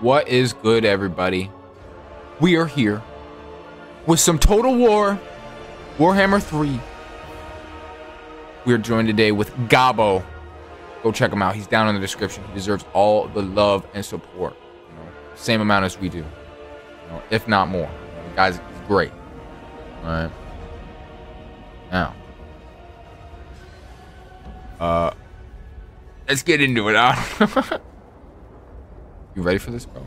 What is good, everybody? We are here with some Total War Warhammer 3. We are joined today with Gobo. Go check him out. He's down in the description. He deserves all the love and support. You know, same amount as we do, you know, if not more. Guy's great. All right. Now, uh, let's get into it. You ready for this, bro?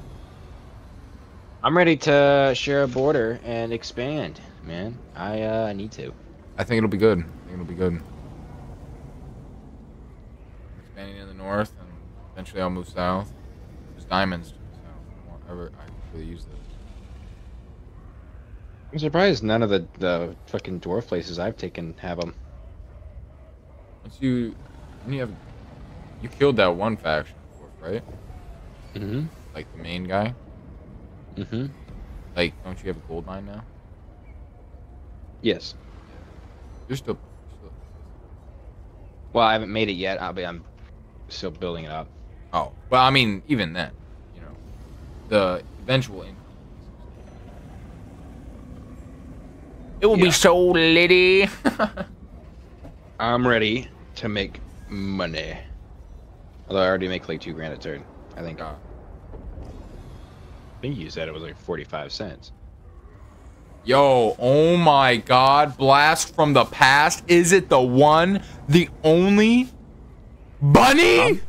I'm ready to share a border and expand, man. I uh need to. I think it'll be good. I think it'll be good. Expanding in the north, and eventually I'll move south. There's diamonds south. I ever I really use this. I'm surprised none of the the fucking dwarf places I've taken have them. Once you, you have, you killed that one faction, right? Mm-hmm. Like the main guy. Mm-hmm. Like, don't you have a gold mine now? Yes. You're still. still Well, I haven't made it yet. I'll be. I'm still building it up. oh, well, I mean, even then, you know, the eventual. It will be so litty. I'm ready to make money. Although I already make like two grand a turn. I think. God. Think you said it was like 45 cents. Yo, oh my god, blast from the past. Is it the one, the only Bunny? Um,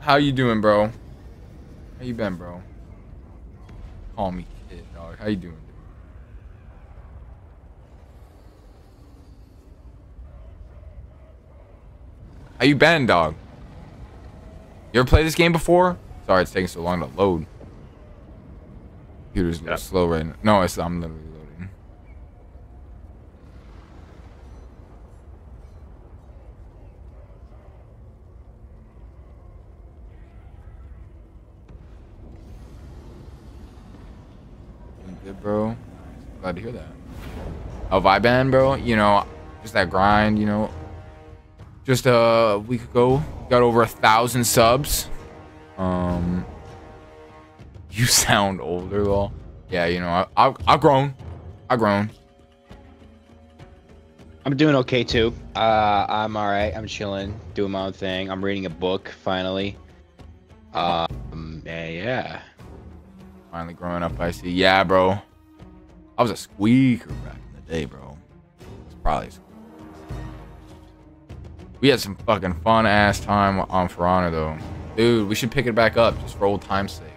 How you doing, bro? How you been, bro? Call me kid, dog. How you doing? How you been, dog? You ever played this game before? Sorry, it's taking so long to load. Computer's a Yeah. slow right now. No, it's I'm literally loading. Good, bro. Glad to hear that. I been, bro? You know, just that grind. You know, just a week ago, got over a thousand subs. Um, you sound older, lol. Yeah, you know, I, I, I've grown. I've grown. I'm doing okay too. Uh, I'm all right. I'm chilling, doing my own thing. I'm reading a book finally. Um, yeah, yeah. Finally growing up, I see. Yeah, bro. I was a squeaker back in the day, bro. It's probably. We had some fucking fun ass time on For Honor, though. Dude, we should pick it back up just for old time's sake.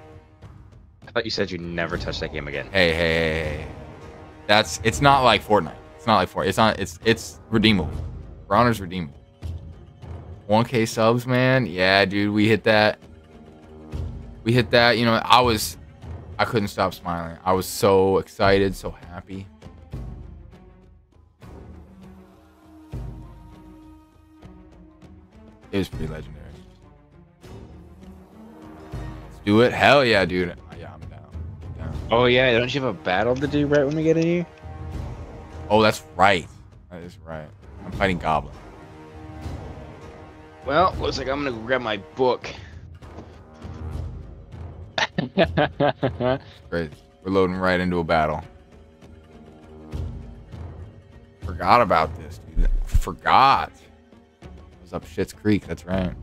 I thought you said you'd never touch that game again. Hey, hey, hey, hey. That's. It's not like Fortnite. It's not like Fortnite. It's not. It's it's redeemable. Honor's redeemable. 1K subs, man. Yeah, dude, we hit that. We hit that. You know, I was. I couldn't stop smiling. I was so excited, so happy. It was pretty legendary. Let's do it. Hell yeah, dude. Oh yeah, don't you have a battle to do right when we get in here? Oh, that's right. That is right. I'm fighting Goblin. Well, looks like I'm gonna grab my book. Great. We're loading right into a battle. Forgot about this, dude. Forgot. I was up Shit's Creek. That's right.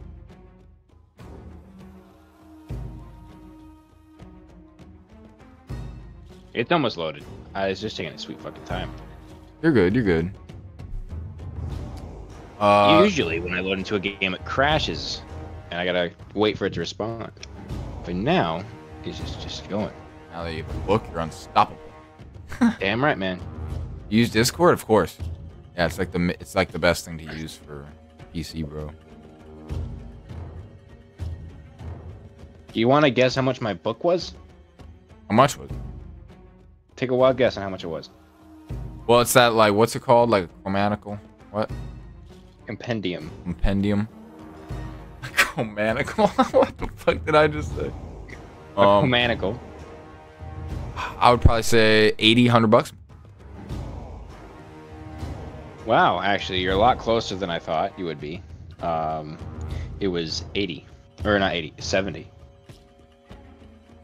It's almost loaded. I was just taking a sweet fucking time. You're good. You're good. Uh, Usually, when I load into a game, it crashes, and I gotta wait for it to respond. But now, it's just just going. now that you have a book, you're unstoppable. Damn right, man. Use Discord, of course. Yeah, it's like the it's like the best thing to use for PC, bro. Do you want to guess how much my book was? How much was it? Take a wild guess on how much it was. Well, it's that like what's it called? Like chromatical? What? Compendium. Compendium? Chromatical? what the fuck did I just say? A Um, Comanical. I would probably say 80, 100 bucks. Wow, actually, you're a lot closer than I thought you would be. Um, it was 80. Or not 80, 70.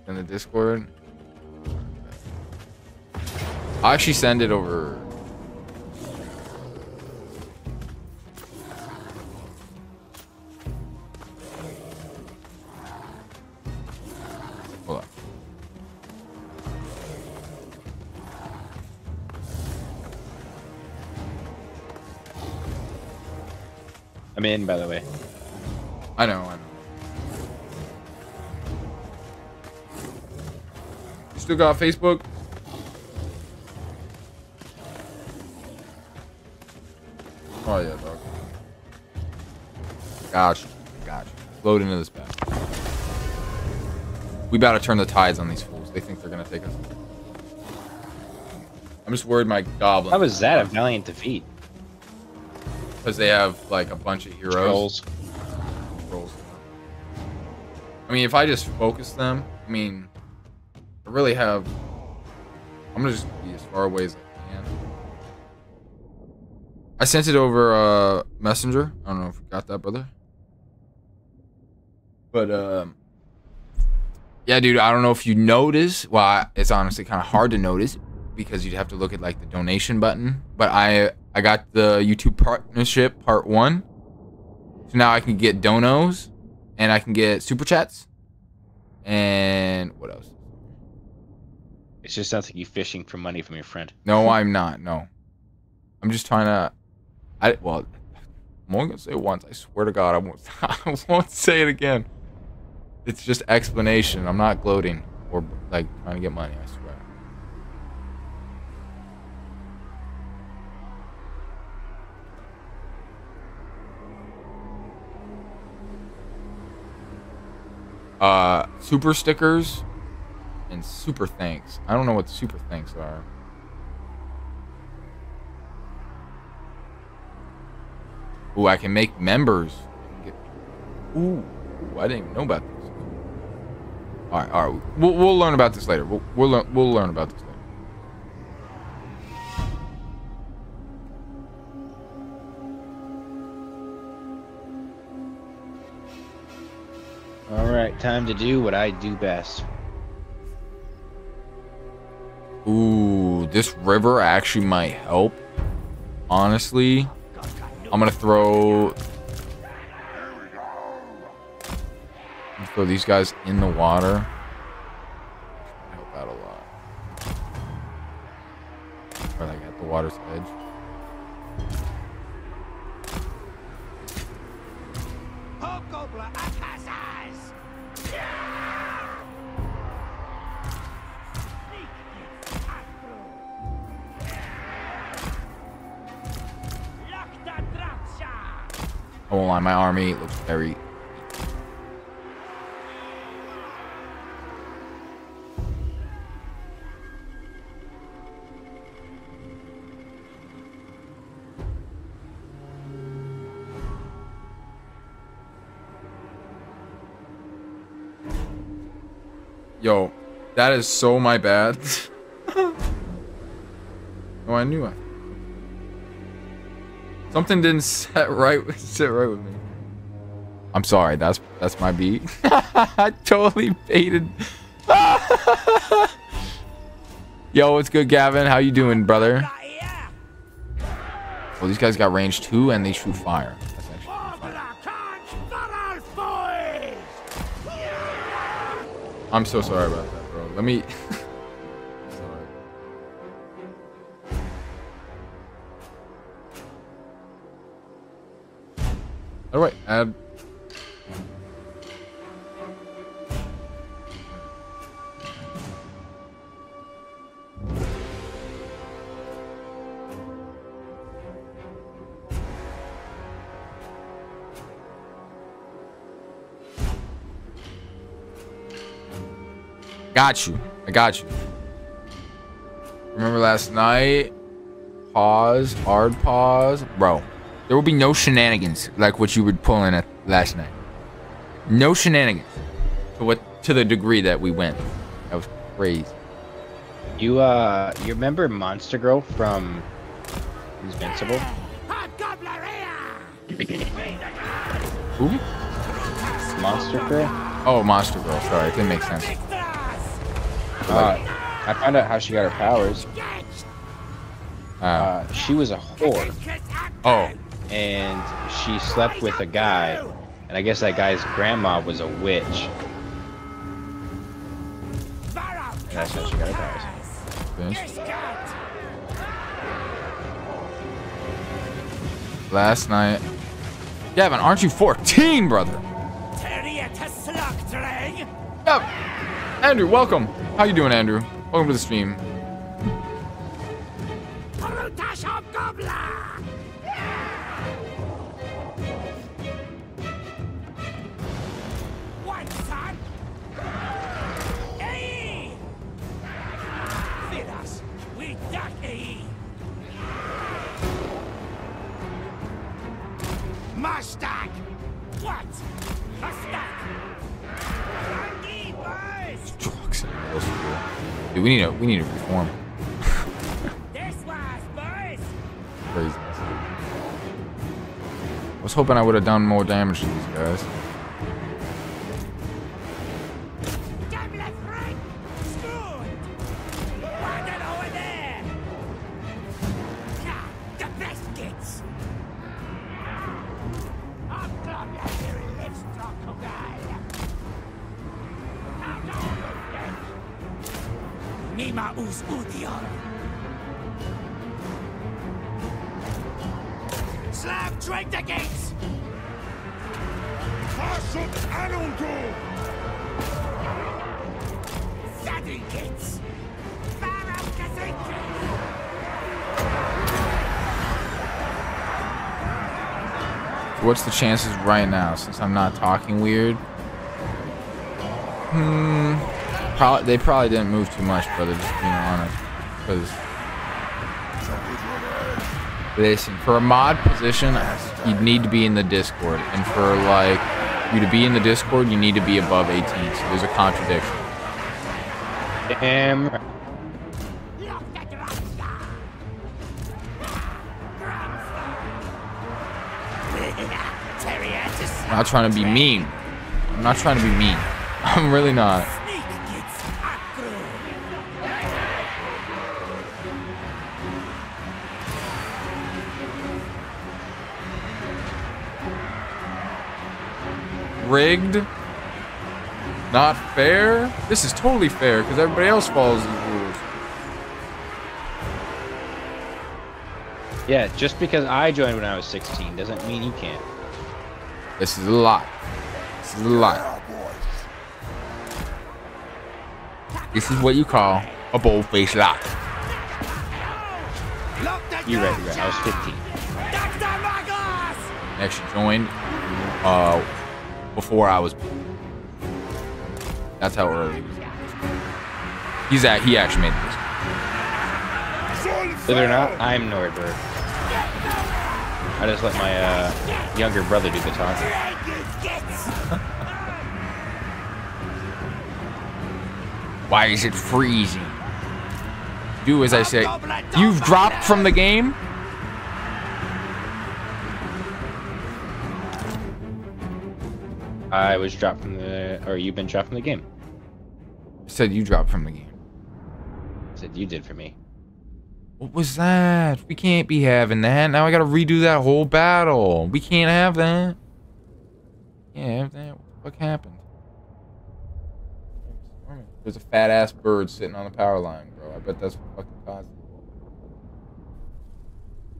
in the Discord. I'll actually send it over. Hold on. I'm in, by the way. I know, I know. You still got Facebook? Oh yeah, dog. Gotcha, gotcha. Load into this bad. We about to turn the tides on these fools. They think they're gonna take us. I'm just worried my goblin. How was that a valiant defeat? Because they have like a bunch of heroes. Trolls. Trolls. I mean, if I just focus them, I mean, I really have. I'm gonna just be as far away as I can. I sent it over uh messenger. I don't know if you got that, brother. But um, yeah, dude. I don't know if you notice. Well, I, it's honestly kind of hard to notice because you'd have to look at like the donation button. But I I got the YouTube partnership part one, so now I can get donos, and I can get super chats, and what else? It just sounds like you fishing for money from your friend. No, I'm not. No, I'm just trying to. I well, I'm only gonna say it once. I swear to God, I won't. I won't say it again. It's just explanation. I'm not gloating or like trying to get money. I swear. Uh, super stickers and super thanks. I don't know what super thanks are. Ooh, I can make members. I can get- Ooh, ooh, I didn't even know about this. All right, all right. We'll, we'll learn about this later. We'll we'll learn we'll learn about this later. All right, time to do what I do best. Ooh, this river actually might help. Honestly, I'm gonna throw throw these guys in the water. That is so my bad. oh, I knew I. Something didn't set right sit right with me. I'm sorry. That's that's my beat. I totally baited. Yo, what's good, Gavin? How you doing, brother? Well, these guys got range two and they shoot fire. That's actually pretty fire. I'm so sorry about that, bro. Let me. Got you. I got you. Remember last night? Pause. Hard pause. Bro, there will be no shenanigans like what you were pulling at last night. No shenanigans. To what to the degree that we went. That was crazy. You uh, you remember Monster Girl from Invincible? Who? Monster Girl? Oh, Monster Girl. Sorry, it didn't make sense. Uh, I found out how she got her powers. Uh, she was a whore, oh, and she slept with a guy, and I guess that guy's grandma was a witch. And that's how she got her powers. bitch. Last night. Gavin, aren't you 14, brother? Yep. Andrew, welcome. How you doing, Andrew? Welcome to the stream. Hoping I would have done more damage to these guys. Chances right now since I'm not talking weird? Hmm. Probably they probably didn't move too much, brother. Just being honest, because listen, for a mod position, you'd need to be in the Discord, and for like you to be in the Discord, you need to be above 18. So there's a contradiction. Damn. I'm not trying to be mean. I'm not trying to be mean. I'm really not. rigged, not fair. This is totally fair because everybody else follows these rules. Yeah, just because I joined when I was 16 doesn't mean you can't. This is a lot. This is a lot. This is what you call a bold face. Lock You ready, right. I was 15. Dr. Magos! Actually joined uh, before I was. That's how early. he was. He's at. He actually made this. Believe it or not, I'm Nordberg. I just let my uh, younger brother do the talking. Why is it freezing? Do as I say. You've dropped from the game. I was dropped from the, or you've been dropped from the game. Said you dropped from the game. Said you did for me. What was that? We can't be having that. Now I gotta redo that whole battle. We can't have that. Yeah, have that. What happened? There's a fat ass bird sitting on the power line, bro. I bet that's fucking caused.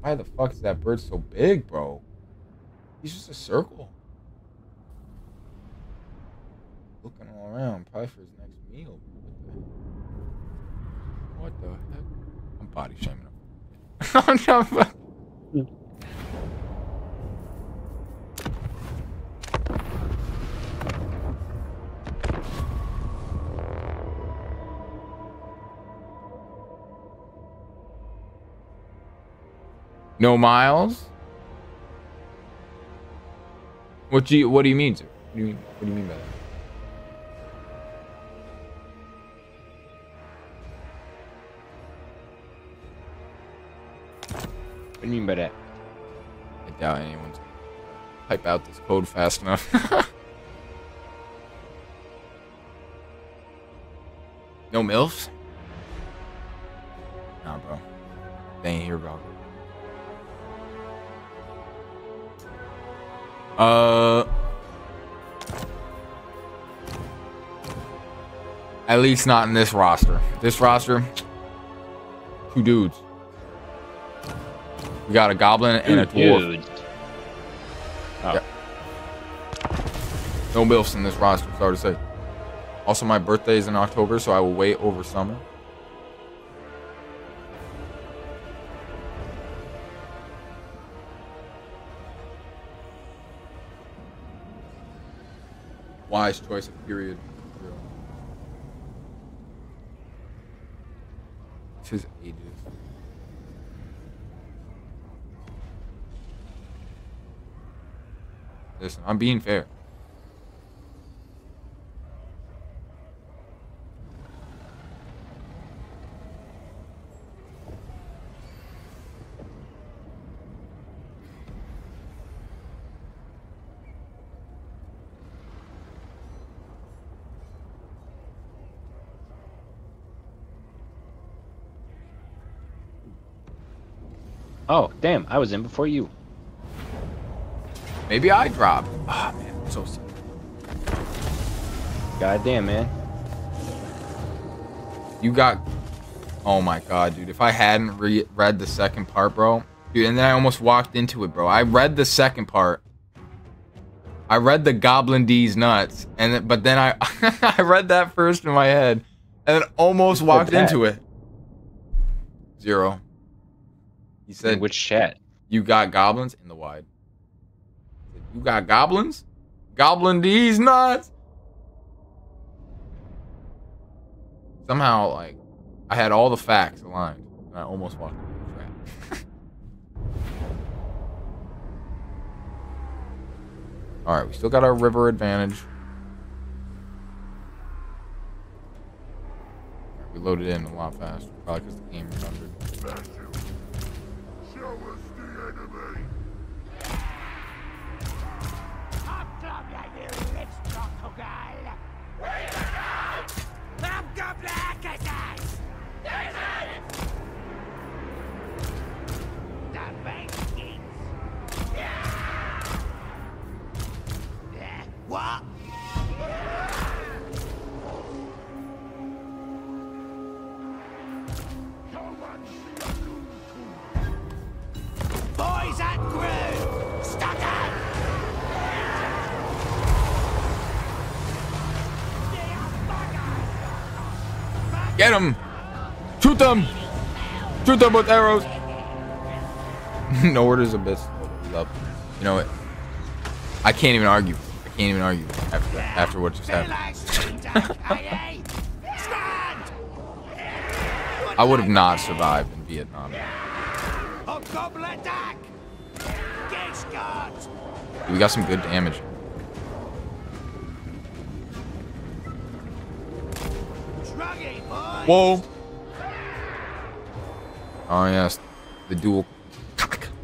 Why the fuck is that bird so big, bro? He's just a circle. Looking all around, probably for his next meal. What the body shaming him. Oh, I'm not No miles? What do you what do you mean, sir? What do you mean what do you mean by that? Do you mean by that? I doubt anyone's type out this code fast enough. No MILFs? Nah, bro. They ain't here, bro. Uh. At least not in this roster. This roster, two dudes. We got a goblin and a dwarf. Dude. Oh. No MILFs in this roster, sorry to say. Also, my birthday is in October, so I will wait over summer. Wise choice of period. It's his ages. Listen, I'm being fair. Oh, damn! I was in before you. Maybe I dropped. Ah, man, I'm so sick. God damn, man. You got. Oh my god, dude. If I hadn't re- read the second part, bro. Dude, and then I almost walked into it, bro. I read the second part. I read the Goblin D's nuts, and then, but then I I read that first in my head, and then almost walked into it. Zero. He said, which chat? "You got goblins in the wide." You got goblins? Goblin D's nuts. Somehow, like, I had all the facts aligned, and I almost walked into the trap. all right, we still got our river advantage. We loaded in a lot faster, probably because the game. Show What? Boys and crew, stuck out! Get him! Shoot them! Shoot them with arrows! no orders bits. Up. You know what? I can't even argue. I can't even argue after after what just happened. I would have not survived in Vietnam. A gobble attack! Get Scott! We got some good damage. Whoa! Oh yes, the dual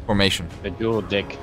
formation. The dual dick.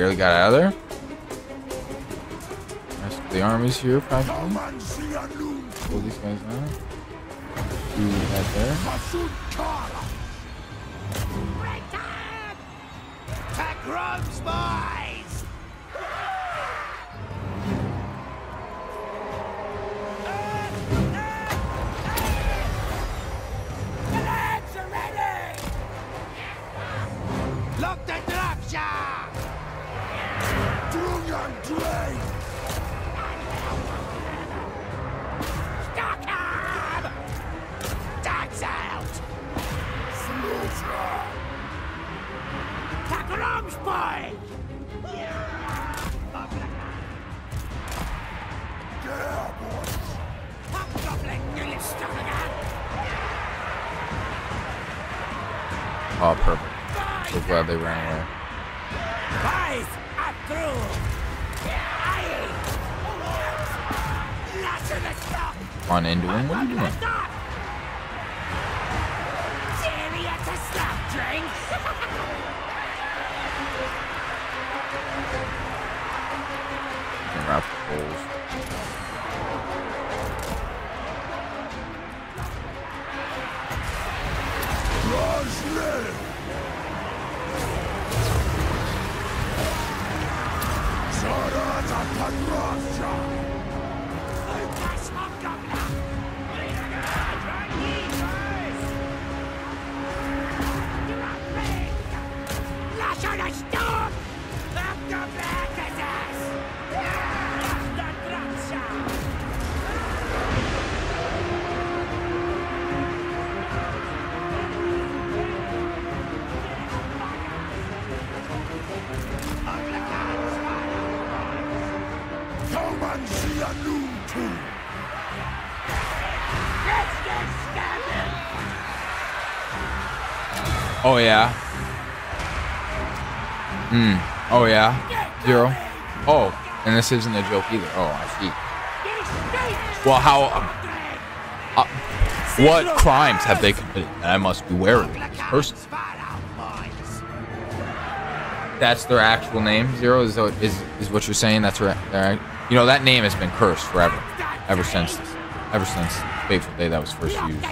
Barely got out of there. The army's here, practically. Pull these guys. Do that there. They ran away. Guys, I'm through. Aye. Lasso the stop. Come on, Anduin. What are you doing? Stop. Syria to stop, drink. Route the. Oh, yeah. Hmm. Oh, yeah. Zero. Oh, and this isn't a joke either. Oh, I see. Well, how... Uh, what crimes have they committed? I must be wary of this person. That's their actual name. Zero is is is what you're saying. That's right. Right. You know that name has been cursed forever, ever since ever since the fateful day that was first used.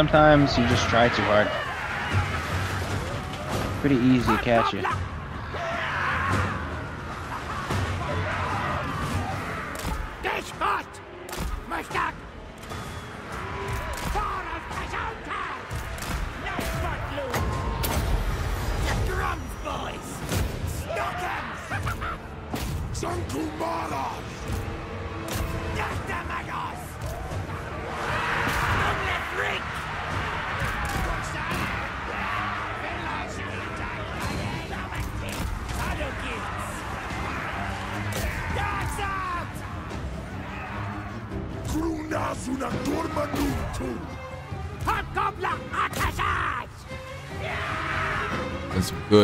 Sometimes you just try too hard. Pretty easy to catch you.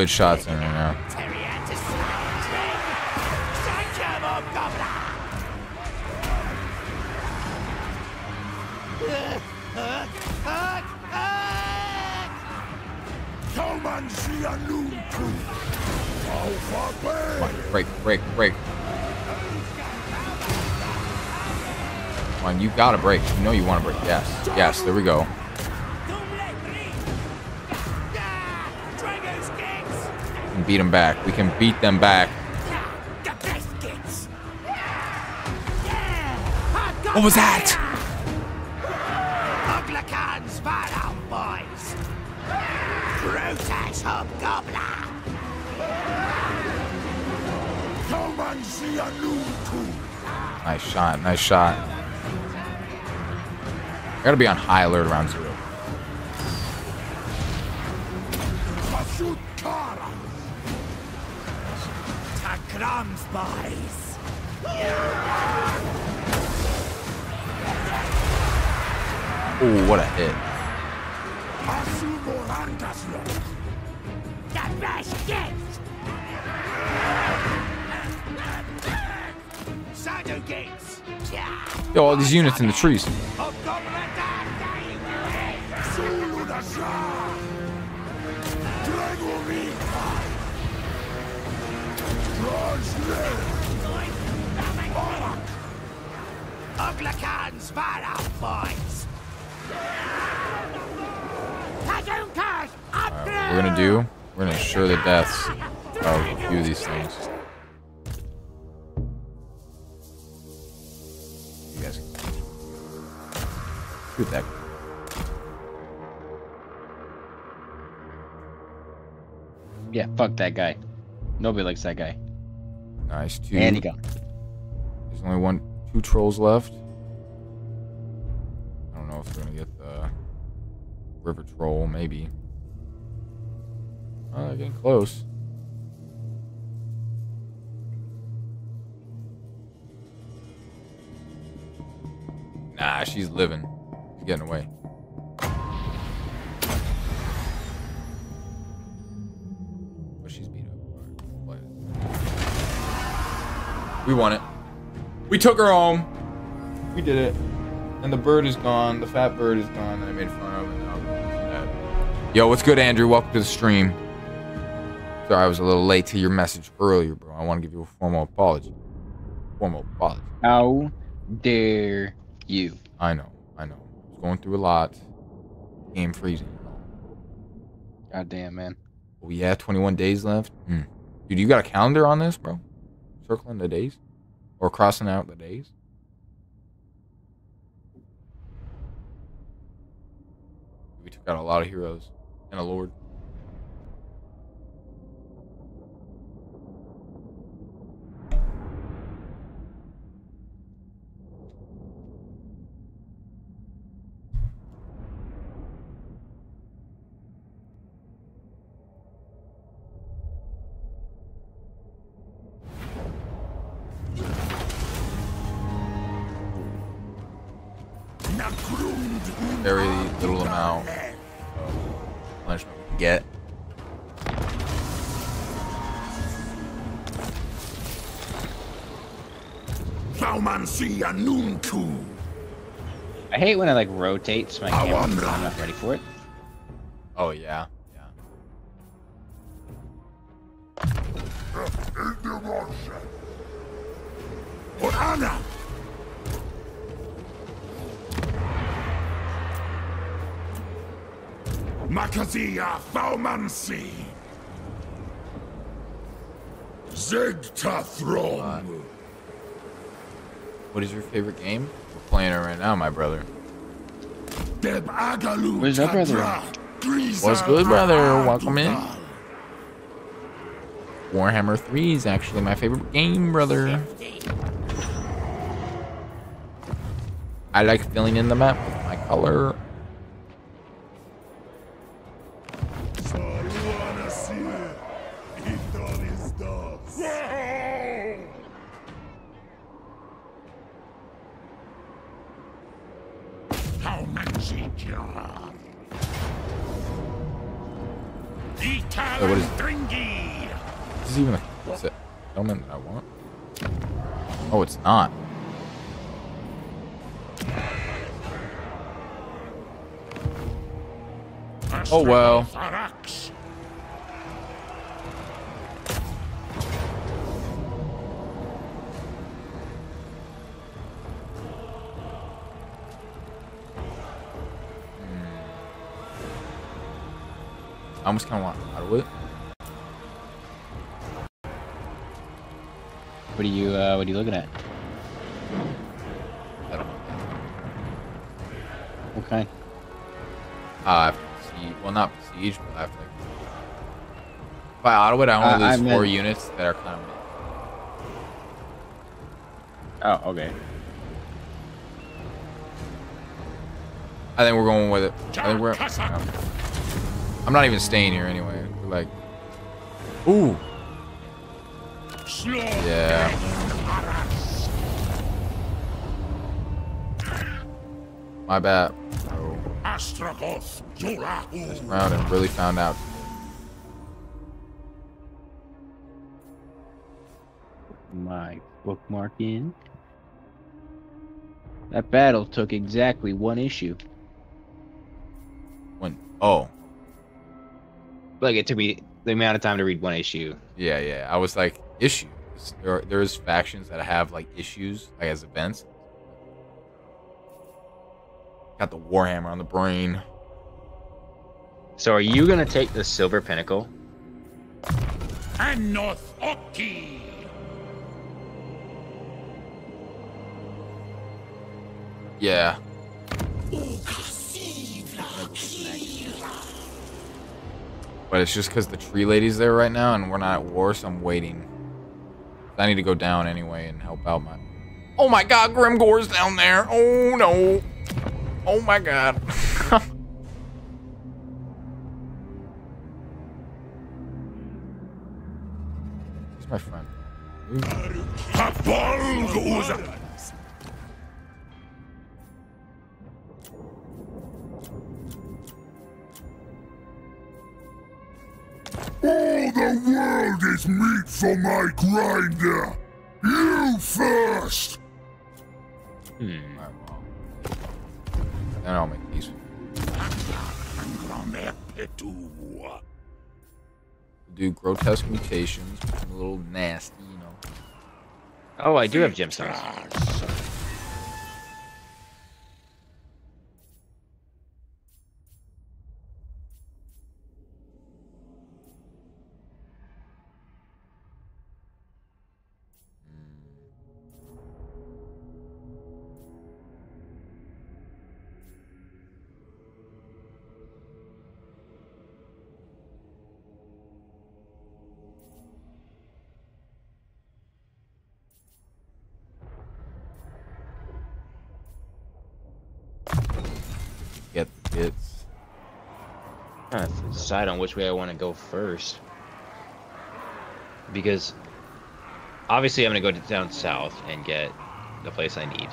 Good shots in there now. Break, break, break. Come on, you gotta break. You know you want to break. Yes, yes. There we go. Beat them back. We can beat them back. The best kicks! What was that? Hoblicans, far out, boys! Brutus Hobgoblin! Kauman sia nuntu! Nice shot. Nice shot. I Gotta be on high alert around zero. In the trees. Fuck that guy. Nobody likes that guy. Nice. Two. And he got. There's only one, two trolls left. I don't know if we're gonna get the river troll. Maybe. Uh, oh, they're getting close. Nah, she's living. She's getting away. We won it. We took her home. We did it. And the bird is gone. The fat bird is gone. that I made fun of. And now dead. Yo, what's good, Andrew? Welcome to the stream. Sorry, I was a little late to your message earlier, bro. I want to give you a formal apology. Formal apology. How dare you? I know, I know. I was going through a lot. Game freezing. Goddamn, man. Oh yeah, 21 days left. Hmm. Dude, you got a calendar on this, bro? Circling the days? Or crossing out the days? We took out a lot of heroes and a lord. I hate when it like rotates my camera. I'm not ready for it. Oh yeah, yeah. Orana. Makazia Thaumansi. Zegta Throne. What is your favorite game? We're playing it right now, my brother. Where's that brother? What's good, brother? Welcome in. Warhammer 3 is actually my favorite game, brother. I like filling in the map with my color. If I I only Uh, I lose four meant- units that are kind of. Oh, okay. I think we're going with it. I think we're. Jarkasa. I'm not even staying here anyway. We're like, ooh, yeah. My bad. Oh, Astragoth. Yolahu. round and really found out. Bookmark in. That battle took exactly one issue. When oh Like it took me the amount of time to read one issue. yeah yeah, I was like issues. There there's factions that have like issues like as events. Got the Warhammer on the brain. So are you gonna take the silver pinnacle? Anoth Okti. Yeah. But it's just because the tree lady's there right now and we're not at war, so I'm waiting. I need to go down anyway and help out my. Oh my god, Grimgor's down there. Oh no. Oh my god. Where's my friend? Ooh. All the world is meat for my grinder. You first. Hmm. Alright, well. Then I'll make these. Do grotesque mutations, a little nasty, you know. Oh, I do have gemstones. Decide on which way I want to go first. Because obviously I'm gonna go down south and get the place I need.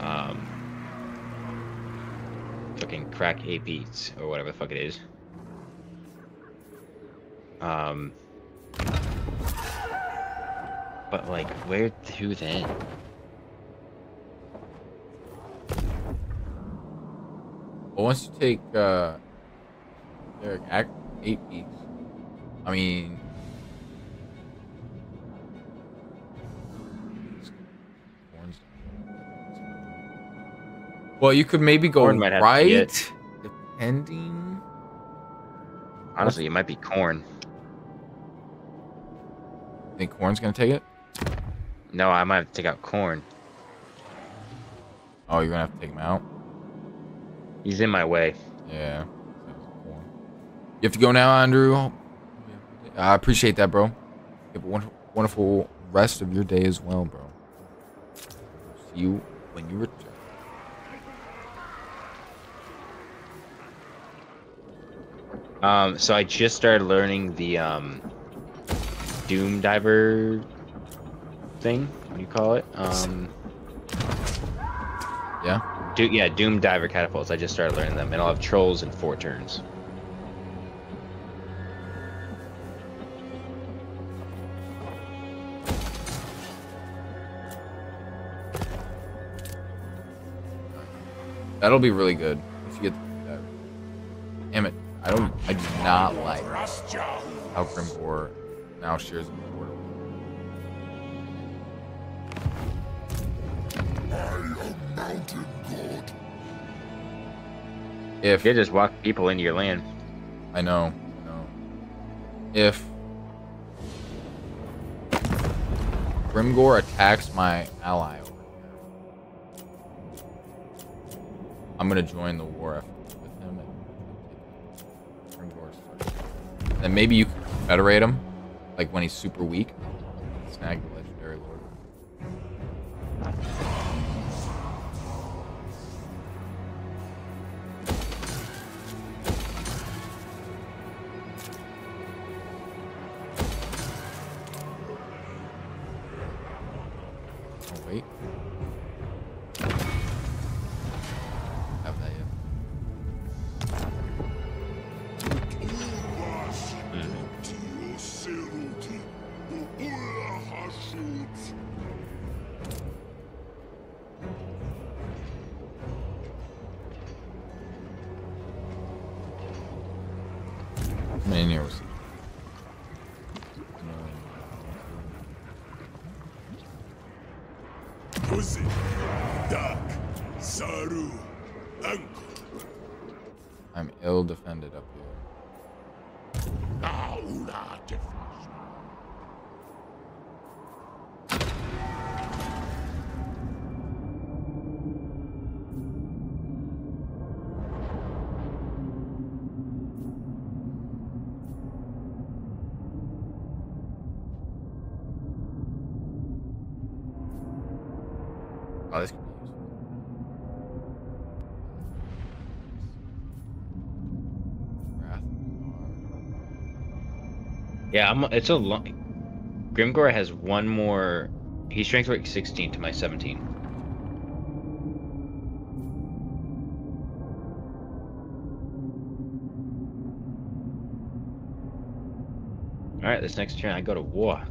Um, fucking crack APs or whatever the fuck it is. Um, but like, where to then? Well, once you take uh, Derek, act eight weeks. I mean, well, you could maybe go Corn right, depending. Honestly, it might be corn. Think corn's gonna take it? No, I might have to take out corn. Oh, you're gonna have to take him out. He's in my way. Yeah. Corn. You have to go now, Andrew. I appreciate that, bro. You have a wonderful, wonderful rest of your day as well, bro. See you when you return. Um, so I just started learning the um, Doom Diver thing. What do you call it? Um, Yeah. do, yeah, Doom Diver catapults. I just started learning them, and I'll have trolls in four turns. That'll be really good if you get that. Damn it! I don't. I do not like how Grimgor now shares the board. I am mountain god. If You just walk people into your land. I know, I know. If Grimgor attacks my ally I'm gonna join the war effort with him and Then maybe you can federate him, like when he's super weak. Snag many in here was Pussy. Dak. Saru. Ankle. I'm ill defended up here. Yeah, I'm, it's a long. Grimgor has one more. He strength rate 16 to my 17. Alright, this next turn I go to war.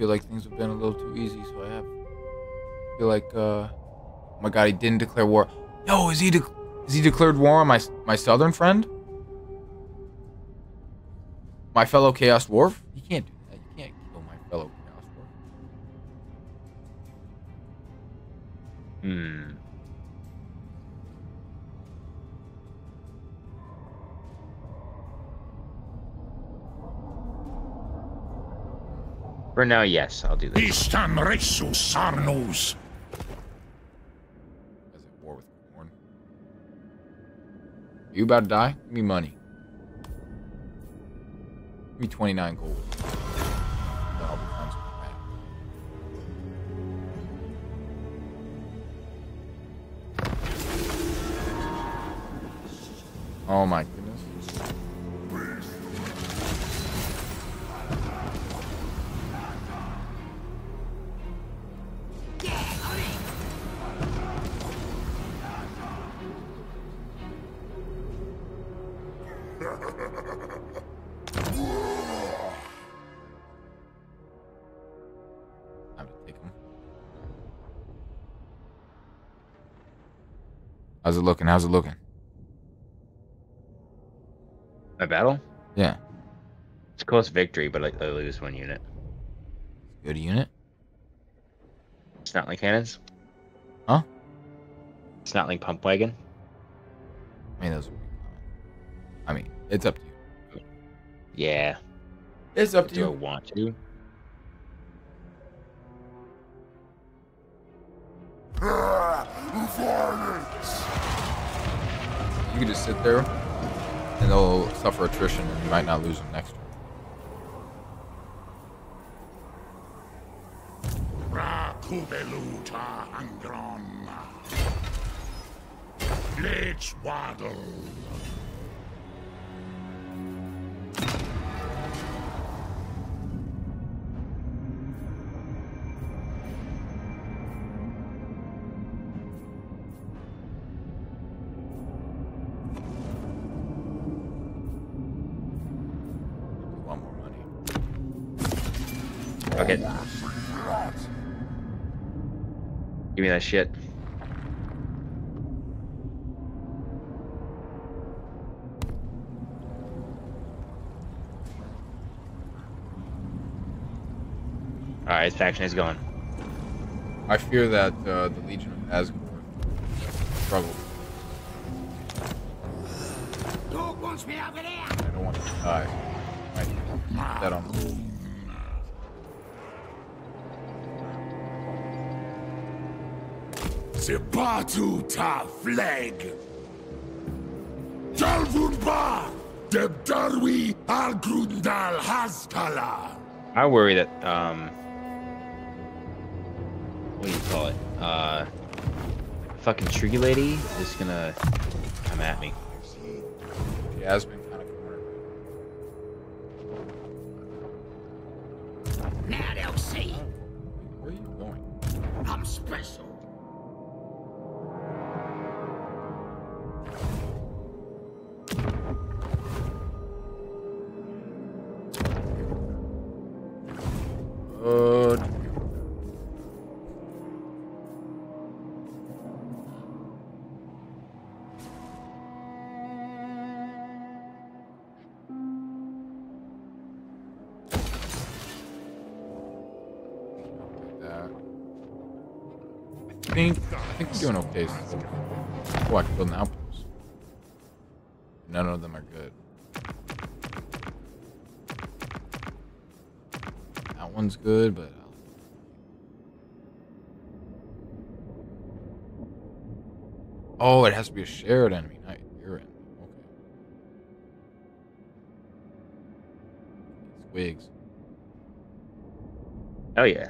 Feel like things have been a little too easy, so I have feel like uh oh my god he didn't declare war. Yo, is he de- is he declared war on my my southern friend? My fellow Chaos Dwarf? For now, yes, I'll do this. Istan Resus Sarnus. As at war with Corn. You about to die? Give me money. Give me 29 gold. Then I'll be friends with Matt. Oh my goodness. How's it looking? How's it looking? My battle? Yeah. It's close victory, but I, I lose one unit. Good unit. Snotling cannons? Huh? Snotling pump wagon? I mean, those common. I mean, it's up to you. Yeah. It's up to Do I you. want to? Sit there, and they'll suffer attrition, and you might not lose them next turn. Blitz Waddle. That shit. Alright, his faction is going. I fear that uh, the Legion of Azgorh struggle. Dog wants me over there. I don't want to die. Flag. Debdarwi. I worry that, um... What do you call it? Uh... Fucking tree lady is gonna come at me. A shared enemy, not your enemy. Okay. It's wigs. Oh yeah.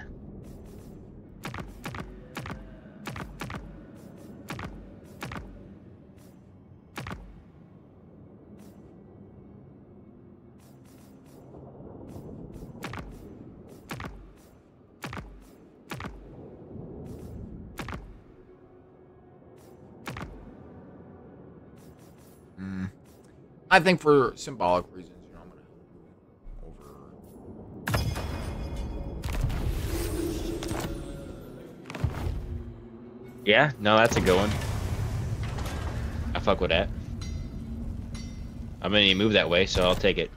I think for symbolic reasons, you know, I'm gonna over. Yeah, no, that's a good one. I fuck with that. I'm gonna need to move that way, so I'll take it.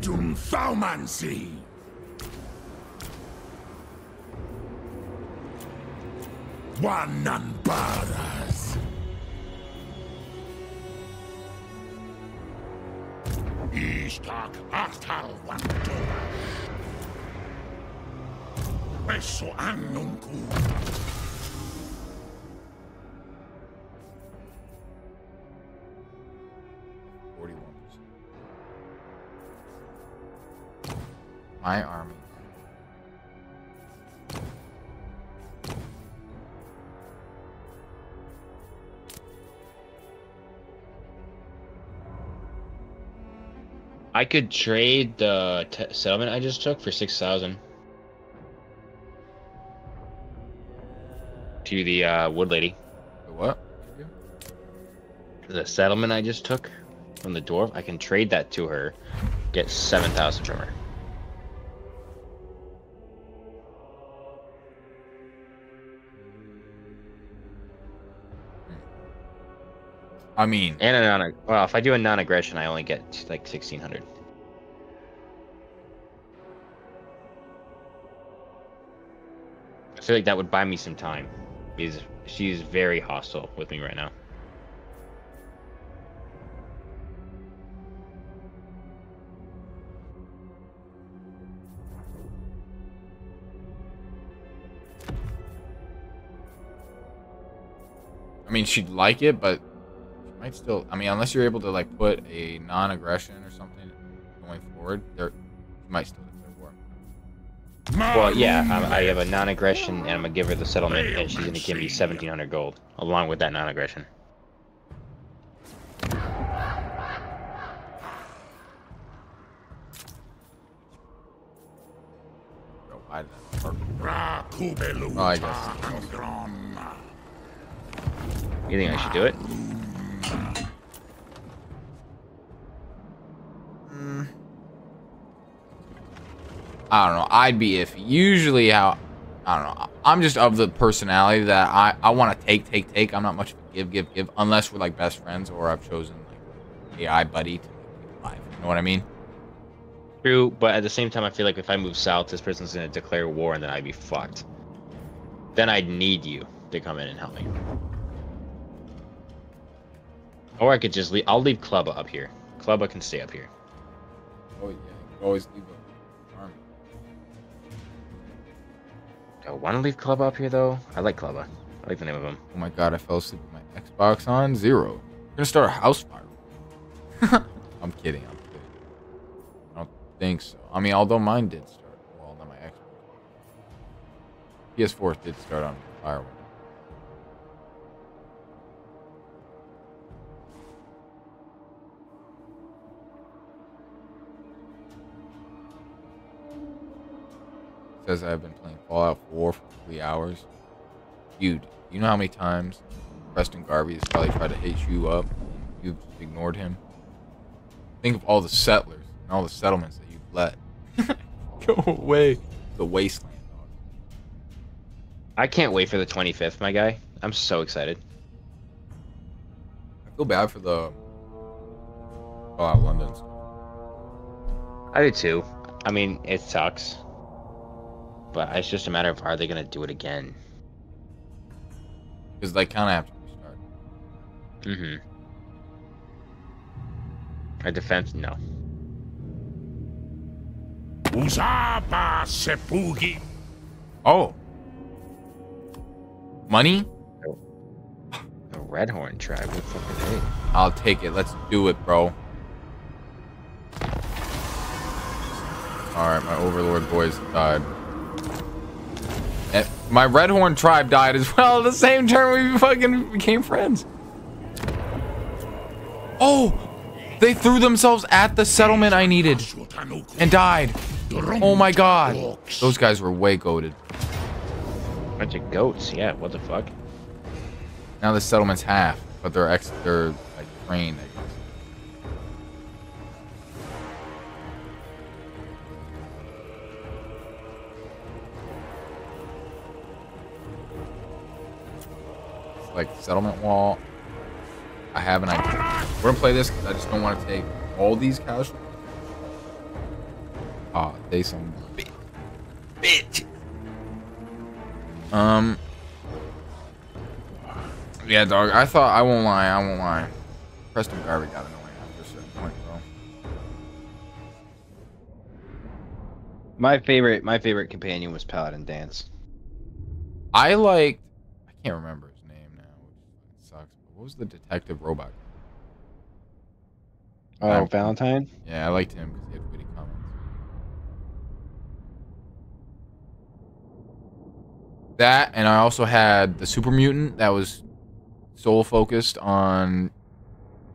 Dumthaumancy. Wanambaras. Ishtak Artal Wantora. Eso annunku. Forty-one percent. My army. I could trade the t- settlement I just took for six thousand. To the uh, wood lady. The what? The settlement I just took from the dwarf, I can trade that to her, get seven thousand from her. I mean, And a non well, if I do a non-aggression, I only get like sixteen hundred. Feel like that would buy me some time, because she's very hostile with me right now. I mean, she'd like it, but she might still. I mean, unless you're able to like put a non-aggression or something going forward, there might still. Well, yeah, um, I have a non-aggression, and I'm gonna give her the settlement, and she's gonna give me seventeen hundred gold along with that non-aggression. Bro, why did that work? Rakubelu. Oh, I guess. You think I should do it? I don't know. I'd be if Usually, how I don't know. I'm just of the personality that I I want to take, take, take. I'm not much of a give, give, give, unless we're like best friends or I've chosen like AI buddy to alive. You know what I mean? True, but at the same time, I feel like if I move south, this person's gonna declare war, and then I'd be fucked. Then I'd need you to come in and help me. Or I could just leave. I'll leave Clubba up here. Clubba can stay up here. Oh yeah, you can always leave Do I want to leave Clubba up here though? I like Clubba. I like the name of him. Oh my god, I fell asleep with my Xbox on zero. We're gonna start a house fire. I'm kidding. I'm kidding. I don't think so. I mean, although mine did start. Well, not my Xbox. PS4 did start on fire. Says I've been playing Fallout 4 for three hours. Dude, you know how many times Preston Garvey has probably tried to hit you up and you've just ignored him? Think of all the settlers and all the settlements that you've let. Go away. The wasteland, dog. I can't wait for the 25th, my guy. I'm so excited. I feel bad for the Fallout London stuff. I do too. I mean, it sucks. But it's just a matter of are they gonna do it again? Because they kind of have to restart. Mm-hmm. Our defense, no. Uzaba sepugi. Oh. Money? The Redhorn tribe, what the fuck are they? I'll take it. Let's do it, bro. Alright, my overlord boys died. And my Redhorn tribe died as well the same turn we fucking became friends. Oh! They threw themselves at the settlement I needed and died. Oh my god. Those guys were way goaded. Bunch of goats, yeah, what the fuck? Now the settlement's half, but they're ex they're like trained, I like settlement wall. I have an idea. We're gonna play this because I just don't want to take all these casualties. Ah, they some bitch. Bitch. Um. Yeah, dog. I thought I won't lie. I won't lie. Preston Garvey got annoying after a certain point, bro. My favorite, my favorite companion was Paladin Danse. I liked. I can't remember his name now, which sucks. But what was the detective robot? Oh, Valentine. Yeah, I liked him because he had witty comments. That, and I also had the super mutant that was soul focused on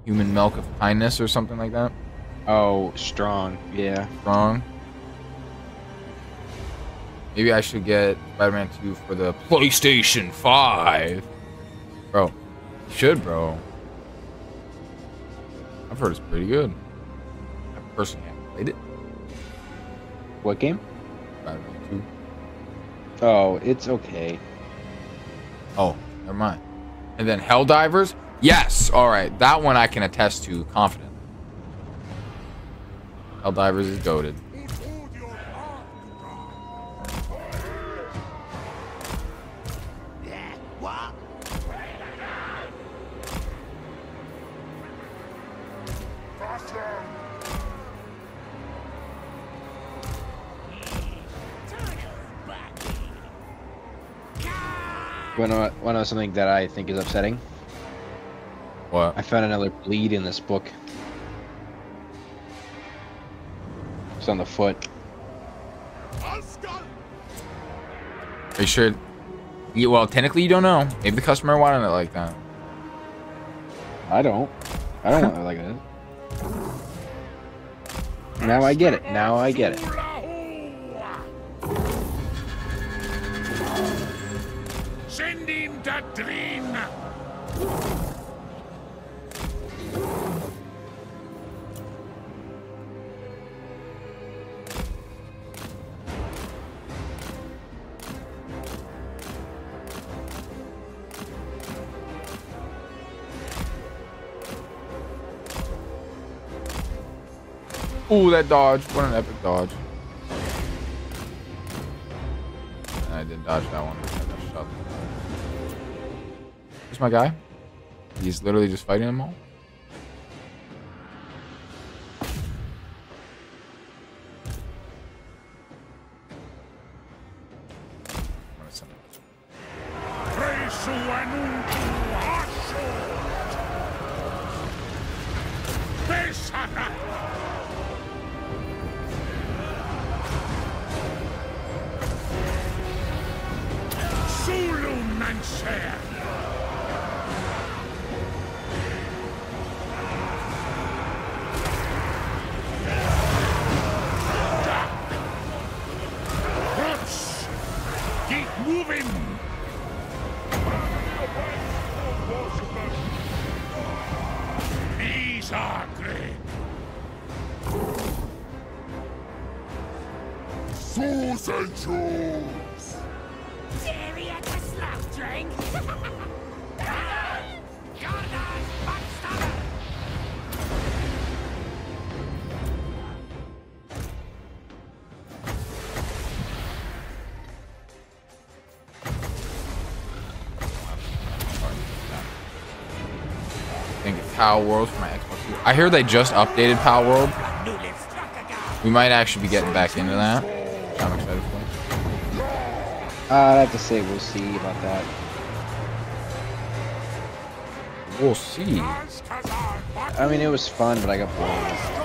human milk of kindness or something like that. Oh, strong. Yeah. Strong. Maybe I should get Spider-Man 2 for the PlayStation 5. Bro, you should, bro. I've heard it's pretty good. I personally haven't played it. What game? Spider-Man 2. Oh, it's okay. Oh, never mind. And then Helldivers? Yes! Alright, that one I can attest to confidently. Helldivers is goaded. Want to want to know something that I think is upsetting? What? I found another bleed in this book. It's on the foot. Are you sure? Yeah, well, technically you don't know. Maybe the customer wanted it like that. I don't. I don't want it like that. Now I get it. Now I get it. Ooh, that dodge. What an epic dodge. I didn't dodge that one. My guy? He's literally just fighting them all. Palworld for my Xbox. I hear they just updated Palworld. Newly struck again. We might actually be getting back into that. I'm excited for. Uh, I'd have to say we'll see about that. We'll see. I mean, it was fun, but I got bored.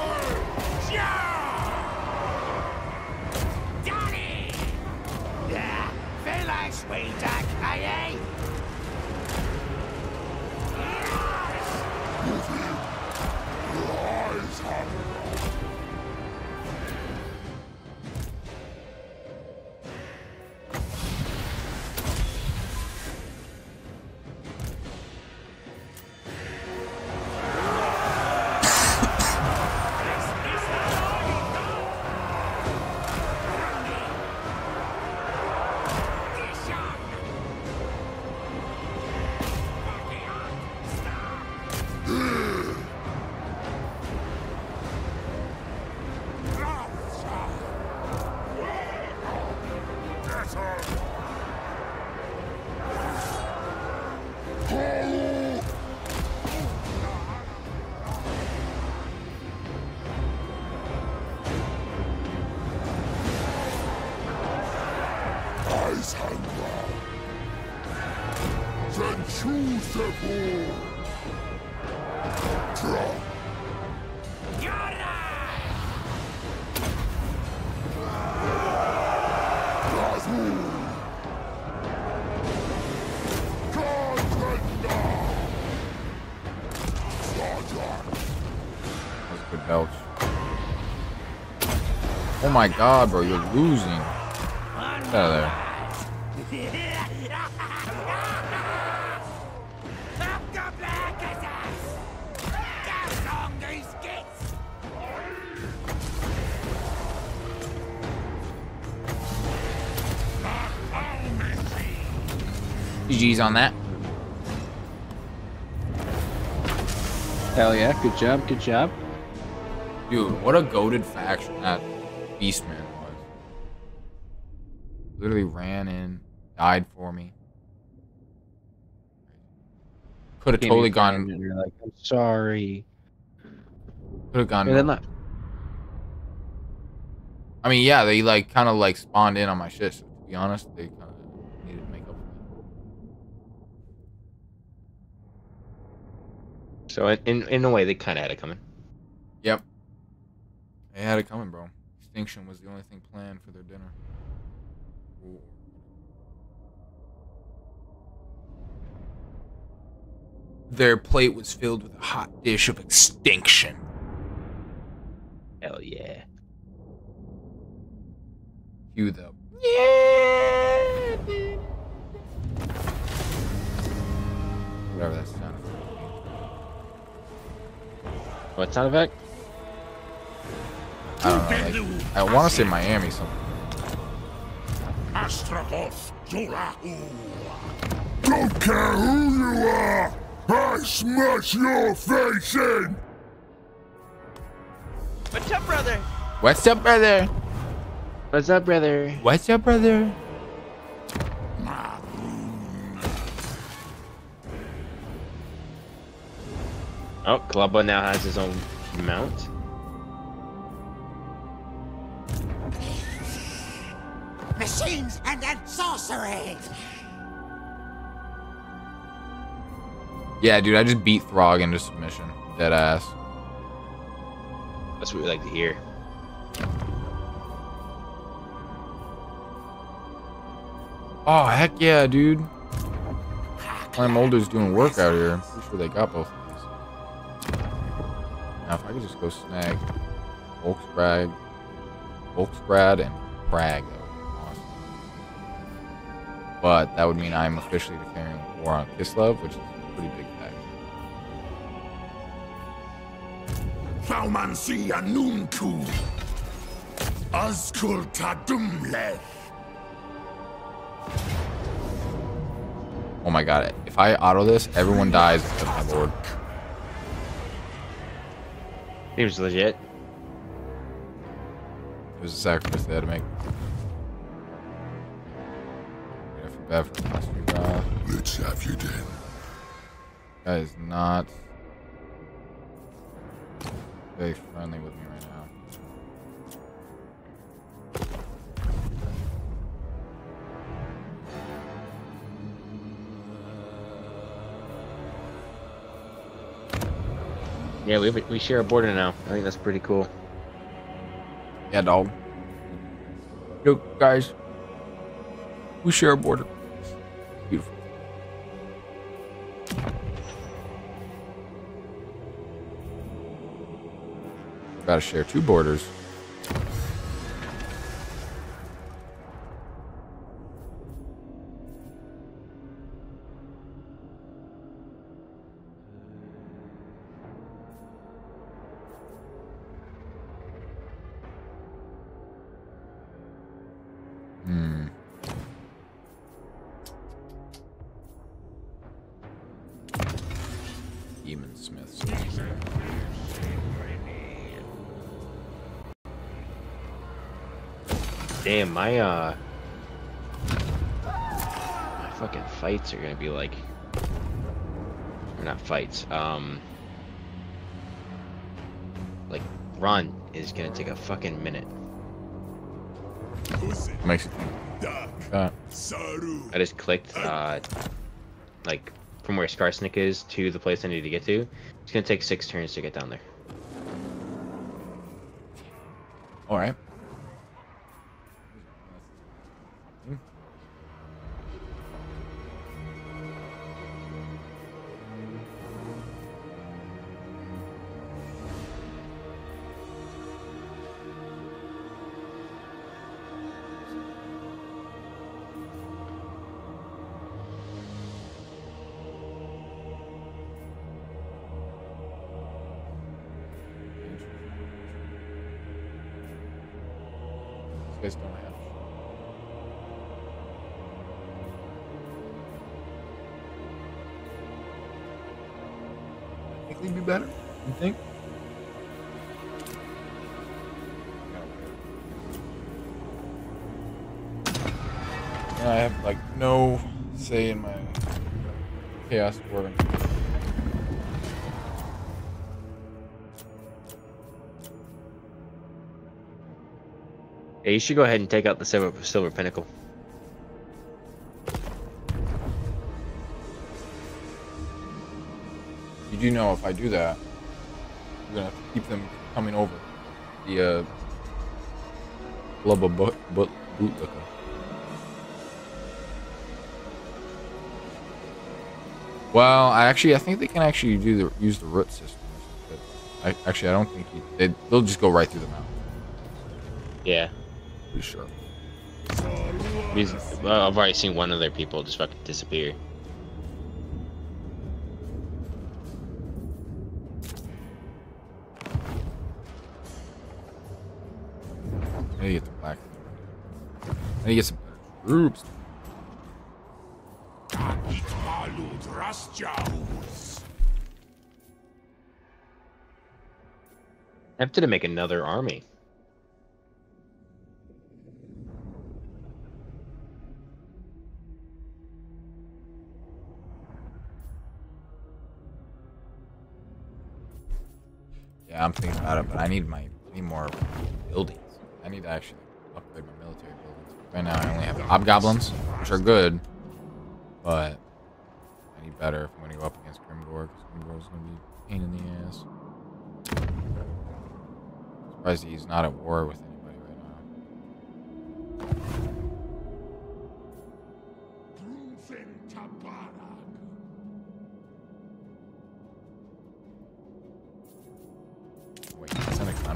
My god, bro, you're losing. Get out of there. Up the black ass! Down on these skits! GG's on that. Hell yeah, good job, good job. Dude, what a goaded faction that Beastman was. Literally ran in, died for me. Could have totally gone. You're like, I'm sorry. Could have gone. And then left. I mean, yeah, they like kind of like spawned in on my shit. So to be honest, they kind of needed to make up for that. So in in, in a way, they kind of had it coming. Yep. They had it coming, bro. Extinction was the only thing planned for their dinner. Ooh. Their plate was filled with a hot dish of extinction. Hell yeah. Cue the yeah, dude. Whatever that sound. What sound effect? I don't know. Like, I want to say Miami something. Astratos Zolahu. Don't care who you are! I smash your face in! What's up, brother? What's up, brother? What's up, brother? What's up, brother? Oh, Clubba now has his own mount. Sorcery! Yeah, dude, I just beat Throg into submission. Dead ass. That's what we like to hear. Oh, heck yeah, dude. My Molder's doing work out here. Pretty sure they got both of these. Now, if I could just go snag Volkskrag, Volksgrad, and Praag, But that would mean I'm officially declaring war on Kislev, which is a pretty big fact. Thaumansi Anunku. Azkul Tadumle. Oh my god, if I auto this, everyone dies except my board. Seems legit. It was a sacrifice they had to make. Yeah, I feel bad for the last few guys. Let's have you then. Guy is not very friendly with me right now. Yeah, we we share a border now. I think that's pretty cool. Yeah, dog. Yo, guys. We share a border. Gotta share two borders. My uh, my fucking fights are gonna be like, or not fights. Um, like run is gonna take a fucking minute. Makes it think Saru. I just clicked uh, like from where Skarsnik is to the place I need to get to. It's gonna take six turns to get down there. All you should go ahead and take out the silver silver pinnacle. You do know if I do that, you're gonna have to keep them coming over. The uh, Blubba boot, boot, bootlicker. Well, I actually I think they can actually do the use the root system. or. I actually I don't think you, they they'll just go right through the mountain. Yeah. Pretty sure. These, well, I've already seen one of their people just fucking disappear. I need to get the black. I need to get some troops. Malud Rasjaus. Tempted to make another army. About it, but I need my I need more buildings. I need to actually upgrade my military buildings. Right now, I only have hobgoblins, which are good, but I need better if I'm gonna go up against Grimgor, because Grimgor's gonna be a pain in the ass. Surprised he's not at war with anybody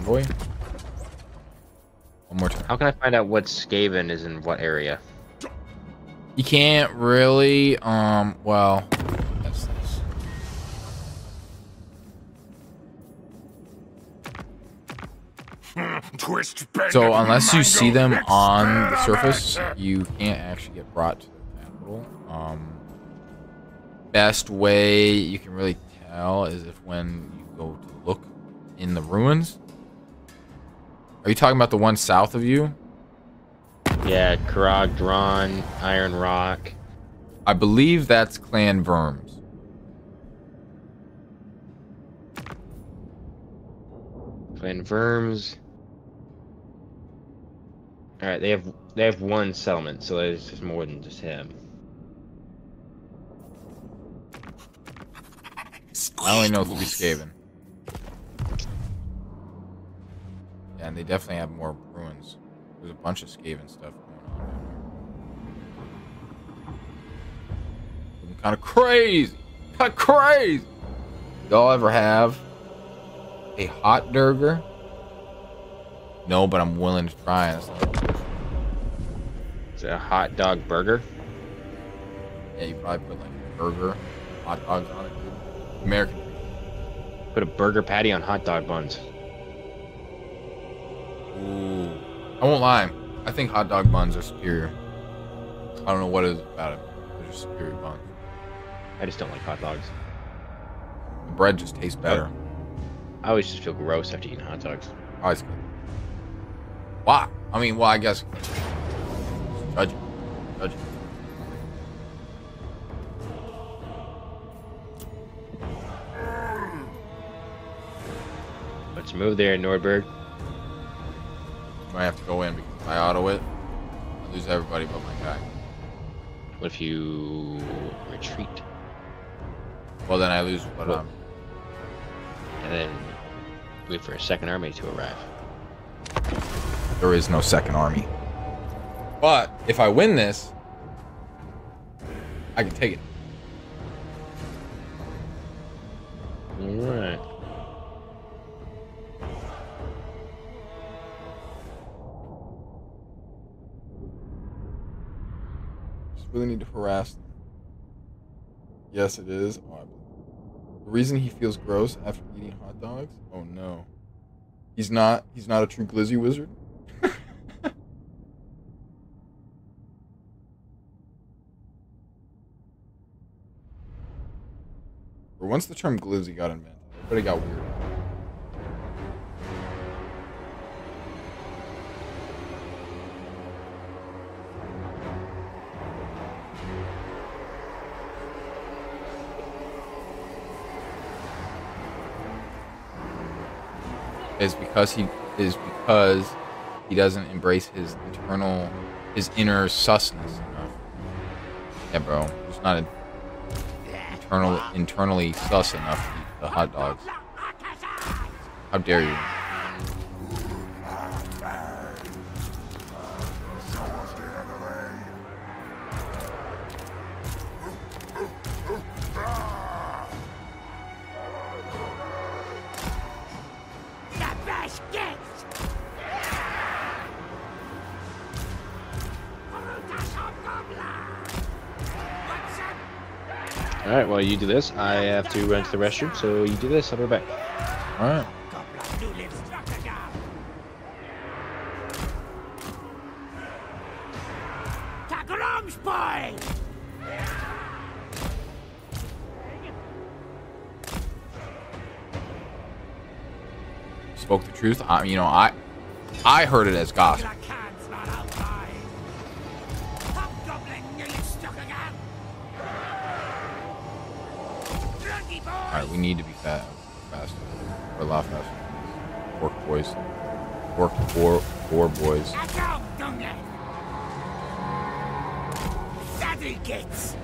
send a convoy? One more time. How can I find out what Skaven is in what area? You can't really, um, well, that's this. Twist bend So unless you see them on the surface, you can't actually get brought to the capital. Um, best way you can really tell is if when you go to look in the ruins. Are you talking about the one south of you? Yeah, Karag Dron, Iron Rock. I believe that's Clan Verms. Clan Verms. Alright, they have they have one settlement, so there's just more than just him. I only know Skaven. Yeah, and they definitely have more ruins. There's a bunch of Skaven stuff going on. Kind of crazy. Kind of crazy. Y'all ever have a hot burger? No, but I'm willing to try. It's like, It's a hot dog burger. yeah, you probably put like a burger, hot dogs on it. American. Put a burger patty on hot dog buns. Ooh. I won't lie. I think hot dog buns are superior. I don't know what it is about it. They're just superior buns. I just don't like hot dogs. The bread just tastes better. I always just feel gross after eating hot dogs. Always good. Why? I mean, well, I guess. Judge. Judge. Let's move there, Nordberg. Might have to go in because if I auto it, I lose everybody but my guy. What if you retreat? Well, then I lose what Well- I'm. And then wait for a second army to arrive. There is no second army. But if I win this, I can take it. Alright. Just really need to harass them. Yes, it is. Oh, the reason he feels gross after eating hot dogs? Oh no. He's not. He's not a true glizzy wizard. or once the term glizzy got invented, everybody got weird. Is because he is because he doesn't embrace his internal his inner susness enough. Yeah, bro. He's not internal internally sus enough to eat the hot dogs. How dare you? Do this, I have to run to the restroom, so you do this, I'll be back. Alright. Gobbler, du lives Struckergard. Tagarums, boy! Spoke the truth. I, you know, I I heard it as gospel. We need to be fat faster. Or a lot faster. Work boys. Work four four boys. Gets.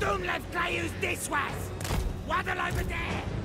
Don't let Clayus this was. Waddle over there.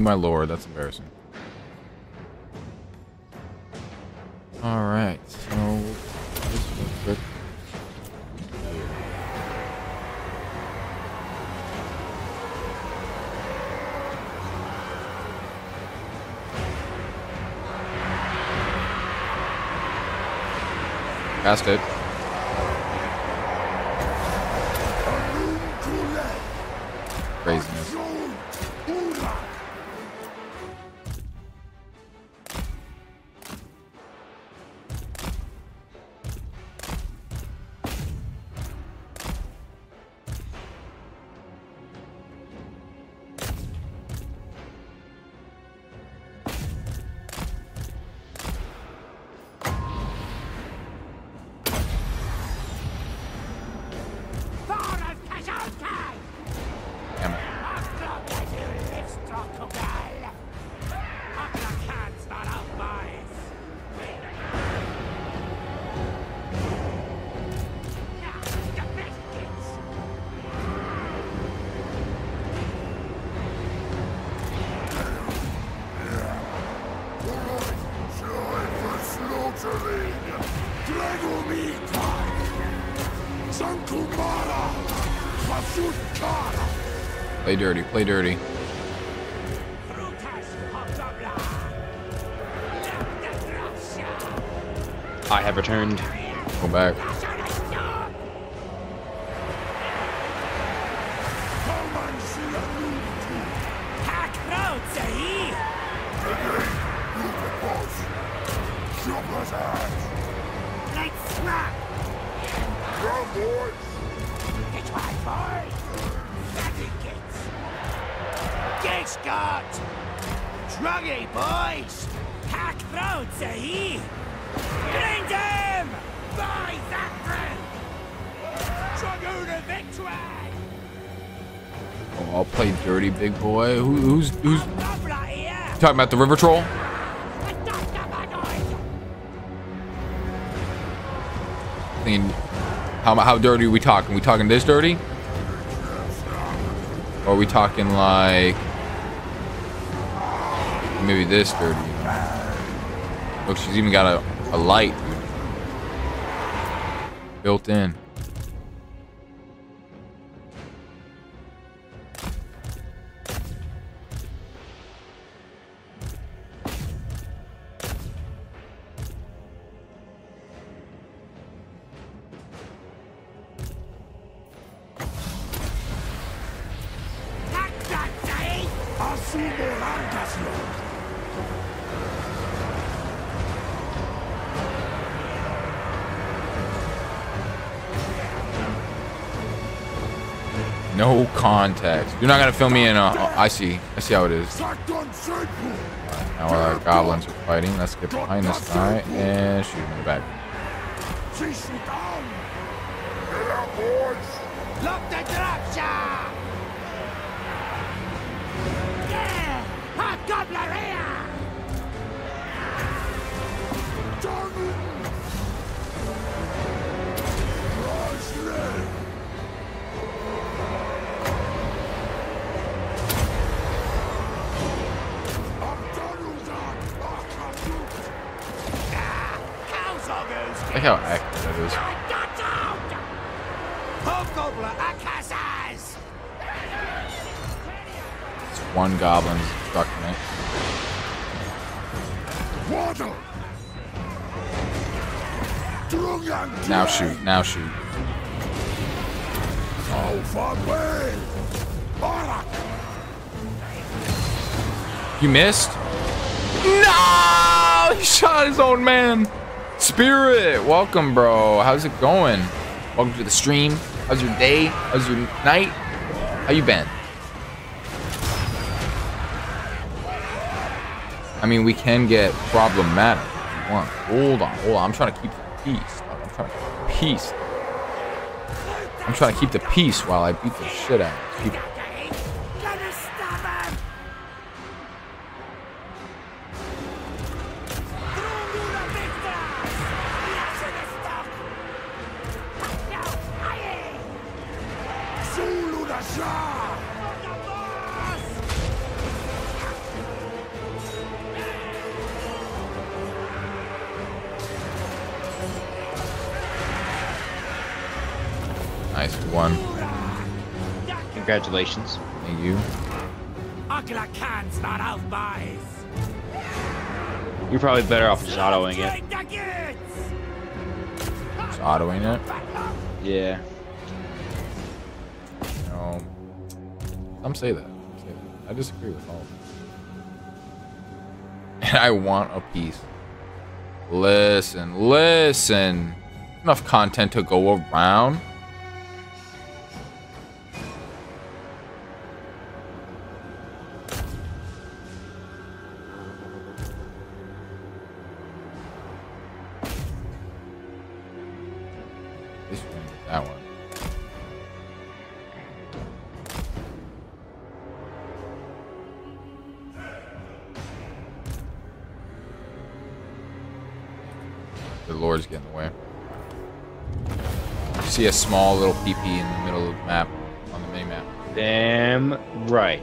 My lord. That's embarrassing. Alright, so this real Play dirty, play dirty. Brutas Hobgobla. Left Russia. I have returned. Go back. Talking about the river troll? Thinking, how how dirty are we talking? We talking this dirty? Or are we talking like maybe this dirty? Look, she's even got a, a light built in. You're not gonna fill me in. Uh, I see. I see how it is. Senpu. Now our goblins are fighting. Let's get behind this guy and shoot him in the back. One goblin destructing it. Water. Now shoot. Now shoot. You missed? No! He shot his own man. Spirit, welcome, bro. How's it going? Welcome to the stream. How's your day? How's your night? How you been? Mean, we can get problematic you want. Hold on, hold on. I'm trying to keep the peace. I'm trying to keep the peace. I'm trying to keep the peace while I beat the shit out of people. Congratulations. Thank you. Ugla can's not out, boys! You're probably better off just autoing it. Drink the goods! Just autoing it. Yeah. You know, some say that. Some say that. I disagree with all of them. And I want a piece. Listen, listen. Enough content to go around. See a small little PP in the middle of the map, on the mini map. Damn right.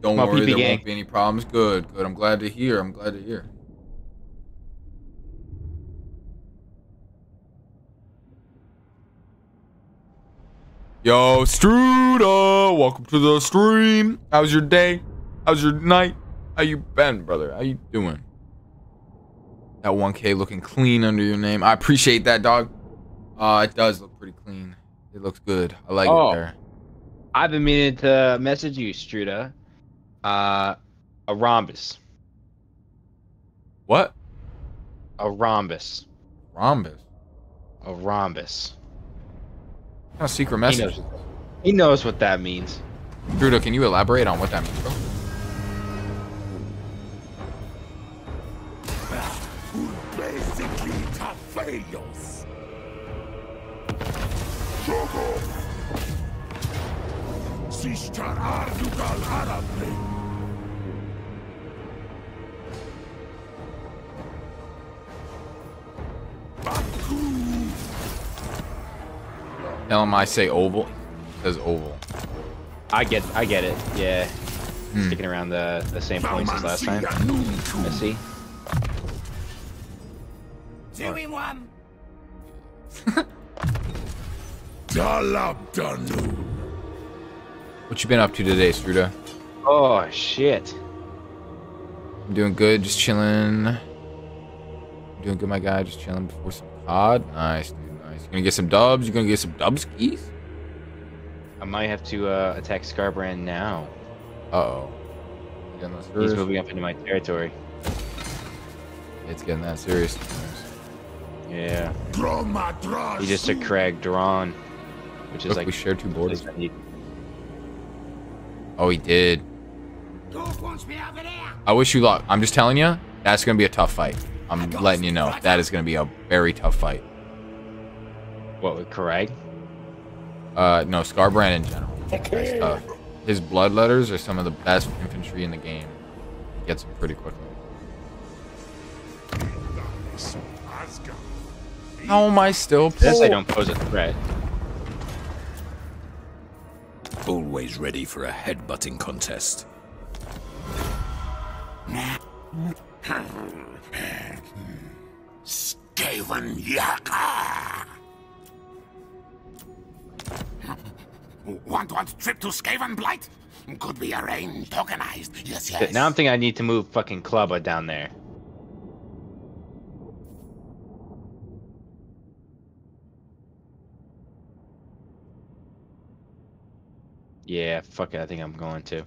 Don't Small worry, PP there gang. won't be any problems. Good, good. I'm glad to hear. I'm glad to hear. Yo, Struda, welcome to the stream. How's your day? How's your night? How you been, brother? How you doing? That 1K looking clean under your name. I appreciate that, dog. Uh, it does look pretty clean. It looks good. I like Oh. it there. I've been meaning to message you, Struda. Uh, a rhombus. What? A rhombus. Rhombus. A rhombus. What kind of secret He message? knows. He knows what that means. Trudeau, can you elaborate on what that means, Soko. Sistar Ardugal Arabe. Baku. Tell him I say oval. It says oval. I get. I get it. Yeah. Hmm. Sticking around the the same points as last time. I see. Two in one. What you been up to today, Struda? Oh shit. I'm doing good, just chilling. I'm doing good, my guy. Just chilling before some COD. Nice, dude. Nice. You gonna get some dubs? You gonna get some dubs keys? I might have to uh, attack Skarbrand now. Uh oh. He's moving up into my territory. It's getting that serious. Yeah. He just took Karag Dron, which is Look, like we share two borders. place I need- Oh, he did. Wants me over there. I wish you luck. I'm just telling you, that's gonna be a tough fight. I'm letting you know that is gonna be a very tough fight. What with Craig? Uh, no, Skarbrand in general. That's tough. His bloodletters are some of the best infantry in the game. He gets them pretty quickly. How am I still This I don't pose a threat. Always ready for a headbutting contest. Skaven Yaka. Want one trip to Skavenblight? Could be arranged, organized. Yes, yes. Now I'm thinking I need to move fucking Clubba down there. Yeah, fuck it. I think I'm going to.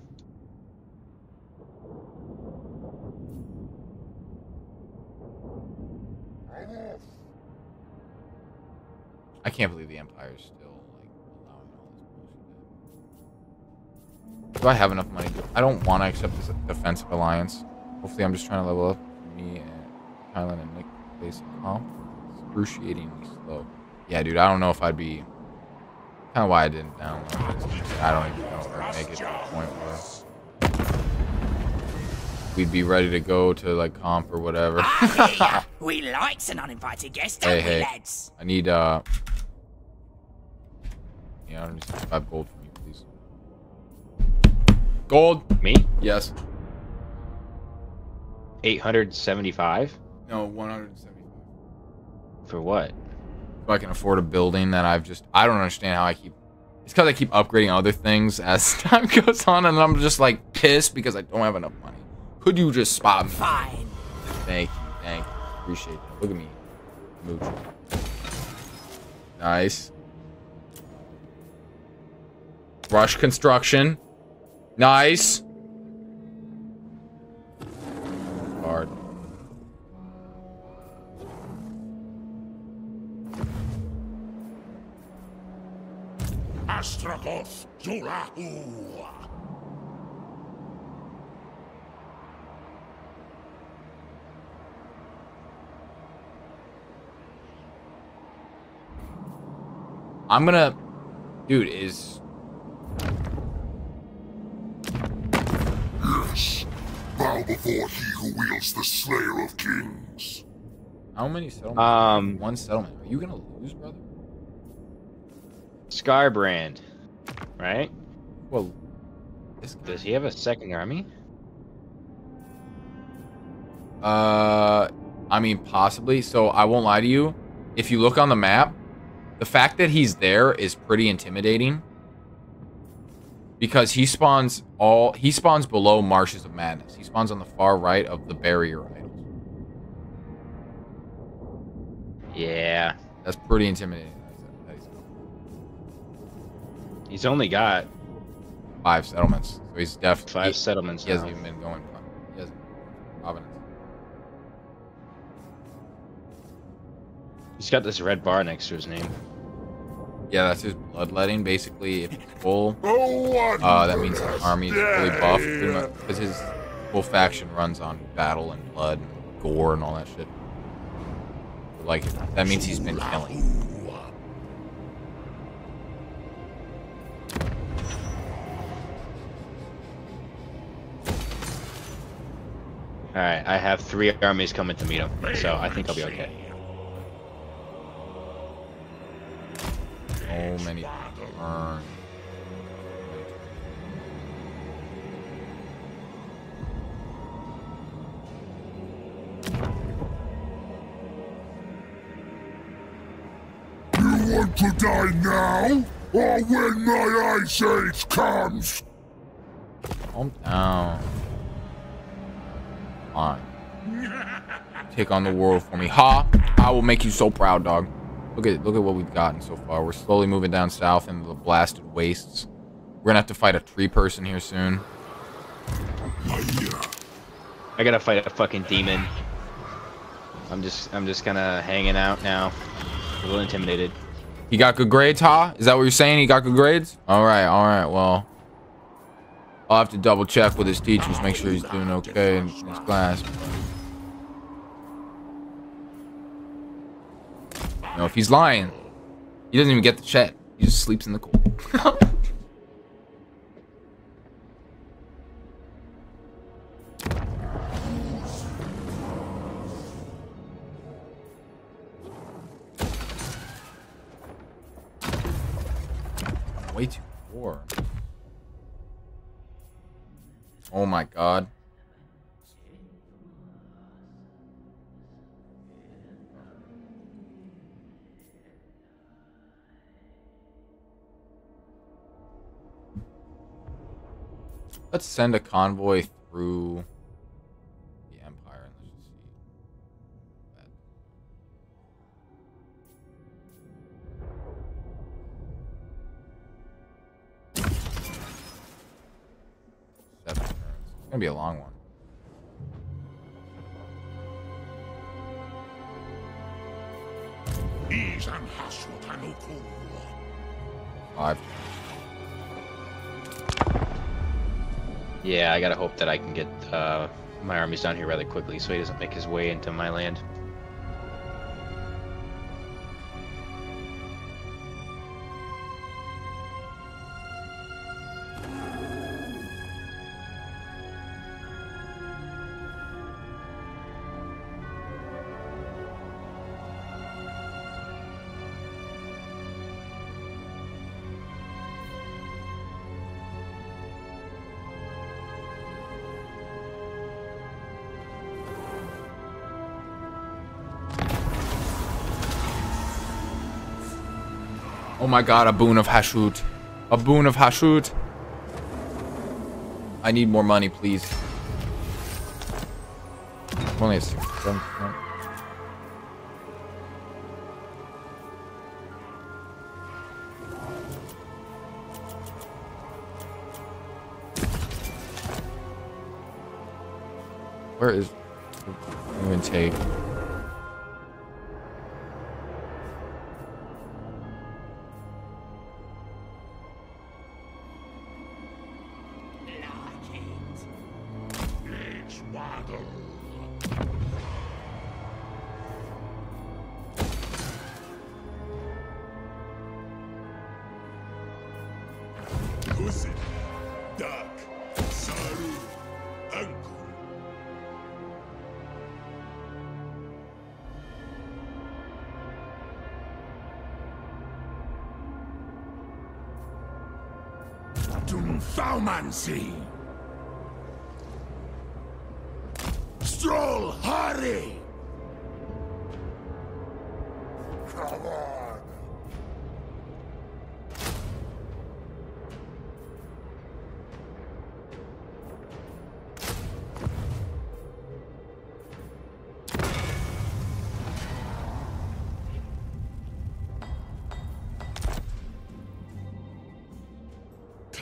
I can't believe the Empire is still like allowing all this bullshit. Do I have enough money? I don't want to accept this defensive alliance. Hopefully, I'm just trying to level up. Me and Kylan and Nick basic comp. Excruciatingly slow. Yeah, dude. I don't know if I'd be. Kind of why I didn't download this. I don't even know if I'd make it to the point where we'd be ready to go to like comp or whatever. I hear ya. we likes an uninvited guest, don't Hey, we, hey. lads? I need uh yeah, 165 gold from you, please. Gold? Me? Yes. 875? No, 175. For what? So I can afford a building that I've just I don't understand how I keep it's because I keep upgrading other things as time goes on and I'm just like pissed because I don't have enough money. Could you just spot me? Fine. Thank you, thank you. Appreciate that. Look at me. Move. Nice. Rush construction. Nice. Astrakos I'm gonna, dude. Is Yes. Bow before he who wields the Slayer of Kings. how many settlements? Um, One settlement. Are you gonna lose, brother? Skarbrand. Right? Well, this guy. Does he have a second army? Uh, I mean, possibly. So I won't lie to you. If you look on the map, the fact that he's there is pretty intimidating. Because he spawns all he spawns below Marshes of Madness. He spawns on the far right of the barrier idols. Yeah. That's pretty intimidating. That's- that's He's only got Five settlements. So he's definitely five settlements He hasn't even been going. He hasn't. Providence. He's got this red bar next to his name. Yeah, that's his bloodletting. Basically, if it's full, Oh, what? uh, that means his army is fully buffed because his whole faction runs on battle and blood and gore and all that shit. Like that means he's been killing. All right, I have three armies coming to meet him, so I think I'll be okay. So many turns. You want to die now? Or when my ice age comes? Oh, Calm down. Fine. Take on the world for me. Ha! I will make you so proud, dog. Look at look at what we've gotten so far. We're slowly moving down south into the blasted wastes. We're gonna have to fight a tree person here soon. I gotta fight a fucking demon. I'm just, I'm just kind of hanging out now. A little intimidated. He got good grades, Ha? Is that what you're saying? He got good grades? Alright, alright, well. I'll have to double check with his teachers, make sure he's doing okay in his class. Know, if he's lying, he doesn't even get the check. He just sleeps in the cold. Way too poor. Oh my god. Let's send a convoy through the Empire and let's see. that. Seven. It's gonna be a long one. Isan haswatanuku. Five. Yeah, I gotta hope that I can get uh, my armies down here rather quickly so he doesn't make his way into my land. My god, a boon of Hashut. A boon of Hashut. I need more money, please. I'm only at 67%. Where is even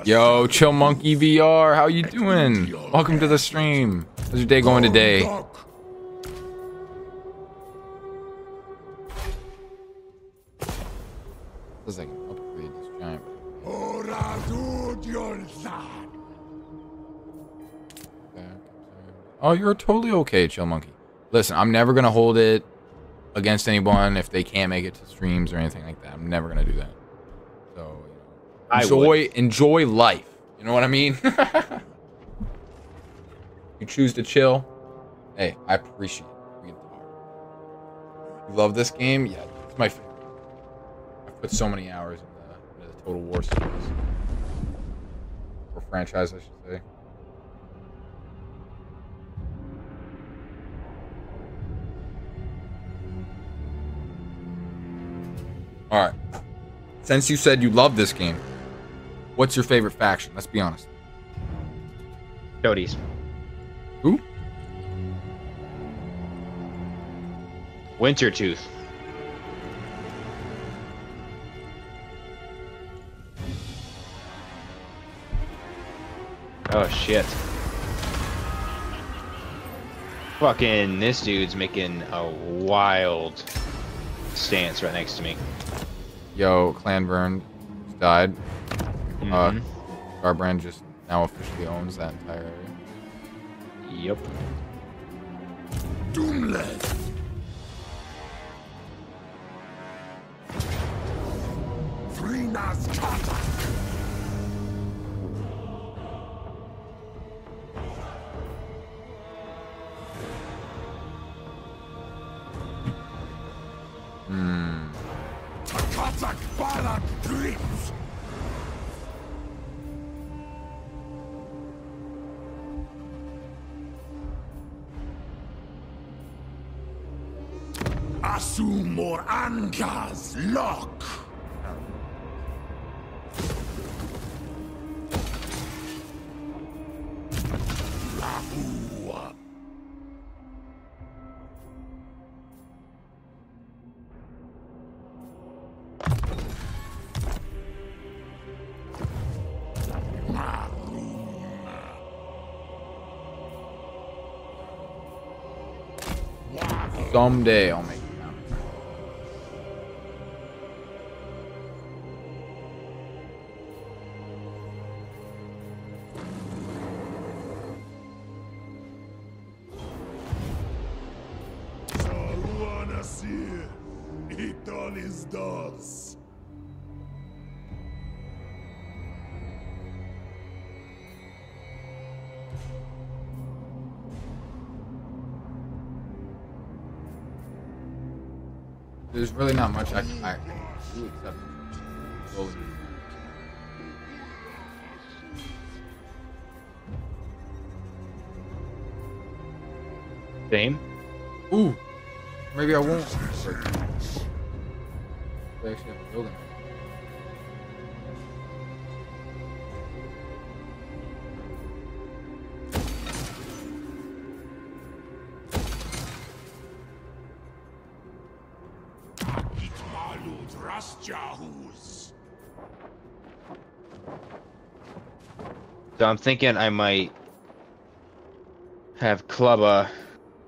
Yo, Chill Monkey VR, how you doing? Welcome to the stream. How's your day going today? Looks like I can upgrade this giant. Oh, you're totally okay, Chill Monkey. Listen, I'm never gonna hold it against anyone if they can't make it to streams or anything like that. I'm never gonna do that. So, you know, I enjoy enjoy life. You know what I mean? you choose to chill. Hey, I appreciate it. We can talk. You love this game? Yeah, it's my favorite. I've put so many hours in the, into the Total War series. Or franchise, I should say. All right. Since you said you love this game, what's your favorite faction? Let's be honest. Cody's. Who? Wintertooth. Oh shit. Fucking this dude's making a wild stance right next to me. Yo, Clan Clanburn died. Uh, Mhm. Garbrand just now officially owns that entire area. Yep. Doomless. Frinas Katak. Someday I'll Not much I I do except slowly. Same. Ooh, maybe I won't. So I'm thinking I might have Clubba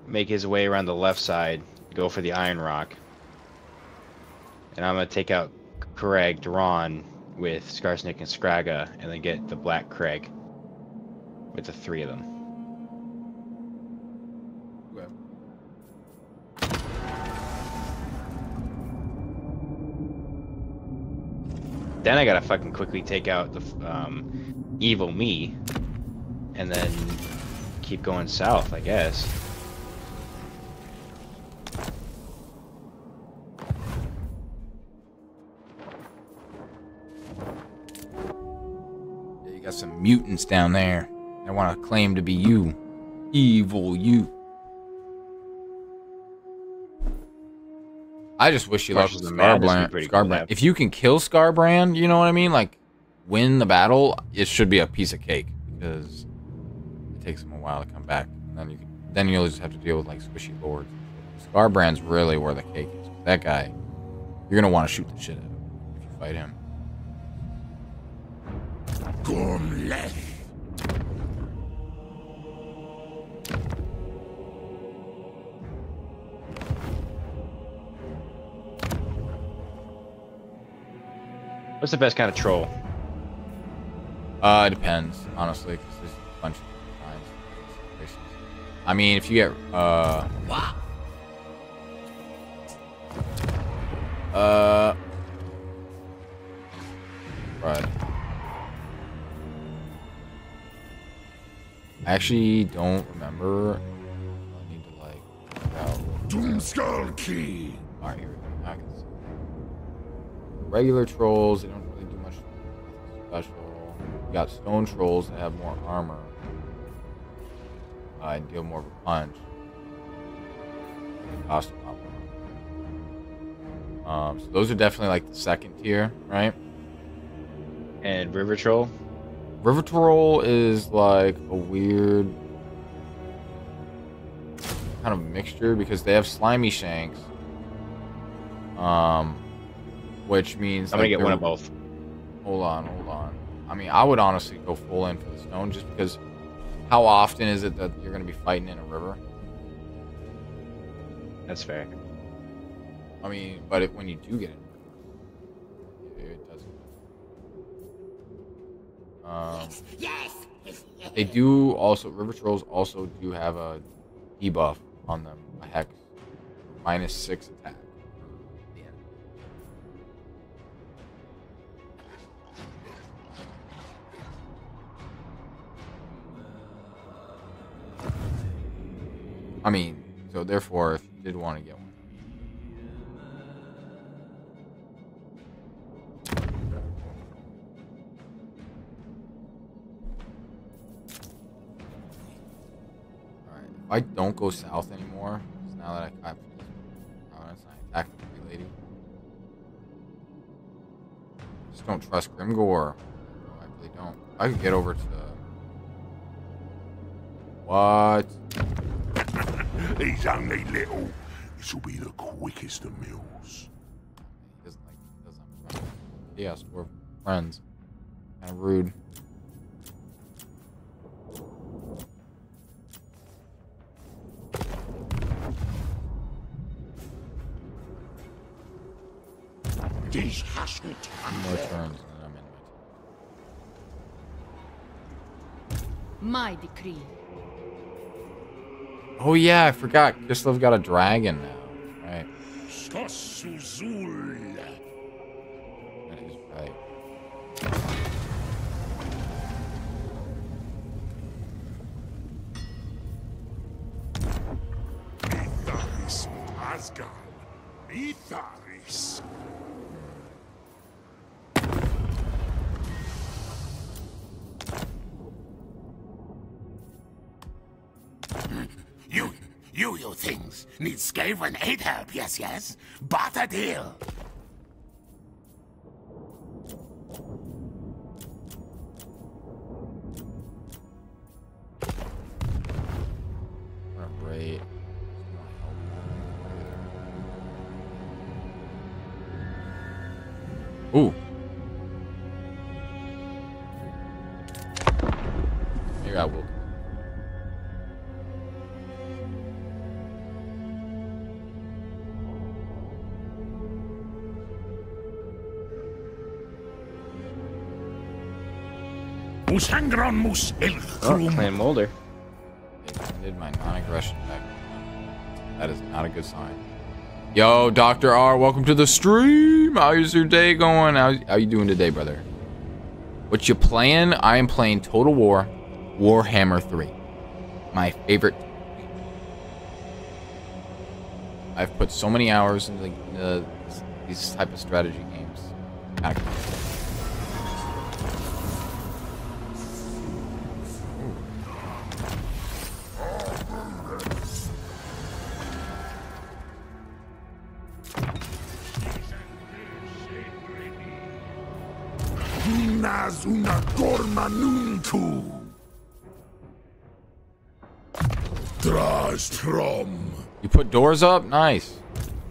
make his way around the left side, go for the Iron Rock. And I'm gonna take out Karag Dron with Skarsnik and Scraga, and then get the Black Crag with the three of them. Then I gotta fucking quickly take out the um, evil me, and then keep going south, I guess. Yeah, you got some mutants down there. They want to claim to be you. Evil you. I just wish you luck with the Madness would be Skarbrand. cool Skarbrand. If you can kill Skarbrand, you know what I mean? Like, win the battle, it should be a piece of cake because it takes him a while to come back. And then you can, then you'll just have to deal with like squishy lords. Skarbrand's really where the cake is. That guy, you're gonna want to shoot the shit out of him if you fight him. Gormleth. What's the best kind of troll? Uh, it depends, honestly, because there's a bunch of different kinds. of situations. I mean, if you get uh, Wow. uh, right. I actually don't remember. I need to like figure out. Doomskull Key. All right, here we go. I can see. Regular trolls, You got stone trolls that have more armor. Uh, and deal more of a punch. Cost a lot more. Um, so those are definitely like the second tier, right? And river troll? River Troll is like a weird kind of mixture because they have slimy shanks. Um, which means I'm gonna get one of both. Hold on, hold on. I mean, I would honestly go full in for the stone just because how often is it that you're going to be fighting in a river? That's fair. I mean, but if, when you do get in a it doesn't. Um, Yes! they do also, River Trolls also do have a debuff on them, a hex. Minus six attack. I mean, so therefore, if you did want to get one, Alright, if I don't go south anymore, now that I, I've honest, I attacked the lady. Just don't trust Grimgor. I really don't. I could get over to the What? He's only little. This'll be the quickest of meals. He doesn't like he doesn't have Yes, we're friends. Kinda rude. These hasnn't Two more turns and I'm in my My decree. Oh yeah, I forgot. Kislev got a dragon now. Right. Skaven help, yes, yes? but a deal. Musangron mus el Oh, Clan Moulder. I did my non-aggression deck. That is not a good sign. Yo, Dr. R, welcome to the stream. How's your day going? How, how you doing today, brother? What you playing? I am playing Total War Warhammer 3. My favorite. I've put so many hours into the, these type of strategy games. Put doors up? Nice.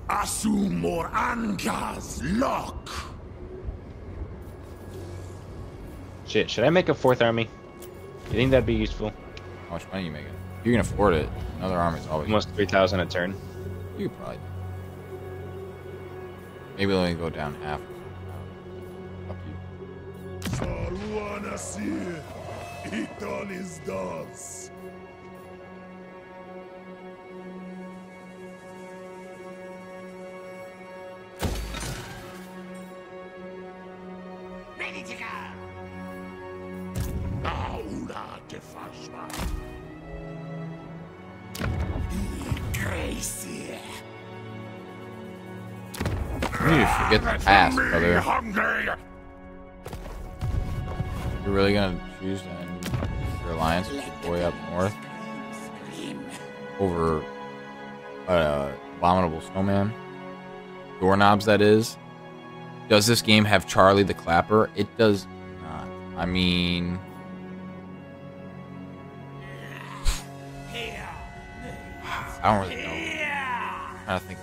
Asumor angas lock. Shit, should I make a fourth army? You think that'd be useful? How much money you making? You can afford it. Another army's always. Almost 3,000 a turn. You could probably. do it. Maybe let me go down half. Up to you. Saruanasir, Iton is das. Forget the past, brother. Hungry. You're really gonna choose to end your alliance with your boy up north over uh, abominable snowman? Doorknobs, that is. Does this game have Charlie the Clapper? It does not. I mean, I don't really know. Trying to think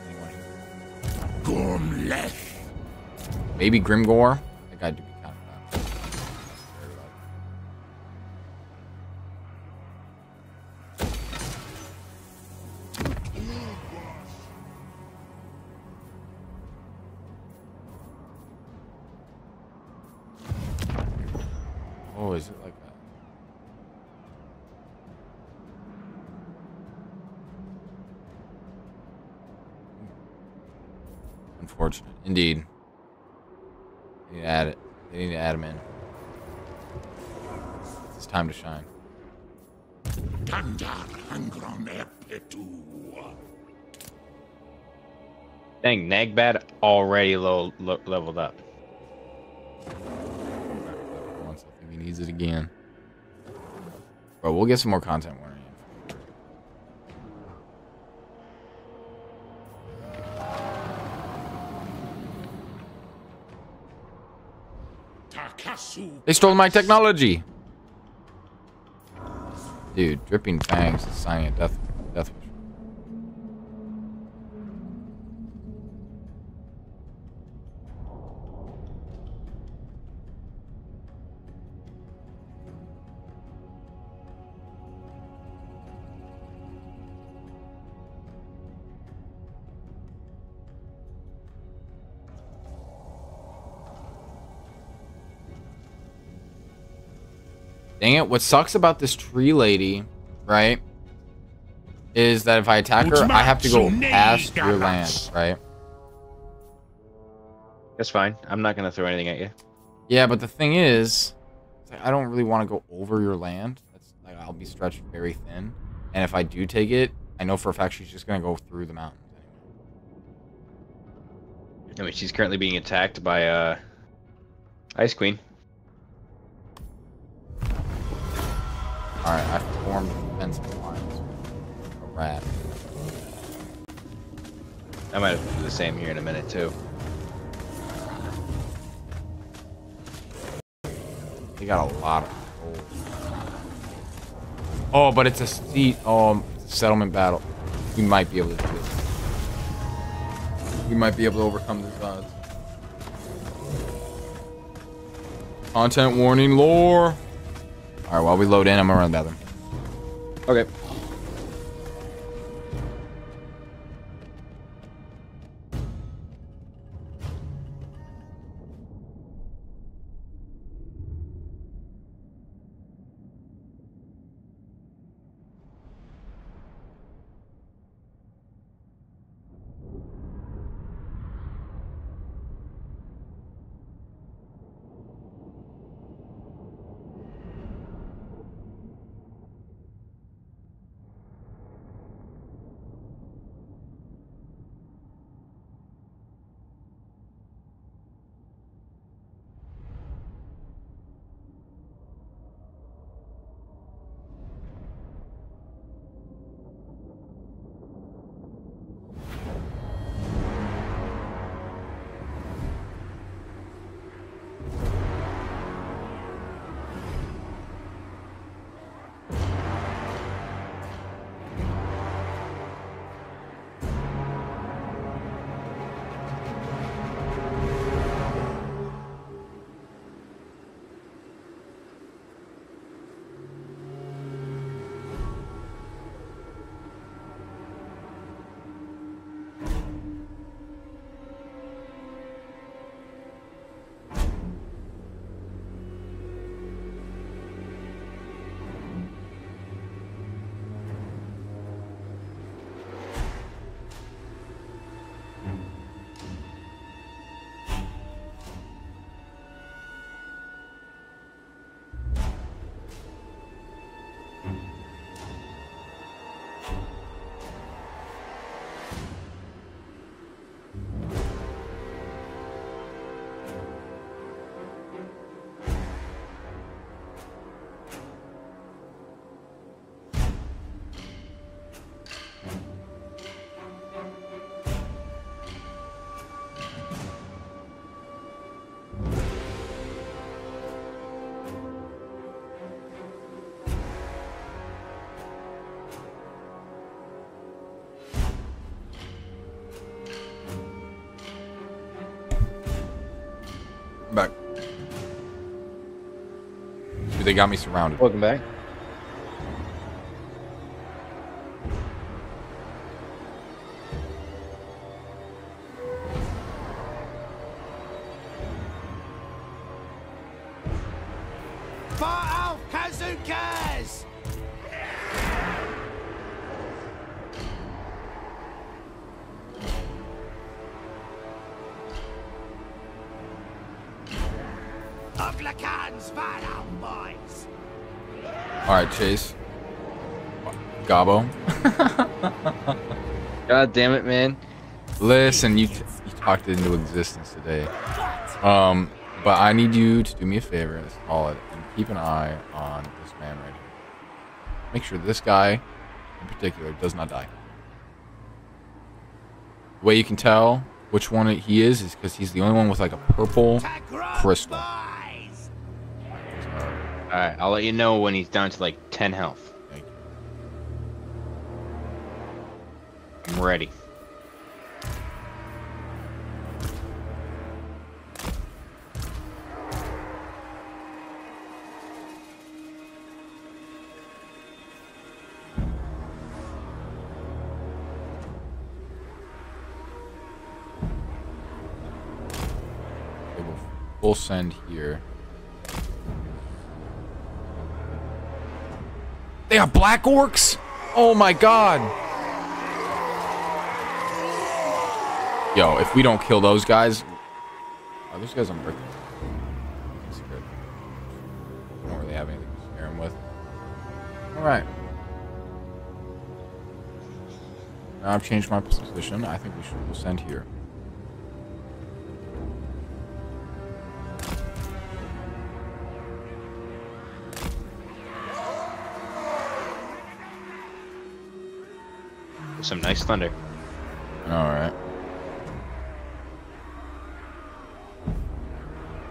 anyone. here. Maybe Grimgor. Oh, is it like that? Hmm. Unfortunate. Indeed. They need to add it. They need to add him in. It's time to shine. Tandar hangron epetu. Dang, Nagbad already low, lo- leveled up. Once I think he needs it again. But we'll get some more content warning. Takasu. They stole my technology. Dude, dripping fangs is signing a death Dang it, what sucks about this tree lady, right? Is that if I attack her, I have to go past your land, right? That's fine. I'm not gonna throw anything at you. Yeah, but the thing is, like, I don't really want to go over your land. That's like I'll be stretched very thin, and if I do take it, I know for a fact she's just gonna go through the mountains. I mean, she's currently being attacked by uh, Ice Queen. All right, I formed a defensive alliance. A rat. I might have to do the same here in a minute too. They got a lot of gold. Oh, but it's a seat. Oh, um, settlement battle. We might be able to do it. We might be able to overcome these odds. Content warning lore. All right, while we load in, I'm gonna run the bathroom. Okay. Dude, they got me surrounded. Welcome back. Far out, Kazukas! All right, Chase. Gobo. God damn it, man. Listen, you, you talked it into existence today. Um, but I need you to do me a favor, that's all it, and keep an eye on this man right here. Make sure this guy, in particular, does not die. The way you can tell which one he is is because he's the only one with like a purple crystal. Boys! Alright, I'll let you know when he's down to like 10 health. Thank you. I'm ready. We'll send here. They have black orcs? Oh my god. Yo, if we don't kill those guys. Are those guys on Earth? That's good. Don't really have anything to scare them with. Alright. Now I've changed my position. I think we should send here. Some nice thunder. Alright.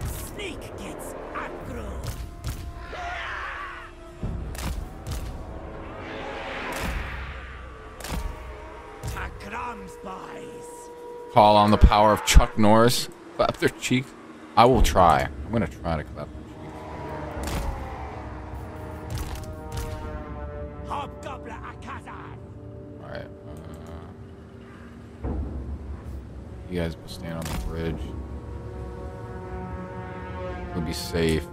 Sneak gets aggro! Call on the power of Chuck Norris. Clap their cheek. I will try. I'm gonna try to clap safe.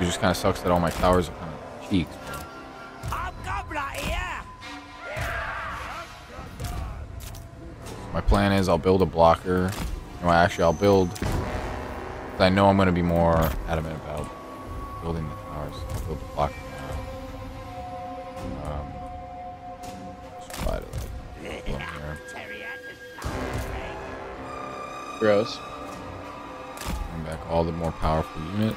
It just kind of sucks that all my towers are kind of cheeks. Plan is I'll build a blocker. No, actually, I'll build... I know I'm going to be more adamant about building the towers. I'll build the blocker now. Um, just try to like here. Gross. Bring back all the more powerful unit.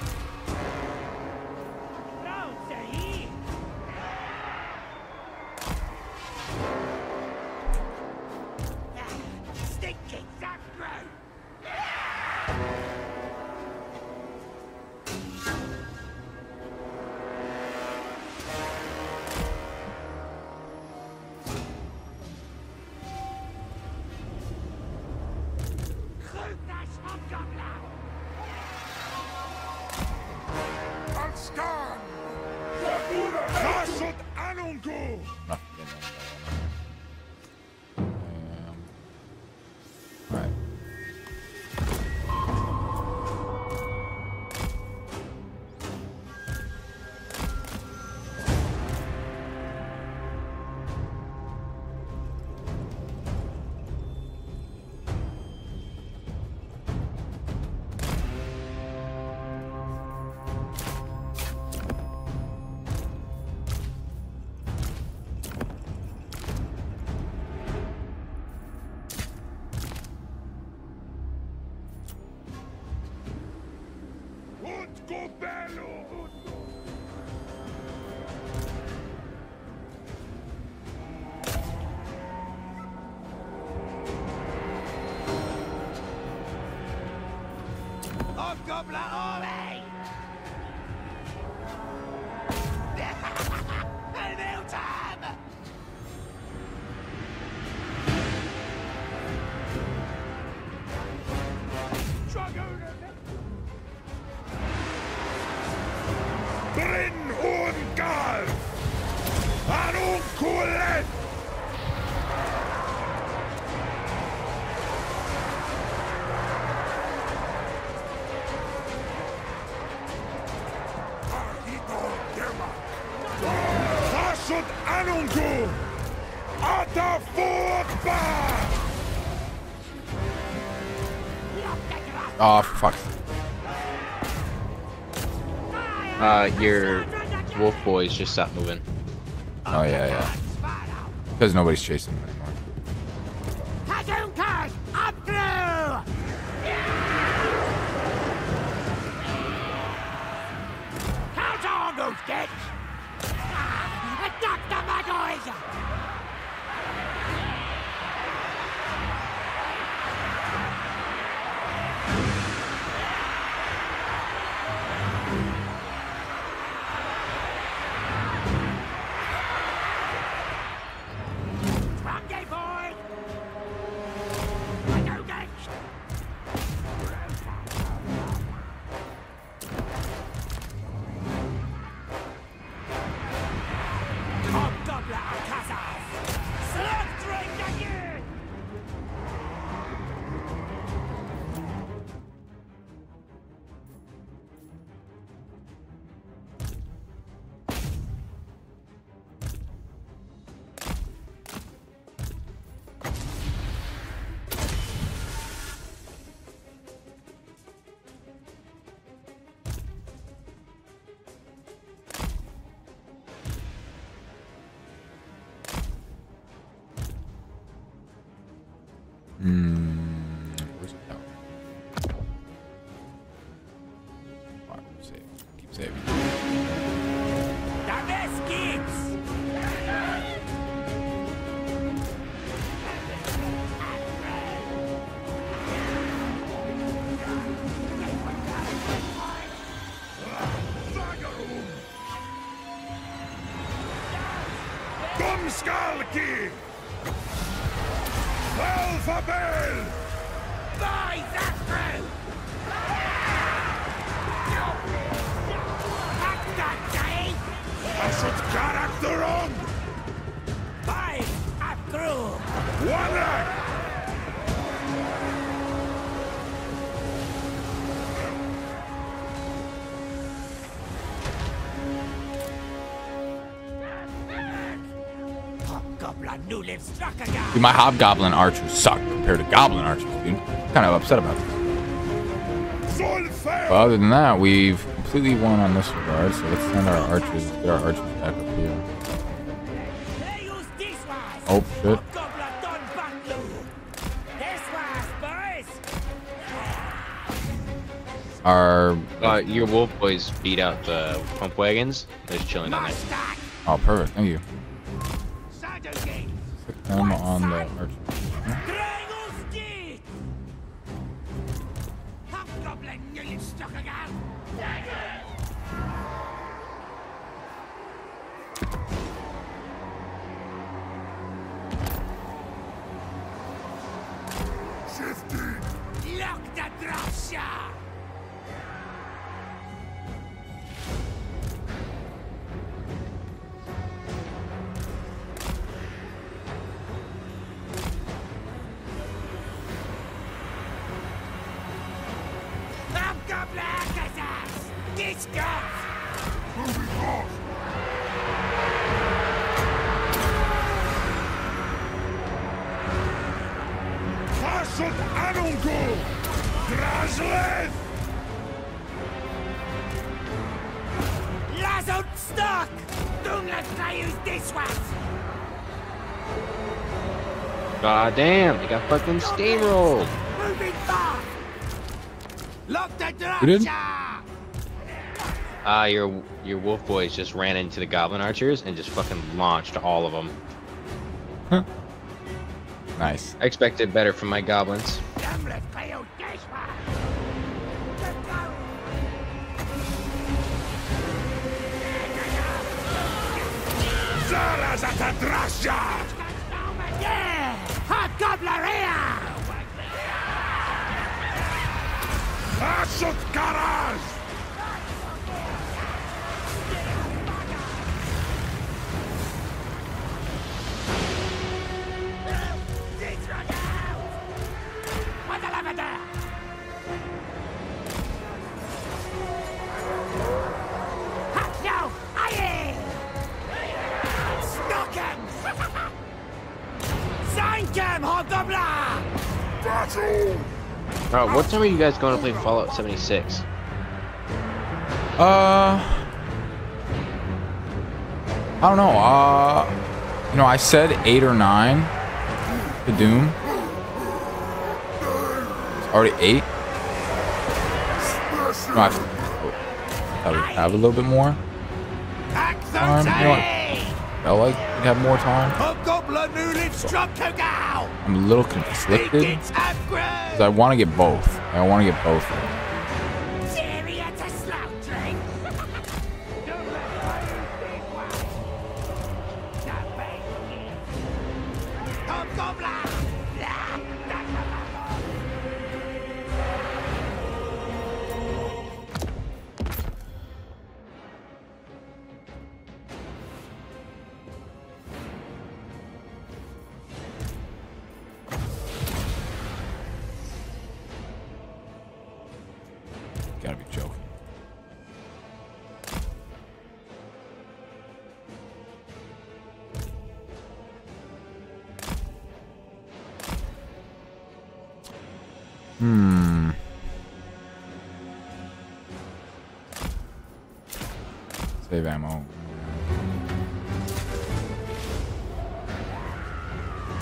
Hobgoblin army! Hamilton! Oh, fuck. Uh, your wolf boys just stopped moving. Oh, yeah, yeah. Because nobody's chasing them anymore. My hobgoblin archers suck compared to goblin archers, dude. Kind of upset about this. But other than that, we've completely won on this regard. So let's send our archers. Get our archers back up here. They use this was! Oh shit! Hobgoblin done back loop! This was, boys! Our Uh, your wolf boys beat out the pump wagons. They're just chilling down there. Oh, perfect. Thank you. Steamrolled. Moving fast! Lock the We did? dropshot! Uh, your your wolf boys just ran into the goblin archers and just fucking launched all of them. Huh. Nice. I expected better from my goblins. Time are you guys going to play Fallout 76? Uh, I don't know. Uh, you know, I said eight or nine to Doom. It's already eight. No, I I have a little bit more time. You know? Felt like we'd have more time. To go! I'm a little conflicted because I want to get both. I want to get both. Save ammo.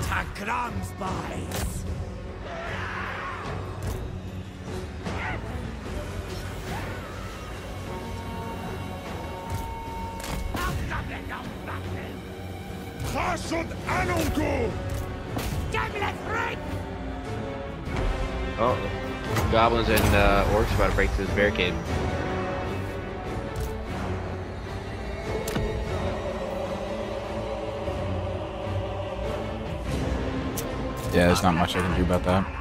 Takrams, boys! Ashut Anunku! Gimlet! Oh, goblins and uh, orcs about to break through this barricade. Yeah, there's not much I can do about that.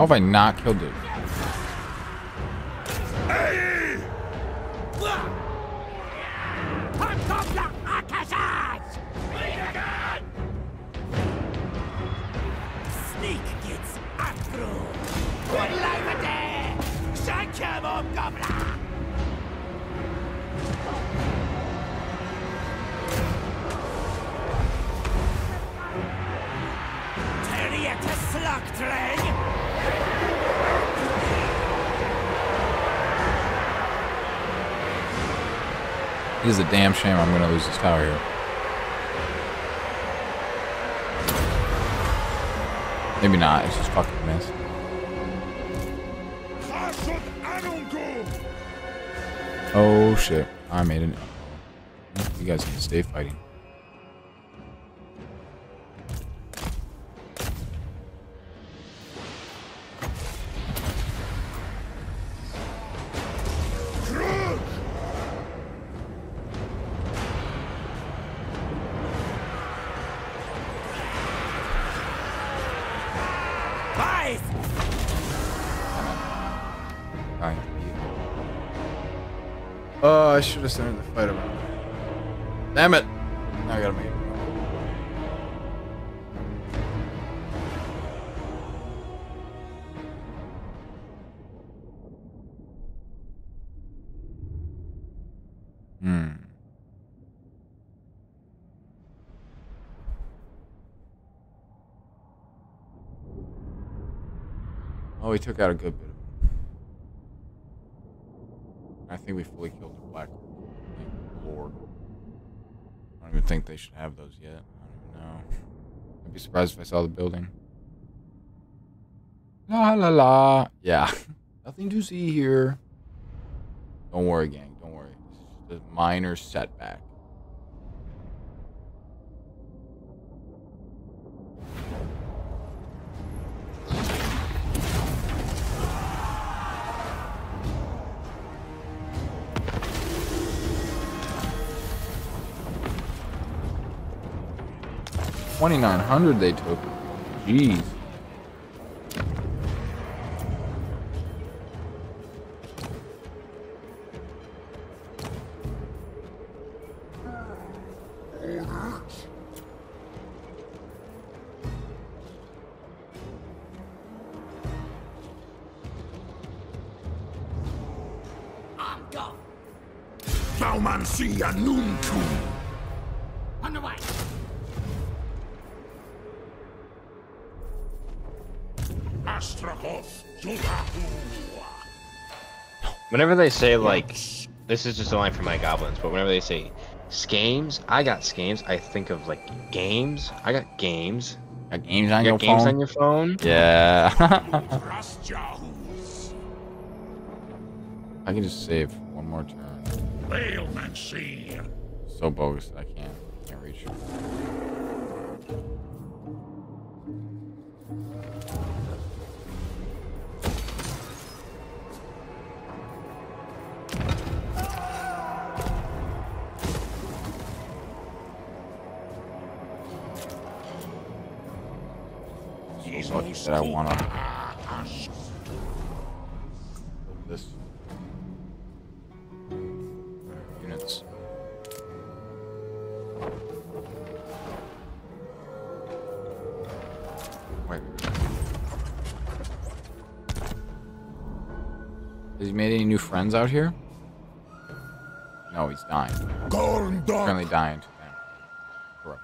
How have I not killed it? Is a damn shame I'm gonna lose this tower here. Maybe not. It's just fucking. Hasselt Oh shit! I made it. Took out a good bit of them. I think we fully killed the black lord. I don't even think they should have those yet. I don't even know. I'd be surprised if I saw the building. La la la. Yeah. Nothing to see here. Don't worry, gang. Don't worry. This is just a minor setback. Twenty-nine hundred they took. Jeez. Whenever they say like, this is just a line for my goblins, but whenever they say skames, I got skames. I think of like games. I got games. Got games on You your got games phone. on your phone. yeah. I can just save one more turn. Whalemancy! So bogus that I can't can't reach. This units. Wait. Has he made any new friends out here? No, he's dying. Gorndok! Currently dying. Correct.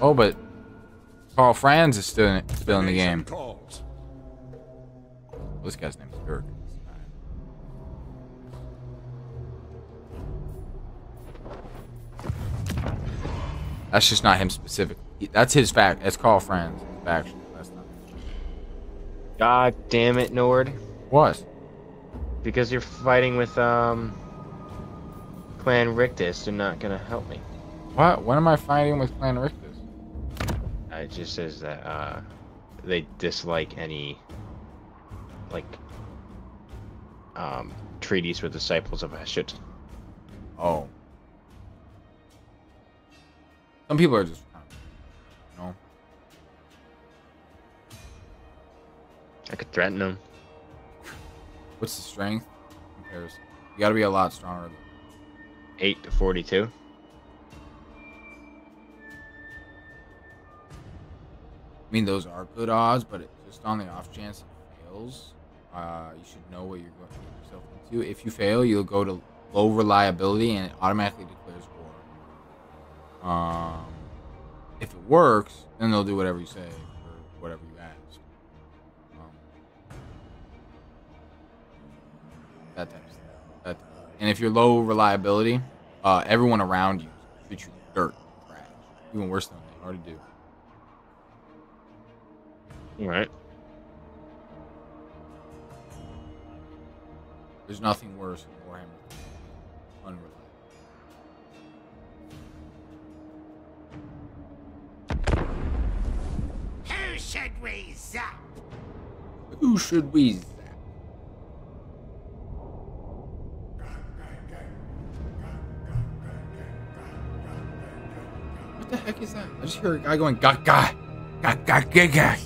Oh, but Karl Franz is still in, still in the game. This guy's name is Dirk. That's just not him specifically. That's his fact. That's Karl Franz. Faction. That's not. God damn it, Nord. What? Because you're fighting with um Clan Rictus, you're not gonna help me. What? When am I fighting with Clan Rictus? It just says that uh they dislike any like um treaties with disciples of Hashut. Oh. Some people are just, you know. I could threaten them. What's the strength comparison? You got to be a lot stronger. Than, Eight to forty-two. I mean, those are good odds, but it, just on the off chance it fails, uh, you should know what you're going to get yourself into. If you fail, you'll go to low reliability and it automatically declares war. Um, if it works, then they'll do whatever you say or whatever you ask. Um, that type of and if you're low reliability, uh, everyone around you treats you dirt, trash, even worse than they already do. All right. There's nothing worse than Warhammer. Unreliable. Who should we zap? Who should we zap? What the heck is that? I just hear a guy going ga ga ga ga ga ga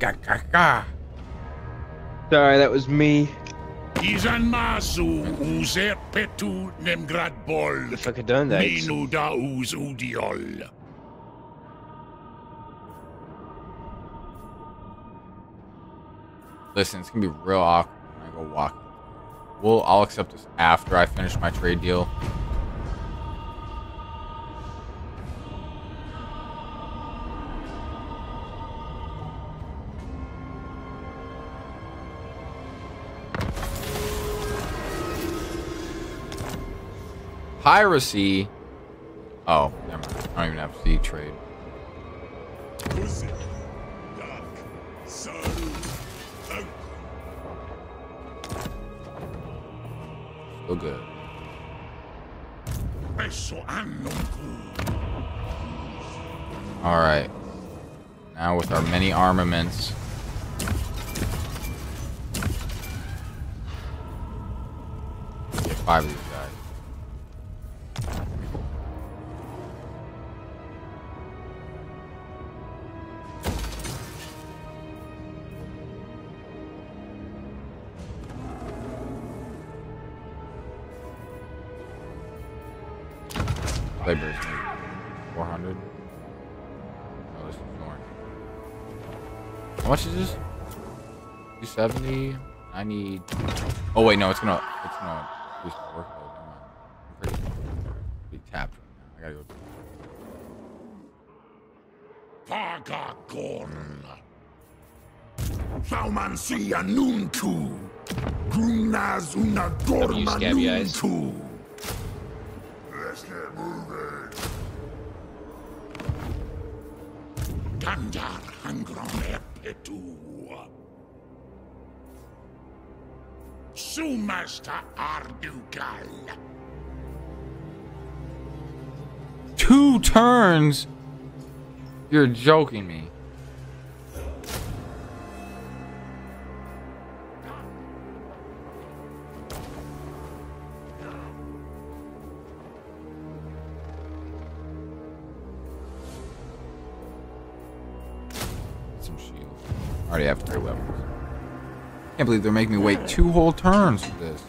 ga ga ga. Sorry, that was me. Izan masu uzer petu nemgrad bol. The fuck had done that. Minu da uz udiol. Listen, it's gonna be real awkward when I go walking. Well, I'll accept this after I finish my trade deal. Piracy. Oh, never mind. I don't even have to trade. Still good. All right. Now with our many armaments. Get five 270. I need. Oh wait, no, it's gonna it's gonna boost my workload. Never mind. I'm pretty, pretty tapped right now. I gotta go. Paga gorn. Saumansi annunku. Grunaz una W, scabby eyes. Let's get moving. Gandar hangron epitu. Sumasta ardugal. Two turns. You're joking me. Some shields. I already have three weapons. Can't believe they're making me wait two whole turns for this.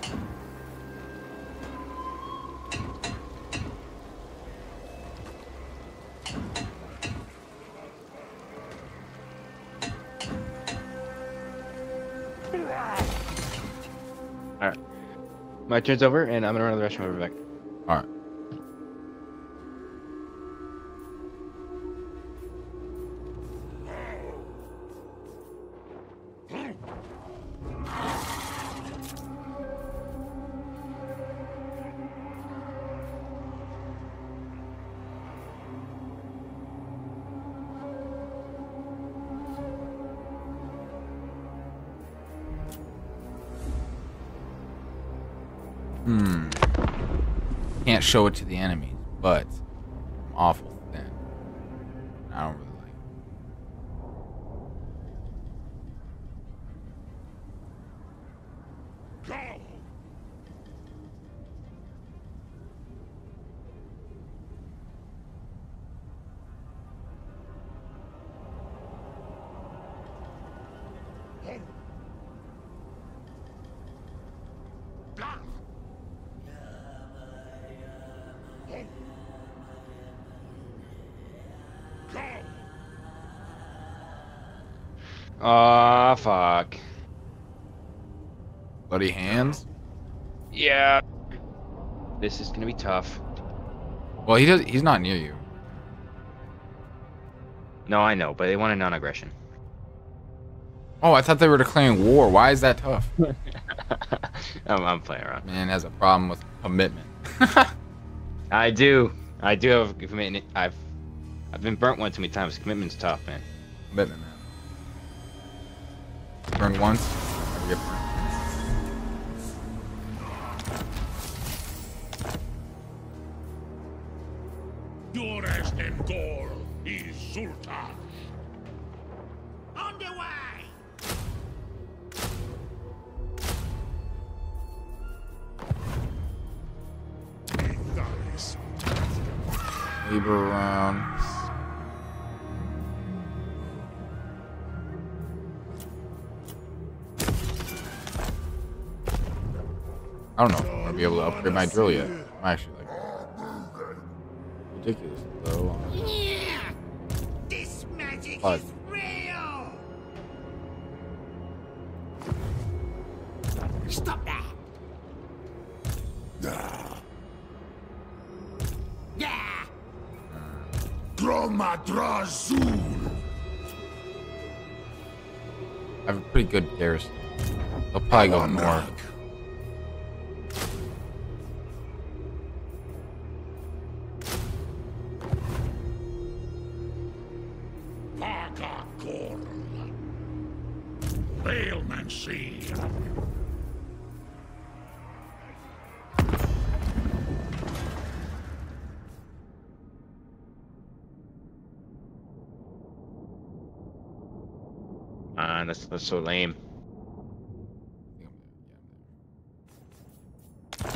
All right. My turn's over, and I'm gonna run to the restroom. Be back. All Can't show it to the enemies, but I'm awful This is gonna be tough. Well, he does. He's not near you. No, I know, but they want a non-aggression. Oh, I thought they were declaring war. Why is that tough? I'm, I'm playing around. Man has a problem with commitment. I do. I do have commitment. I've I've been burnt one too many times. Commitment's tough, man. commitment, man. Burn once, Gol is. On the way! Around. I don't know if I'm gonna be able to upgrade my drill yet. I'm actually like ridiculous magic Fuck. is real! Stop that! Yeah! Gromadrazul. I have a pretty good garrison. They'll probably go north. That's so lame.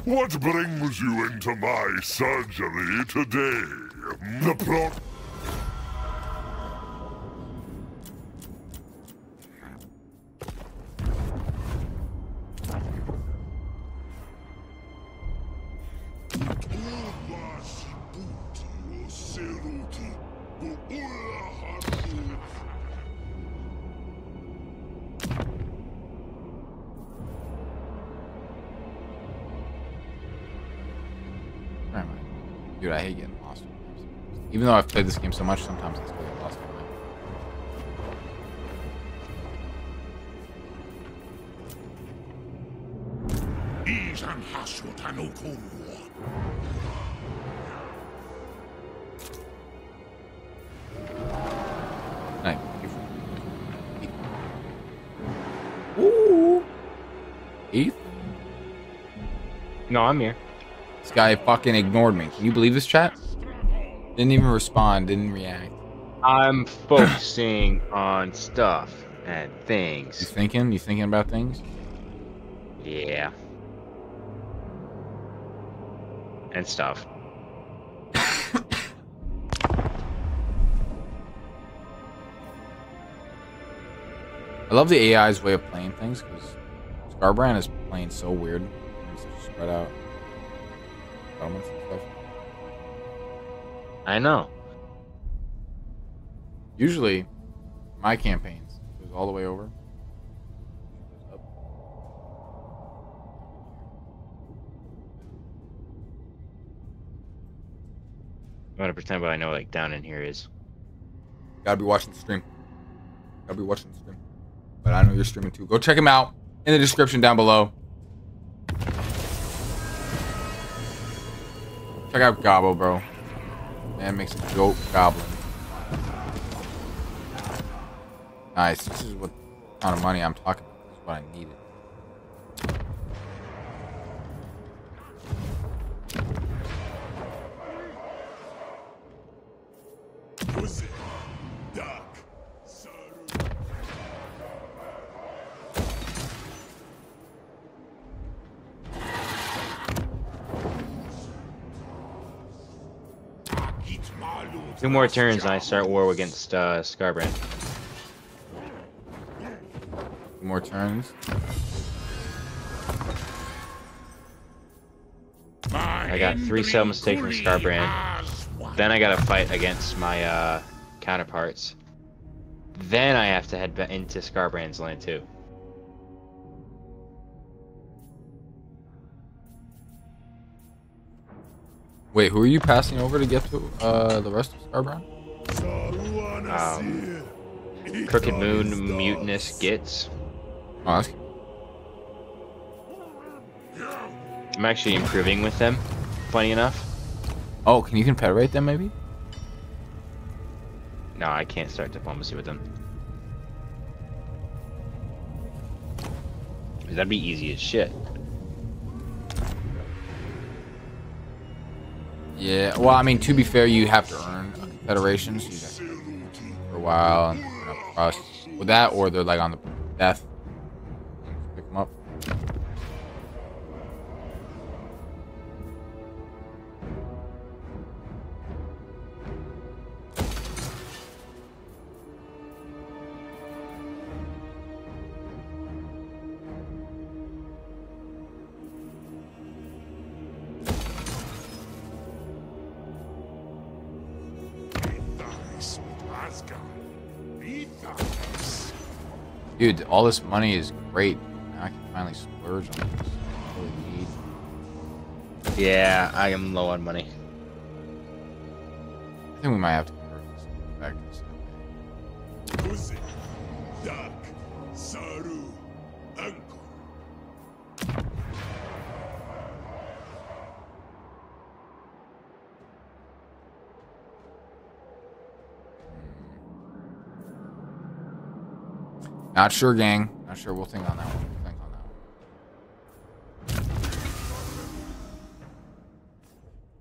What brings you into my surgery today? The plot. Even though I've this game so much, sometimes I still get lost. in it. Izan Hasutanukul. Nice. Ooh. Eighth? No, I'm here. This guy fucking ignored me. Can you believe this chat? Didn't even respond, didn't react. I'm focusing on stuff and things. You thinking? You thinking about things? Yeah. And stuff. I love the AI's way of playing things because Skarbrand is playing so weird. Such spread out elements and stuff. I know. Usually, my campaigns goes all the way over. I'm gonna pretend what I know like down in here is. Gotta be watching the stream. Gotta be watching the stream. But I know you're streaming too. Go check him out in the description down below. Check out Gobo, bro. Man makes a dope goblin. Nice. This is what kind of money I'm talking about. This is what I needed. More turns and I start war against uh, Skarbrand. More turns. I got three settlements taken from Skarbrand. Then I gotta fight against my uh, counterparts. Then I have to head back into Skarbrand's land too. Wait, who are you passing over to get to uh, the rest of Skarbrand? Um, Crooked Moon Mutinous Gits. Oh, that's I'm actually improving with them, funny enough. Oh, can you confederate them maybe? No, I can't start diplomacy with them. That'd be easy as shit. Yeah. Well, I mean, to be fair, you have to earn a confederation, so you for a while and up trust with that, or they're like on the death. Dude, all this money is great. Now I can finally splurge on this. I really need. Yeah, I am low on money. I think we might have to Not sure, gang. Not sure. We'll think on that one. Think on that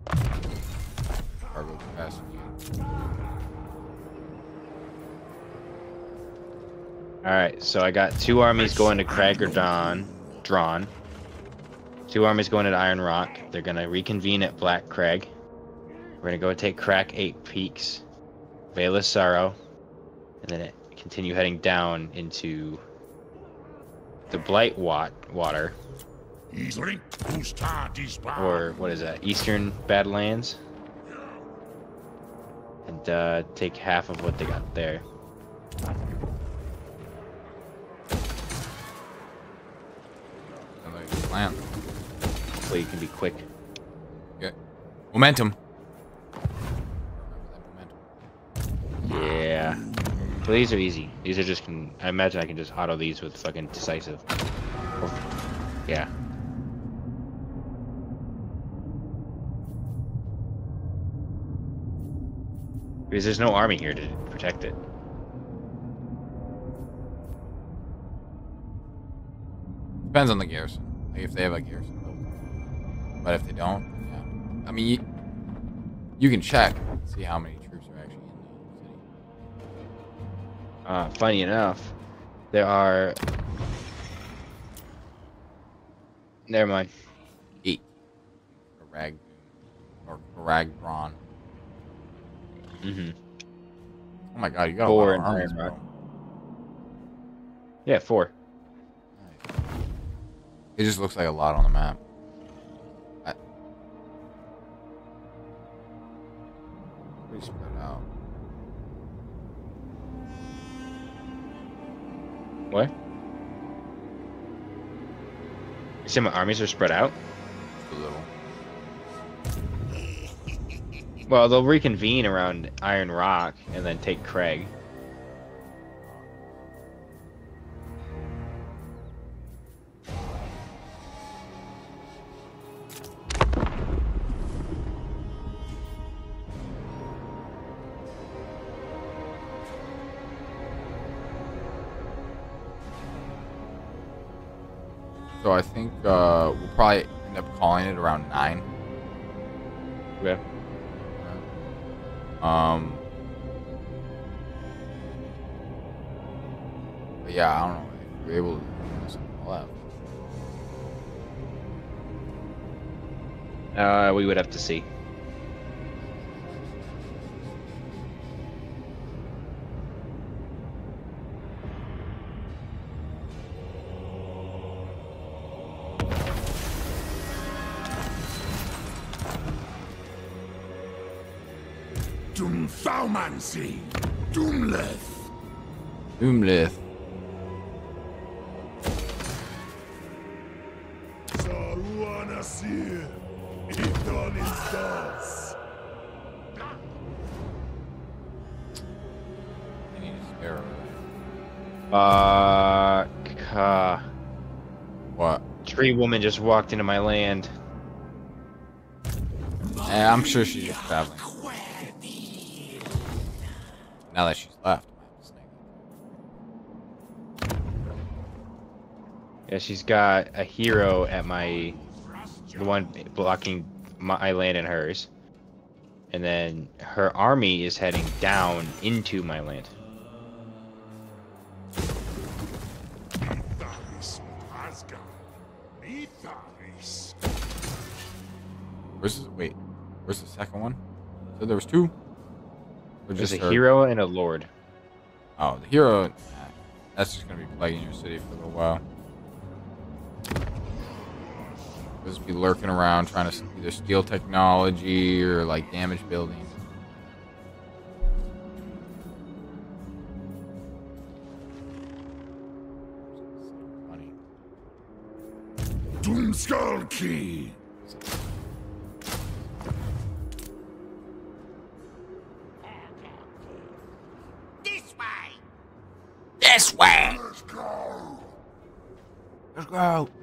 one. Cargo capacity. Alright, so I got two armies going to Karag Dron, drawn. Two armies going to Iron Rock. They're gonna reconvene at Black Crag. We're gonna go take Karak Eight Peaks, Veil of Sorrow, and then it, continue heading down into the Blight Wat water, Drink. Gustad is or what is that? Eastern Badlands, and uh, take half of what they got there. Sounds like a plan. So you can be quick. Okay. Momentum. But these are easy. These are just can I imagine I can just auto these with fucking decisive. Yeah. Because there's no army here to protect it. Depends on the garrison. Like if they have a built. But if they don't, yeah. I mean, you, you can check see how many Uh, funny enough, there are. Never mind. Eight. A rag or a rag brawn. hmm Oh my god, you got Four a lot of in armies, Iron bro. Yeah, four. Nice. It just looks like a lot on the map. I... Pretty spread What? You say my armies are spread out? A little. Well, they'll reconvene around Iron Rock and then take Craig. Probably end up calling it around nine. Yeah. Um. But yeah, I don't know if we're able to do all out. Uh, we would have to see. Dum Thaumansi. Doomleth. Doomlith. Saruanasir. Idon is das. I need a sparrow. Uh, uh, What? tree woman just walked into my land. I'm sure she's just traveling. Now that she's left. Yeah, she's got a hero at my, the one blocking my land and hers. And then her army is heading down into my land. Mitharis Asgard. Mitharis. Where's the, wait? Where's the second one? So there was two. Or There's a hero and a lord. Oh, the hero. Uh, that's just gonna be plaguing your city for a little while. Just be lurking around trying to either steal technology or like damage buildings. Funny. Doomskull Key. Go.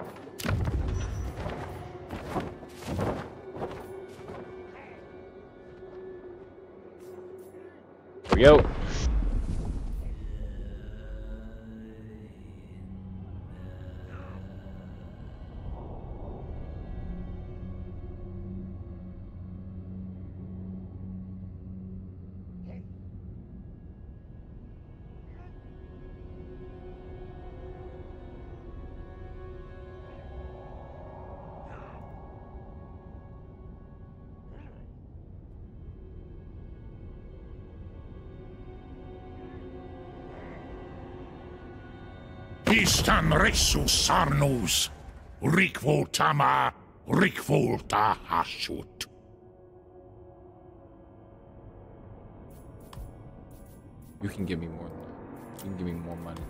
Resus Sarnus. Rikvo Tama. Rikvolta Hashut. You can give me more. You can give me more money.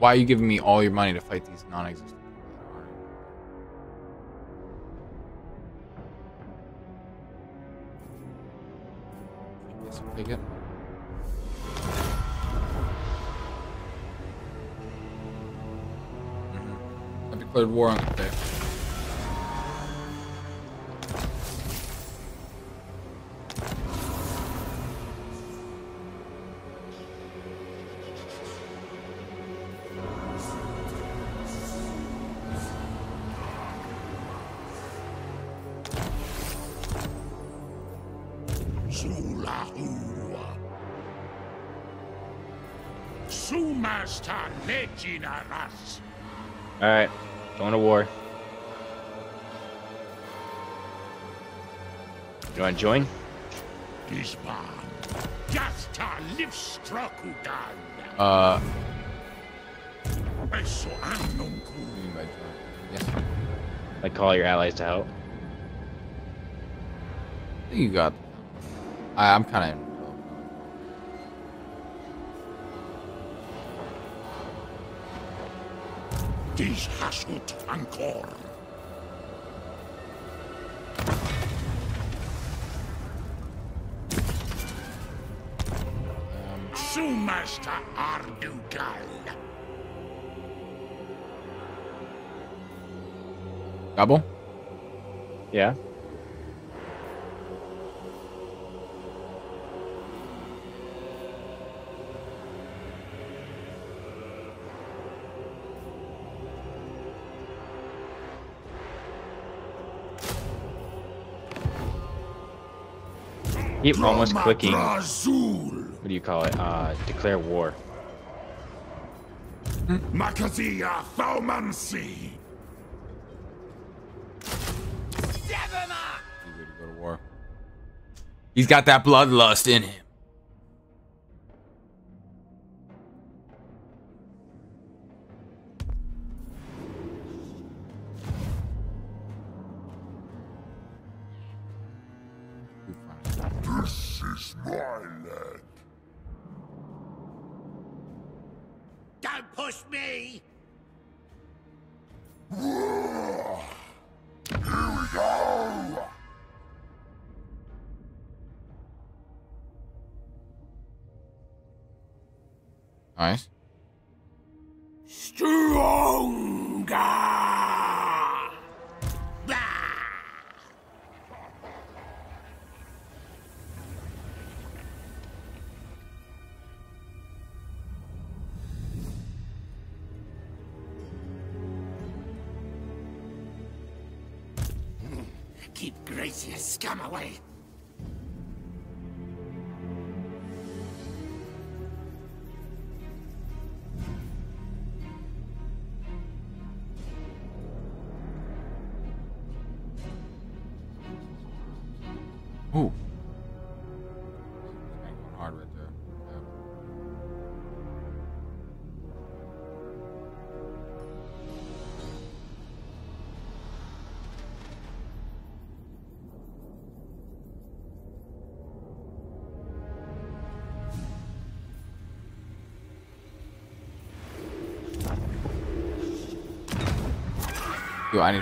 Why are you giving me all your money to fight these non-existent people take it. Declared war on the day. By join? Uh, yes. Like call your allies to help? I think you got. I, I'm kind of. Dis Hasut Ankor. Sumasta Ardugal. Gobble? Yeah. Keep almost clicking. What do you call it? Uh, declare war. Makazia Thaumansi. Devama! Eager to go to war. He's got that bloodlust in him. I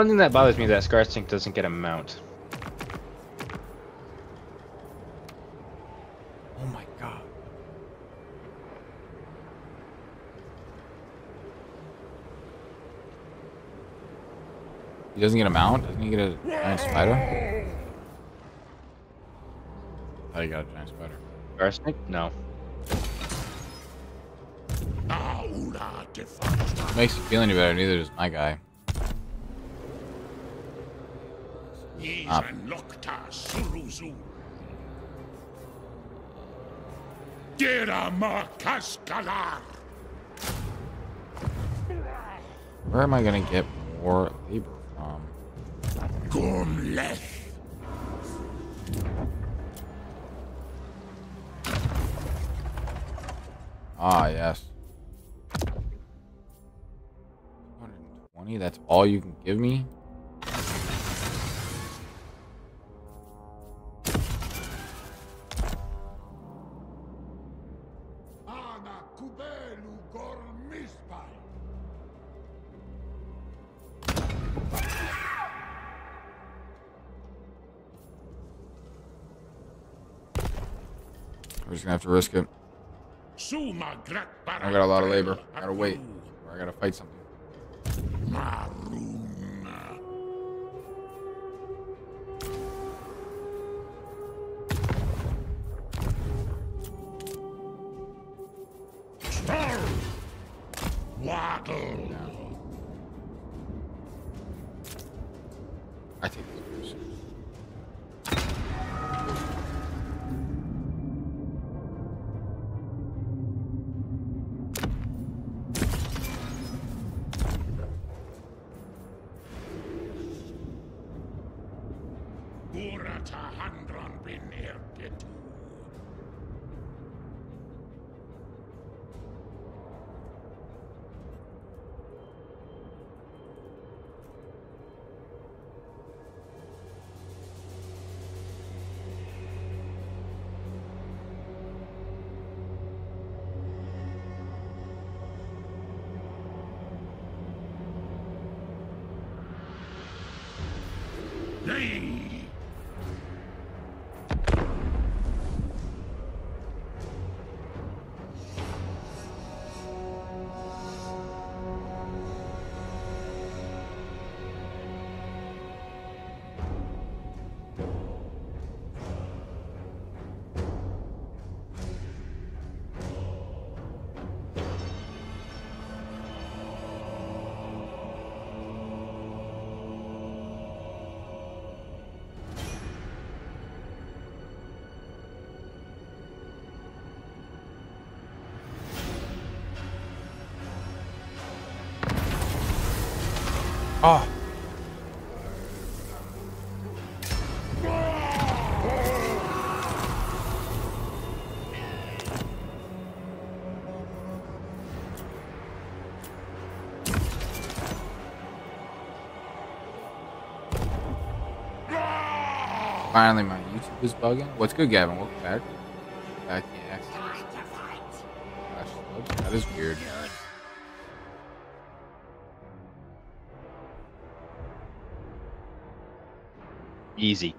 One thing that bothers me is that Skarsnik doesn't get a mount. Oh my god. He doesn't get a mount? Doesn't he get a giant spider? Oh, you got a giant spider. Skarsnik? No. Aura de Fasma. Makes you feel any better, neither does my guy. Up. Isan Lokta Suruzu. Dira Ma Kaskalar. Where am I gonna get more labor from? Gunleth. Ah, yes. 220, that's all you can give me? Have to risk it. I got a lot of labor. I gotta wait. Or I gotta fight something. Finally, my YouTube is bugging. What's good, Gavin? Welcome back. Yeah. Gosh, That is weird. Easy.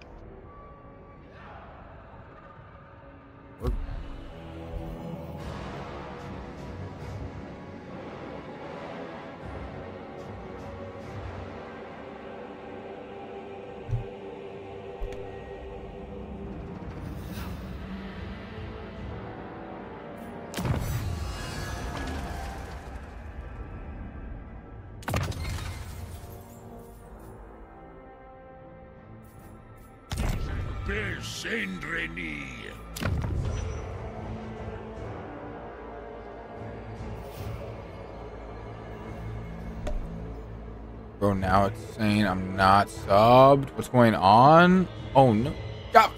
Bro, now it's saying I'm not subbed. What's going on? Oh no. God,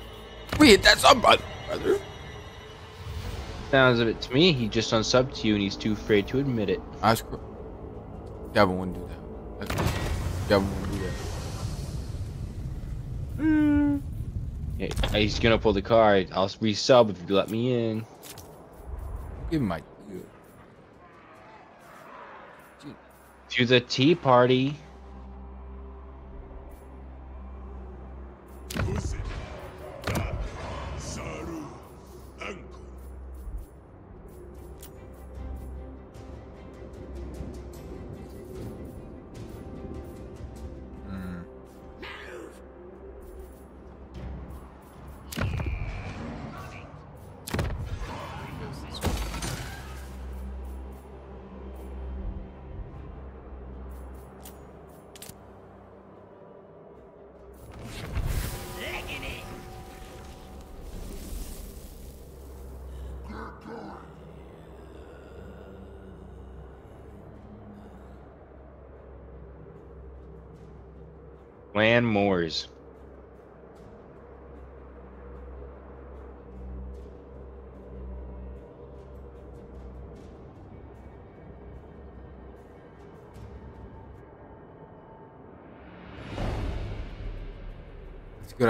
we hit that sub button, brother. Sounds of it to me. He just unsubbed to you and he's too afraid to admit it. I screw. Gavin wouldn't do that. That's Gavin wouldn't do that. Yeah, he's gonna pull the card. I'll resub if you let me in. Give him my. To the tea party.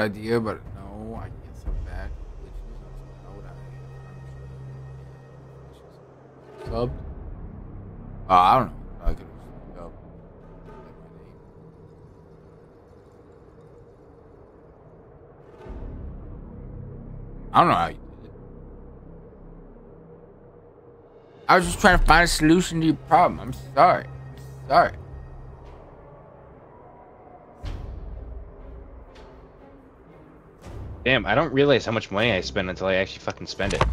Idea, but no, I can't sub back. Glitches. How would I? Subbed? Uh, I don't know. I could have subbed. I don't know how you did it. I was just trying to find a solution to your problem. I'm sorry. I'm sorry. Damn, I don't realize how much money I spend until I actually fucking spend it.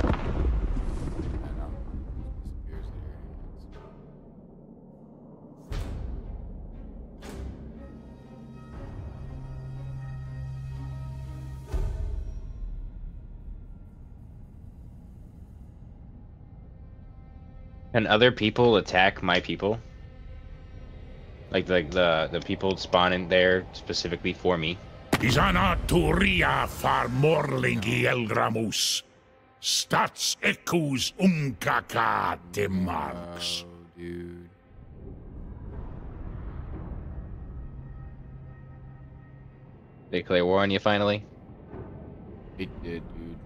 Can other people attack my people? Like like the the people spawn in there specifically for me. Isana turia far morlingi elgramus. Stats ecus umkaka demarks. Oh, dude. They declare war on you finally. It did, dude.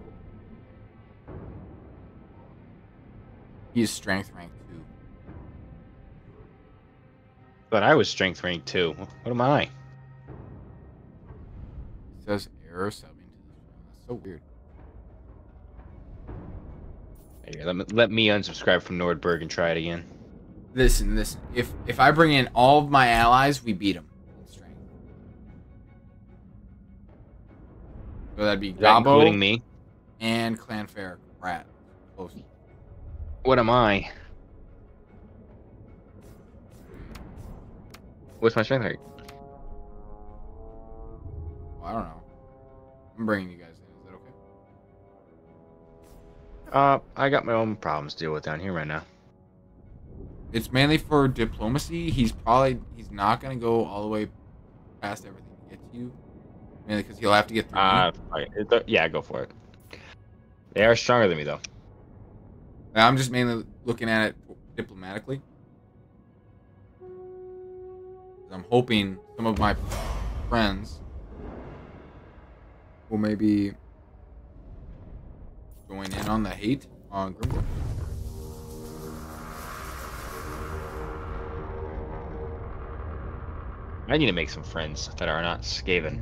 He is strength rank two. But I was strength rank two. What am I? It says error subbing to this. That's so weird. Here, let me let me unsubscribe from Nordberg and try it again. Listen, listen. If if I bring in all of my allies, we beat them in strength. So that'd be Is that including me. and Clanfair. Rat. Close. What am I? What's my strength rate? Well, I don't know. I'm bringing you guys in. Is that okay? Uh, I got my own problems to deal with down here right now. it's mainly for diplomacy. He's probably he's not gonna go all the way past everything to get to you, mainly because he'll have to get through. me. Uh, alright, uh, yeah, go for it. They are stronger than me though. I'm just mainly looking at it diplomatically. I'm hoping some of my friends will maybe join in on the hate on Grimgor. I need to make some friends that are not Skaven.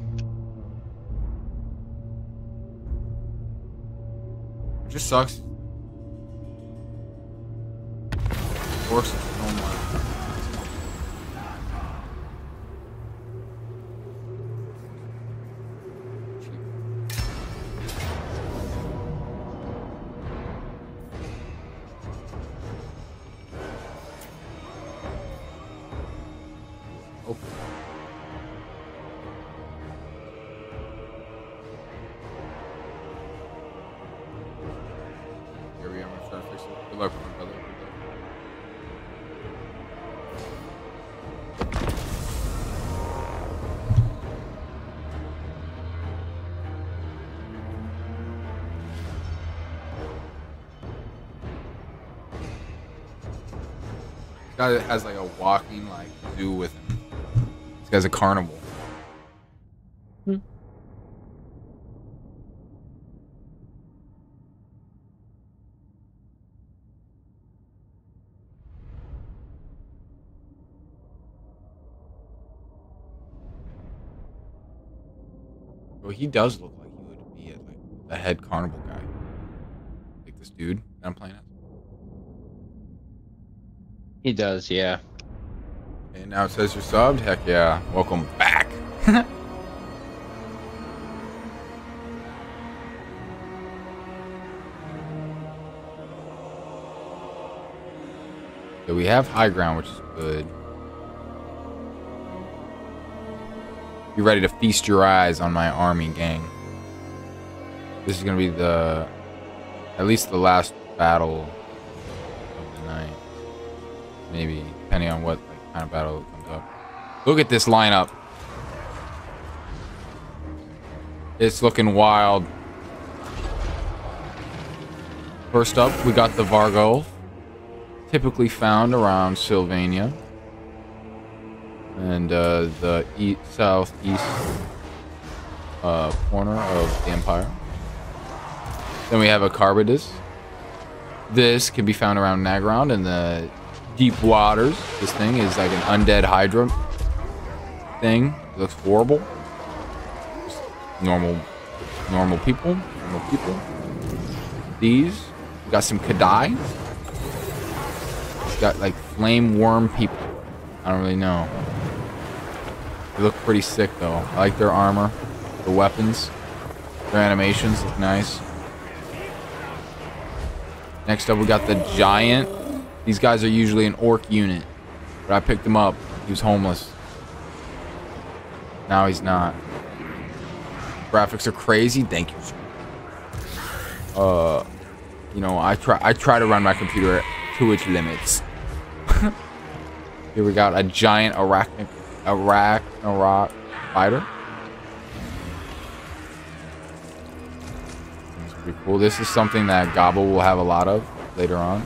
It just sucks. Of guy has like a walking like zoo with him. This guy's a carnival. Well, he does look like he would be a, like the head carnival guy. Like this dude that I'm playing as. He does, yeah. And now it says you're subbed. Heck yeah. Welcome back. so we have high ground, which is good. Be ready to feast your eyes on my army, gang. This is gonna be the, at least the last battle. Maybe, depending on what like, kind of battle comes up. Look at this lineup. It's looking wild. First up, we got the Vargulf. Typically found around Sylvania. And uh, the southeast uh, corner of the Empire. Then we have a Kharibdyss. This can be found around Naggaroth in the deep waters. This thing is like an undead Hydra thing. It looks horrible. Just normal, normal people. Normal people. These. We got some K'daai. It's got like flame worm people. I don't really know. They look pretty sick though. I like their armor, the weapons, their animations look nice. Next up, we got the giant. These guys are usually an orc unit, but I picked him up. He was homeless. Now he's not. Graphics are crazy. Thank you. Uh, you know, I try. I try to run my computer to its limits. Here we got a giant arachnic, arachnarok spider. That's pretty cool. This is something that Gobo will have a lot of later on.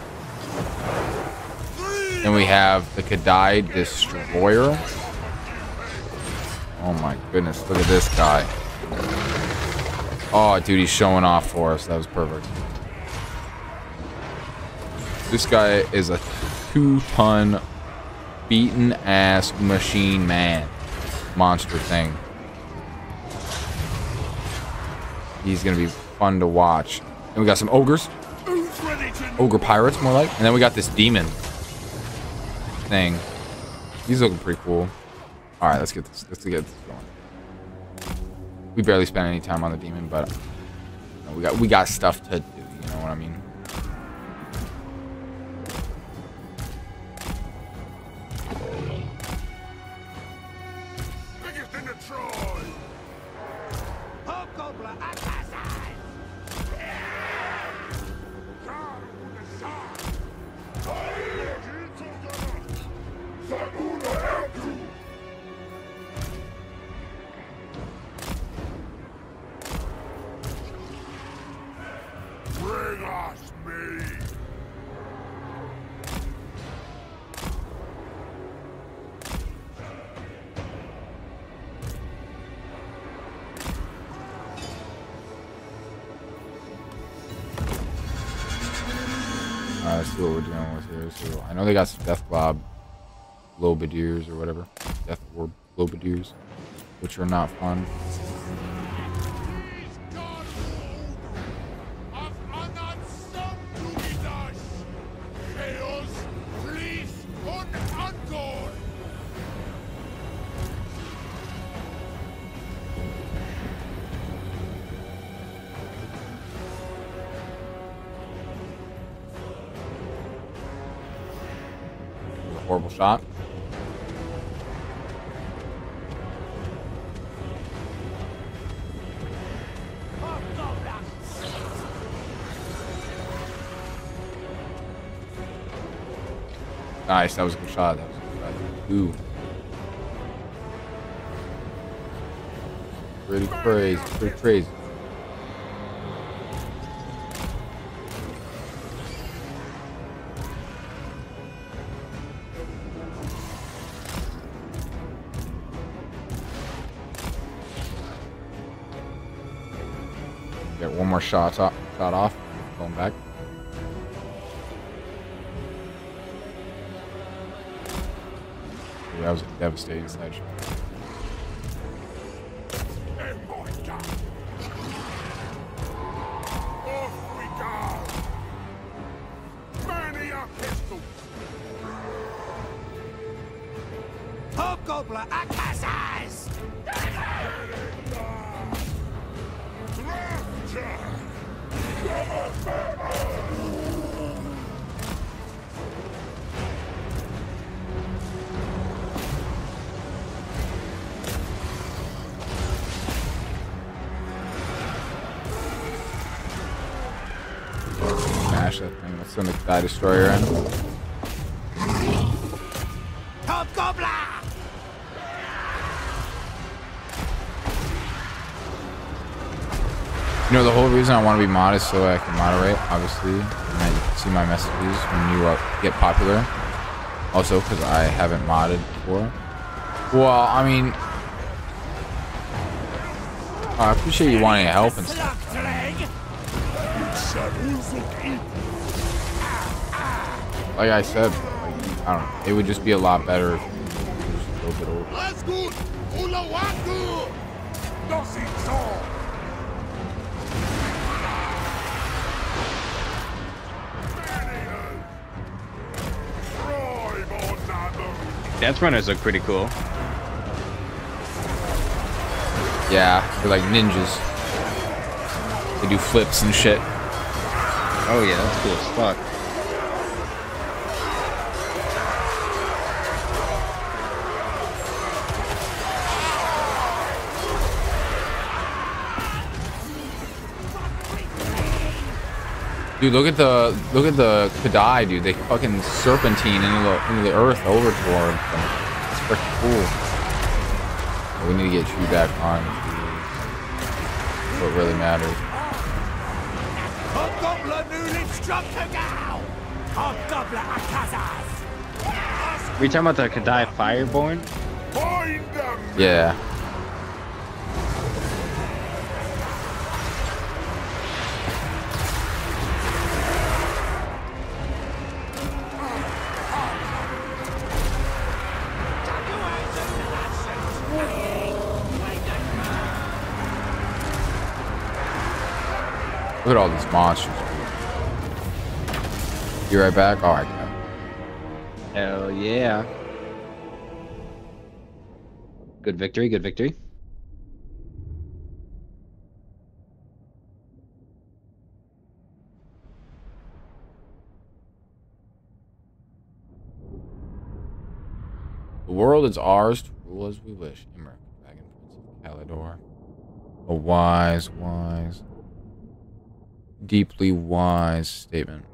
Then we have the K'daai Destroyer. Oh my goodness, look at this guy. Oh, dude, he's showing off for us. That was perfect. This guy is a two-ton beaten ass machine man monster thing. He's gonna be fun to watch. And we got some ogres. Who's ready to Ogre pirates, more like. And then we got this demon thing. He's looking pretty cool. All right, let's get this. Let's get this going. We barely spent any time on the demon, but you know, we got we got stuff to do. You know what I mean? Lobadiers or whatever. Death Orb Lobadiers, which are not fun. Horrible shot. Nice, that was a good shot. That was a good shot. Ooh. Pretty crazy, pretty crazy. Get one more shot shot off. That was a devastating. Want to be modest so I can moderate, obviously, and can see my messages when you uh, get popular. Also, because I haven't modded before. Well, I mean, I appreciate you wanting to help and stuff. Like I said, like, I don't know, it would just be a lot better if you just a little bit older. Death Runners look pretty cool. Yeah, they're like ninjas. They do flips and shit. Oh yeah, that's cool as fuck. Dude, look at the look at the K'daai, dude. They fucking serpentine into the into the earth over toward them. It's freaking cool. But we need to get you back on. What really matters. Hobgoblin Nulin Structagao! Hobgoblin Akazas! Were you talking about the K'daai Fireborn? Yeah. Look at all these monsters. You right back? All right. Hell yeah. Good victory, good victory. The world is ours to rule as we wish. Imrik, Dragon Prince of Caledor. A wise, wise, deeply wise statement.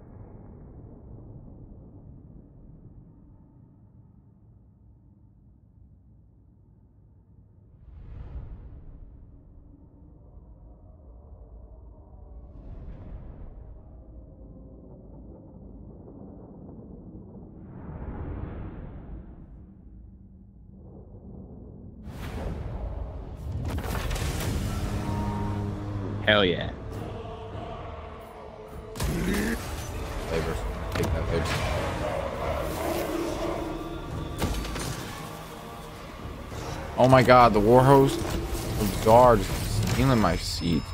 My god, the war host? Of is stealing my seats,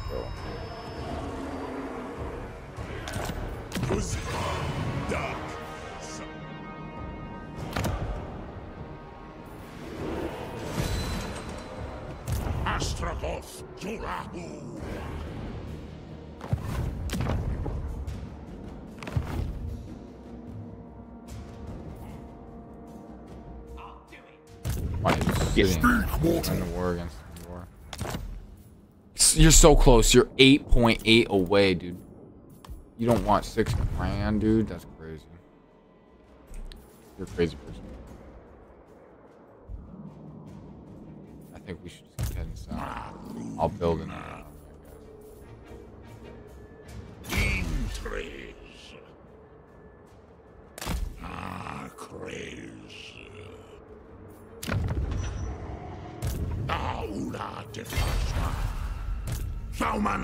so close. You're 8.8 away, dude. You don't want six grand, dude. That's crazy. You're a crazy person. I think we should just head inside. I'll build an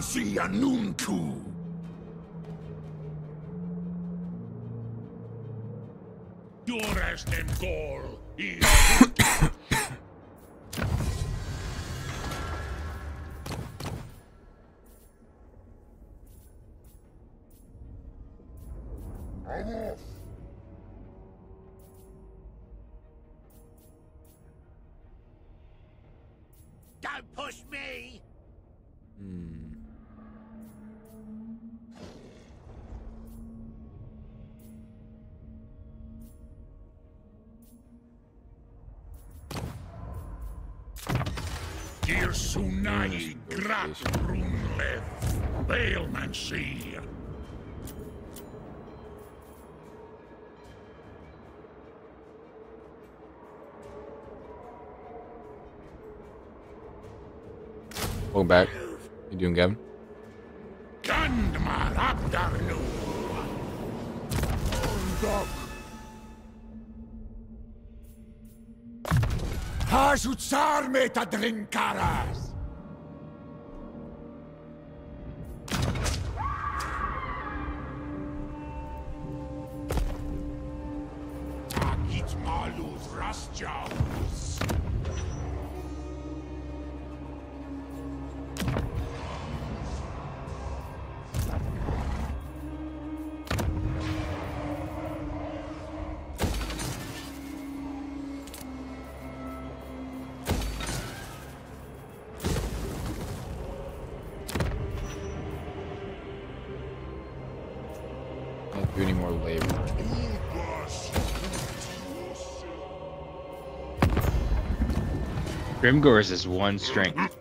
Thaumancia Nunku. Dures dem Gol. Sunai Grat Runlev. Bailmancy. Welcome back. You doing, Gavin? Hasutsar meta drinkaras. Grimgor's is one strength.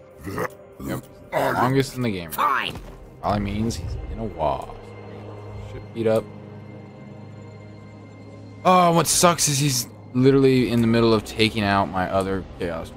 Yep. Longest in the game. Fine! Probably means he's in a wall. Should beat up. Oh, what sucks is he's literally in the middle of taking out my other Chaos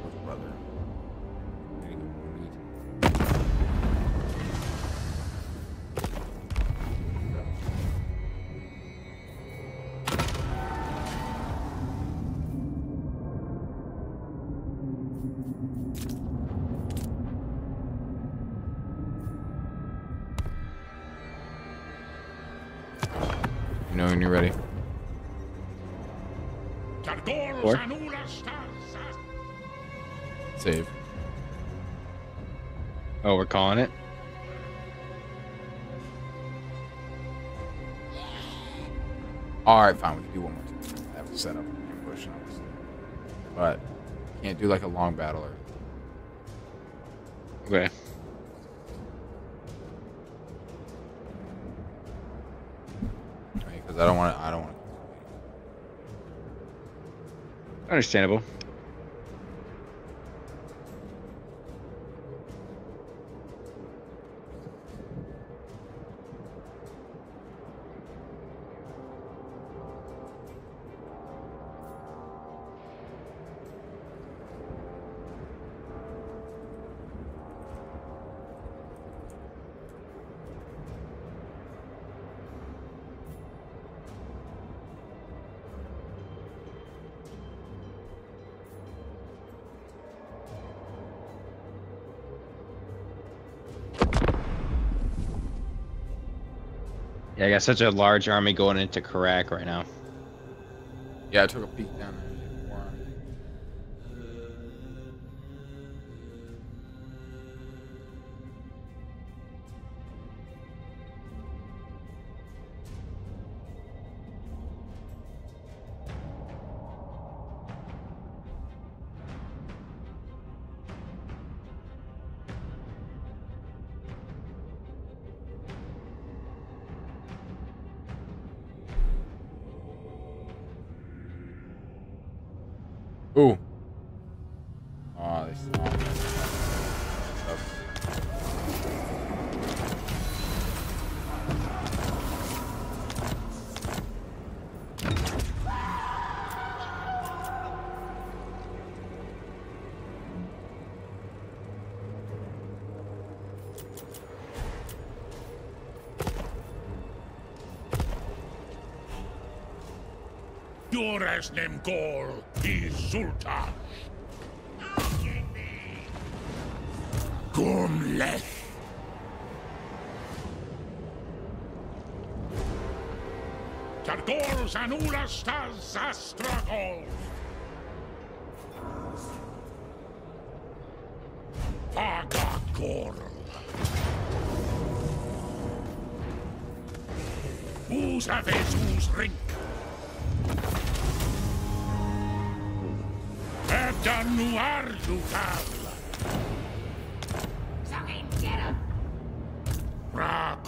Understandable. I got such a large army going into Karak right now. Yeah, I took a peek down there. Oh, they saw me. Up. Duresnem gol i sultan. Gumleth. Targols anulastas astragol. Vaga gorl. Usa vesus rink. Edanu ardugal.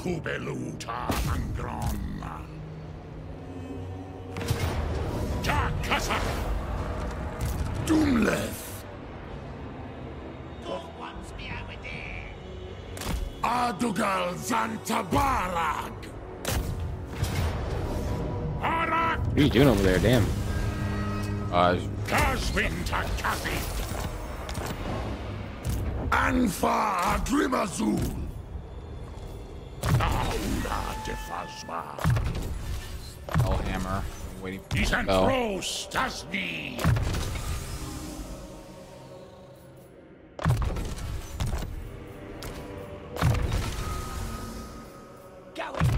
Ra kubeluta angron. Jakasa. Doomleth. Who wants me over there? Adugal Zantabarag. Arak What are you doing over there? Damn. Uh, Kasvin Takasi. Anfa Adrimazul. Defazma. Hellhammer. I'm waiting for the spell. Isantros Tasni. Going!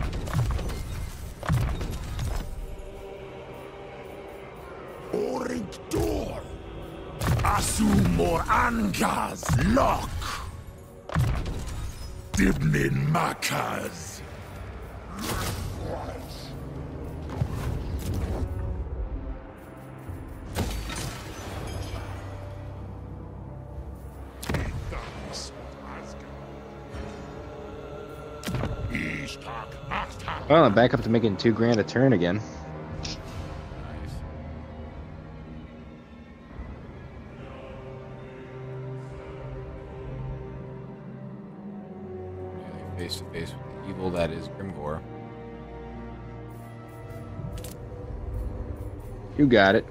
Orig Dor. Asumor Angas Lock. Dibnin Makas. Well, I'm back up to making two grand a turn again. Nice. Really face to face with the evil that is Grimgor. You got it.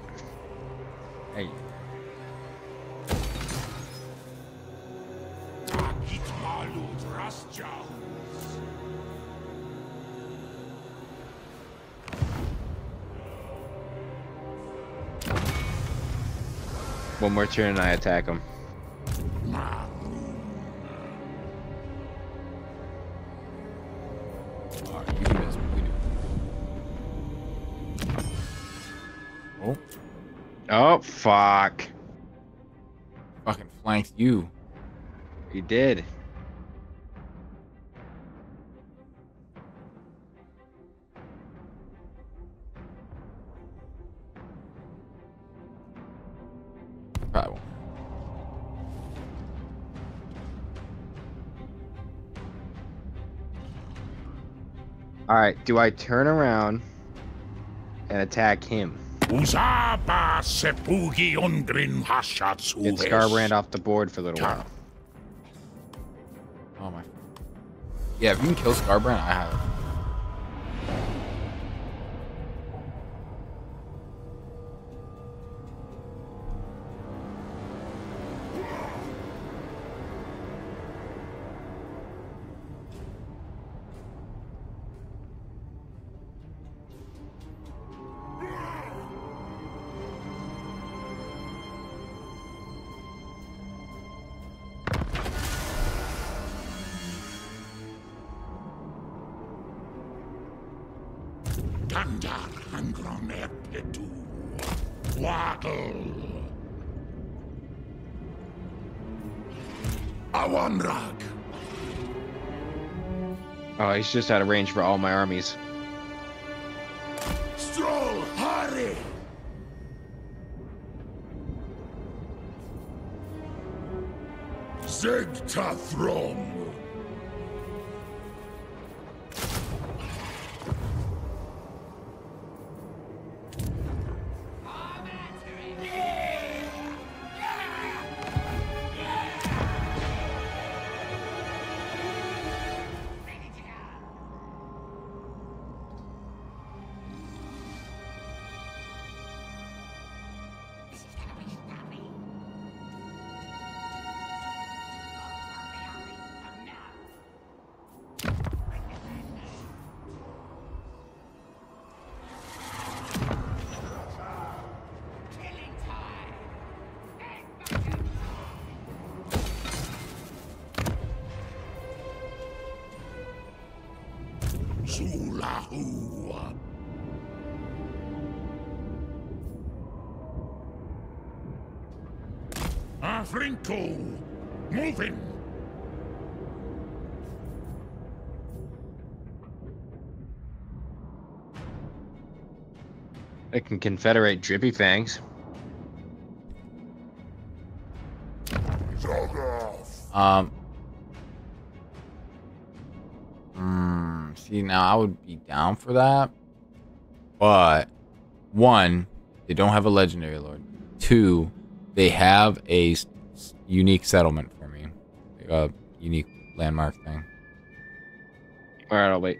One more turn and I attack him. oh, you can miss. We do. Oh, fuck. fucking flanked you. He did. Do I turn around and attack him? Uzaba Sepugi Ungrin Hashatsu. Get Skarbrand off the board for a little while. Oh my. Yeah, if you can kill Skarbrand, I have. He's just out of range for all my armies. Can confederate Drippy Fangs. Um. Mm, see, now I would be down for that. But, one, they don't have a legendary lord. Two, they have a unique settlement for me. Like a unique landmark thing. Alright, I'll wait.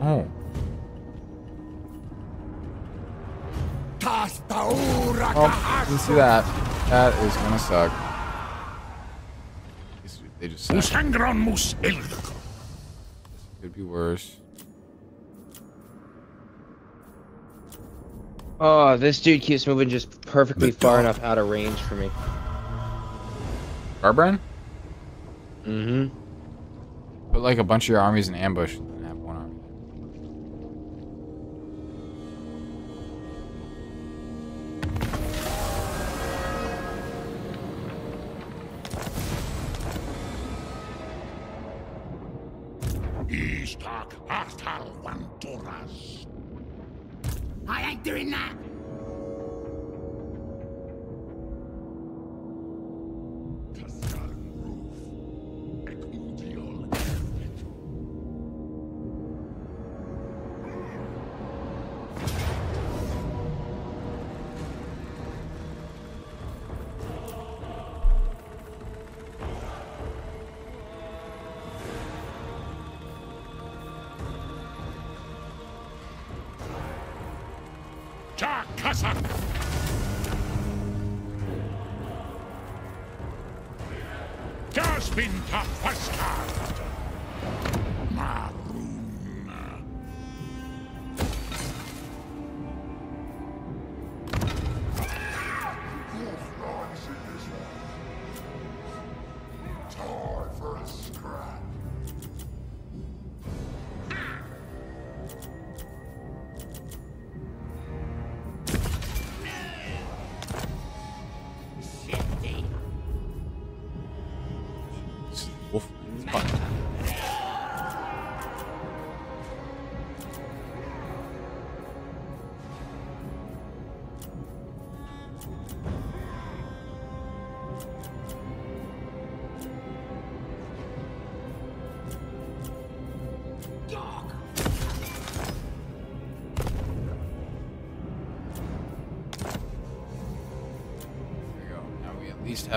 Oh. Oh, didn't see that. That is gonna suck. They just suck. Usangron mus ilk. Could be worse. Oh, this dude keeps moving just perfectly far enough out of range for me. Barbarian? Mm-hmm. Put like a bunch of your armies in ambush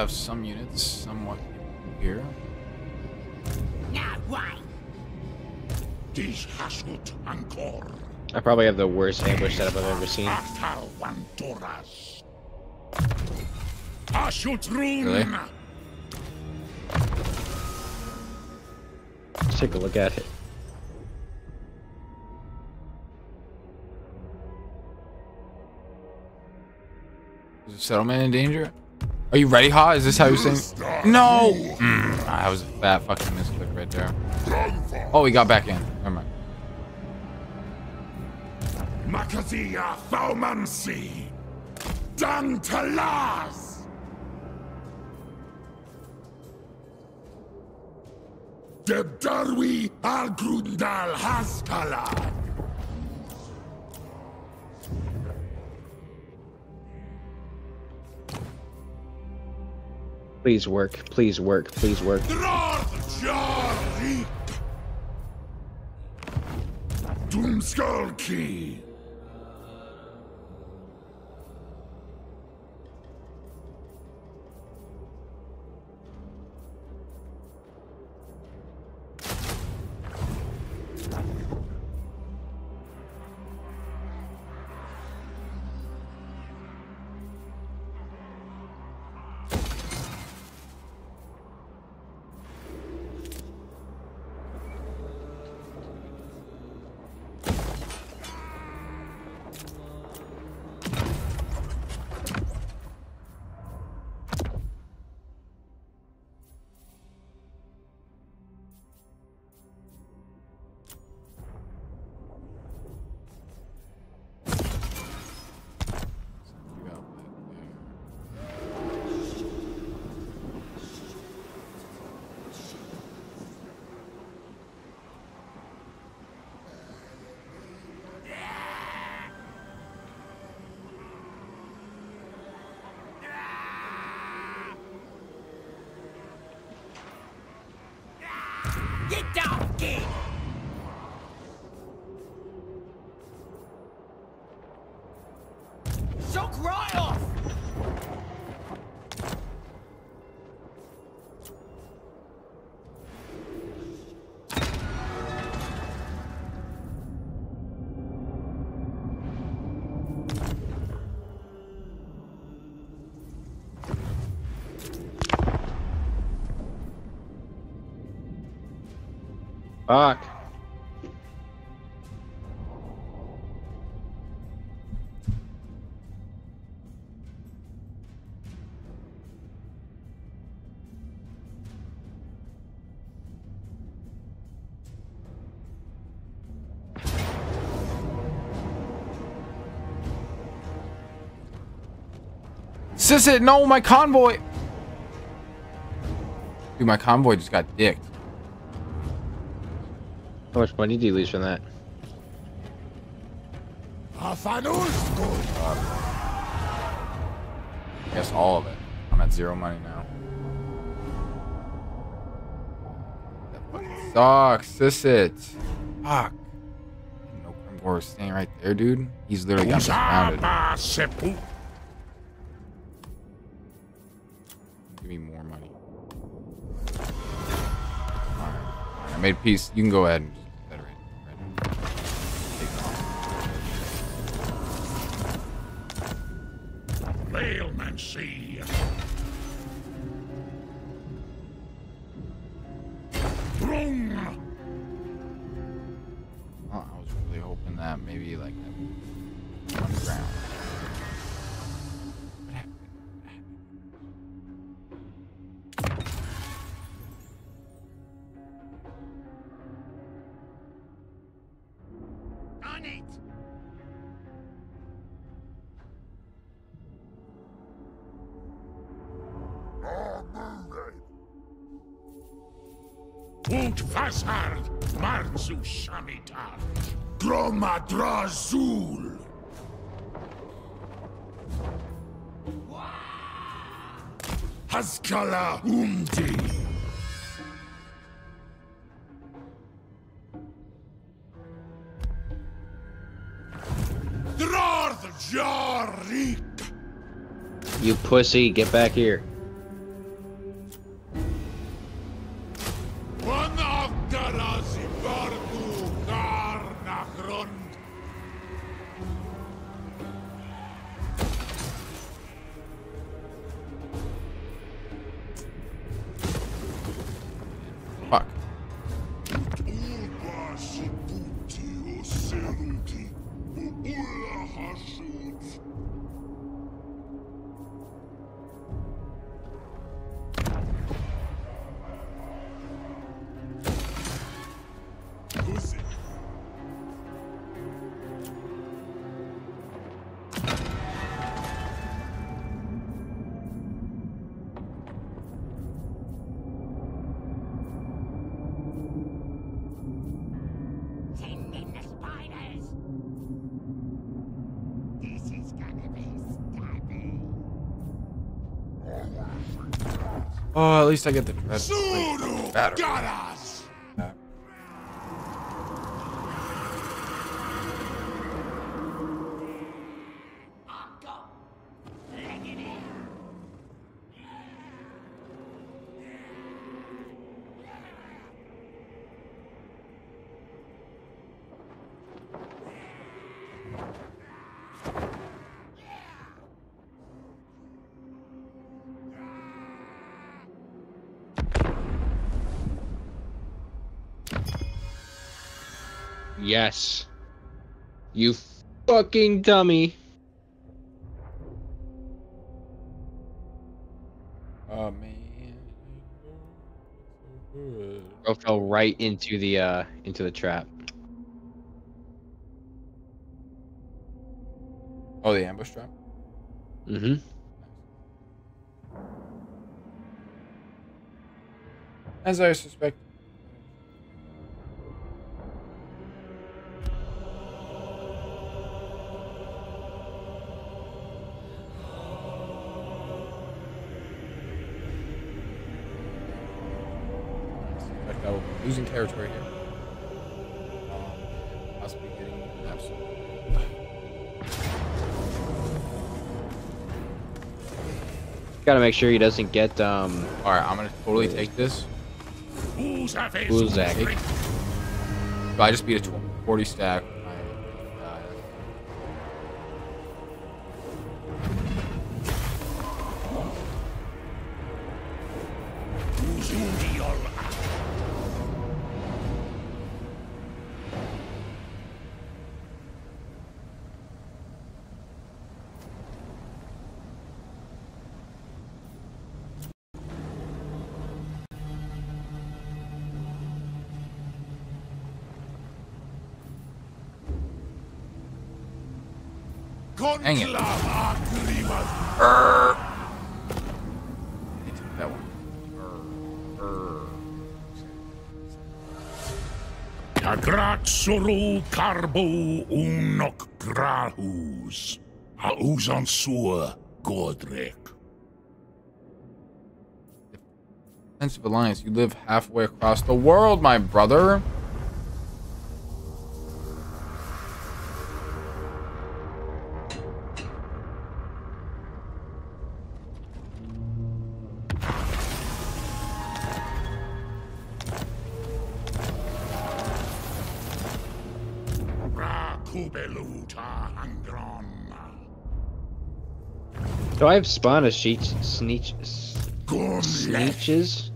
have some units somewhat here. Now why? Dish Hashut Angkor. I probably have the worst ambush setup I've ever seen. Atal Wantoras. Hashut Run. Really? Let's take a look at it. Is the settlement in danger? Are you ready, Ha? Is this how you sing? No! Mm, that was a fat fucking misclick right there. Oh, he got back in. Never mind. Makazia Thaumansi. Dantalaz. Debdarwi Algrundal Haskala. Please work. Please work. Please work. Drarth Jari. Fuck. Sissit, no, my convoy! Dude, my convoy just got dicked. How much money do you lose from that? Afanulsko. I guess all of it. I'm at zero money now. That fucking sucks. it. Fuck. No Grimgor is staying right there, dude. He's literally got me surrounded. Uzaba Sepu. Give me more money. Alright. I made peace. You can go ahead and underground. On it! Ut Vasard. Marzu Shamitar. Gromadrazul. Haskala Umdi. You pussy, get back here. Least I get the. Zulu Better. Yes. You fucking dummy. Oh man. Bro fell right into the uh into the trap. Oh, the ambush trap. Mm-hmm. As I suspect. Gotta make sure he doesn't get um All right, I'm gonna totally take this. Who's have his Uzak. Take- I just beat a tw- 40 stack. Carbo unok grahus. A uzan sua godrek. Defensive alliance. You live halfway across the world, my brother. Do I have spawn of sheech sneech sneeches?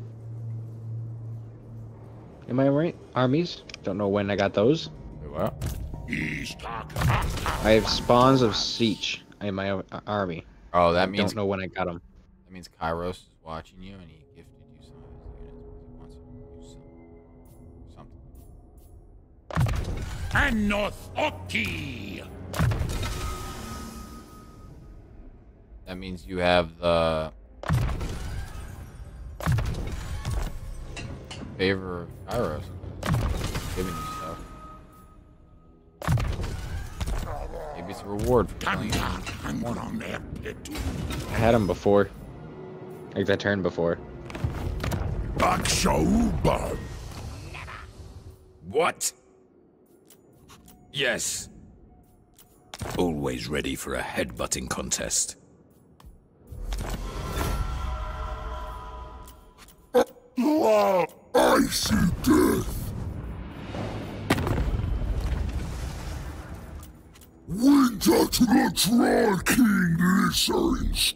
Am I right? Armies? Don't know when I got those. Wait, what? I have spawns of siege in my army. Oh, that I means don't know when I got them. that means Kairos is watching you and he gifted you some of his units. He wants you to do some, something. Anoth Oki. That means you have the favor of Kairos. Giving you stuff. Maybe it's a reward for playing. Kanda angron erpetu. I had them before. Like that turn before. Akshauba. What? Yes. Always ready for a headbutting contest. I see death. Winter to the Troll King listens.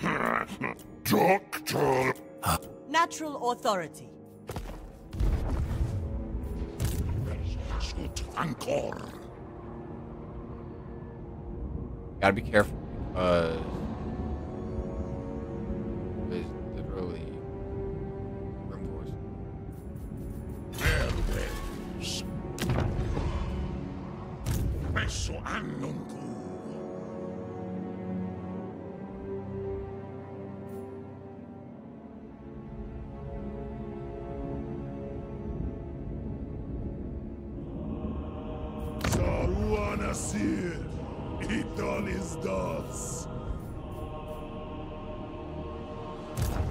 Doctor. Natural authority. Hashut Ankor. Gotta be careful because there's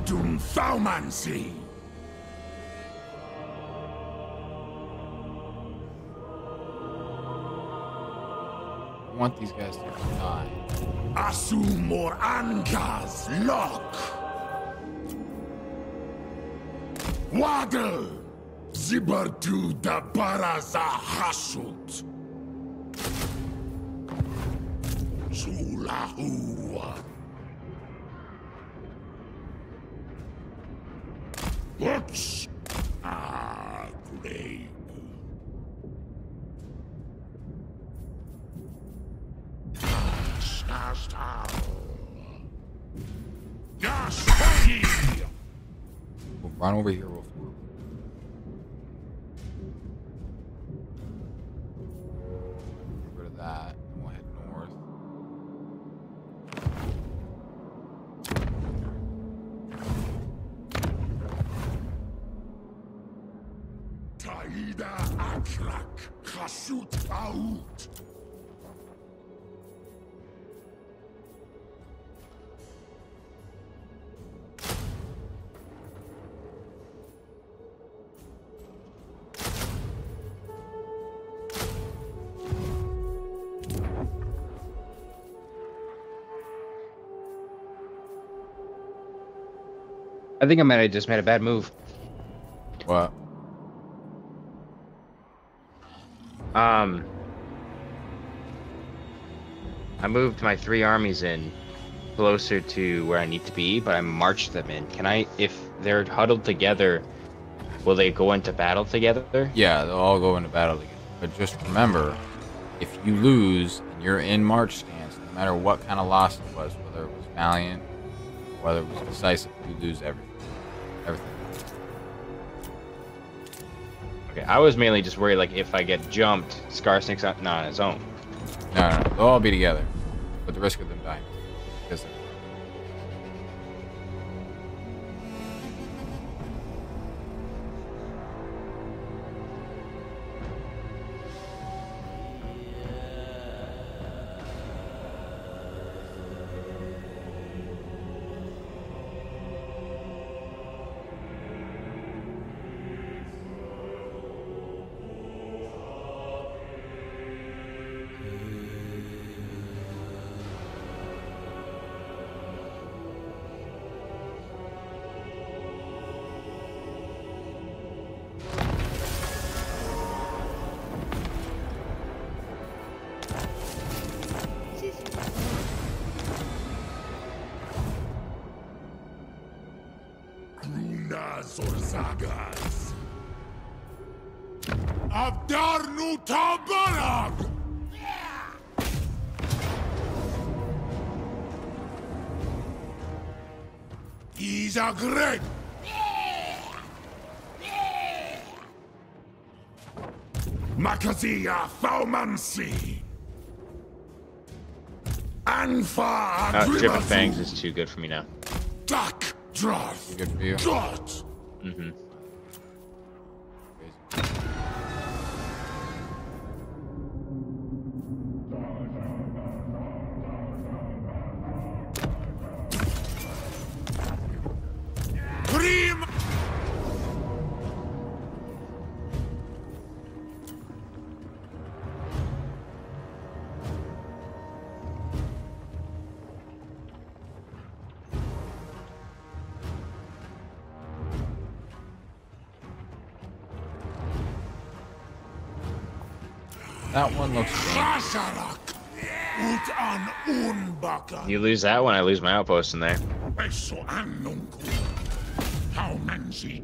Dum Thaumansi. I want these guys to die. Asumor Angas Lock. Waddle. Zibartu da Baraza Hashut. Zulahua. What's ah great. Run over here think I might have just made a bad move. What? Um, I moved my three armies in closer to where I need to be, but I marched them in. Can I, if they're huddled together, will they go into battle together? Yeah, they'll all go into battle together. But just remember, if you lose and you're in march stance, no matter what kind of loss it was, whether it was valiant, whether it was decisive, you lose everything. Everything. Okay, I was mainly just worried like if I get jumped, Skarsnik's not, not on his own. They'll all be together, but the risk of them dying. He's a great. Makazia Thaumansi. Anfa Uh, Driven Agrimazu. Fangs is too good for me now. Dak Droth. good for you. Droth. Mm-hmm. You lose that one, I lose my outpost in there. Eso annunku. How manzi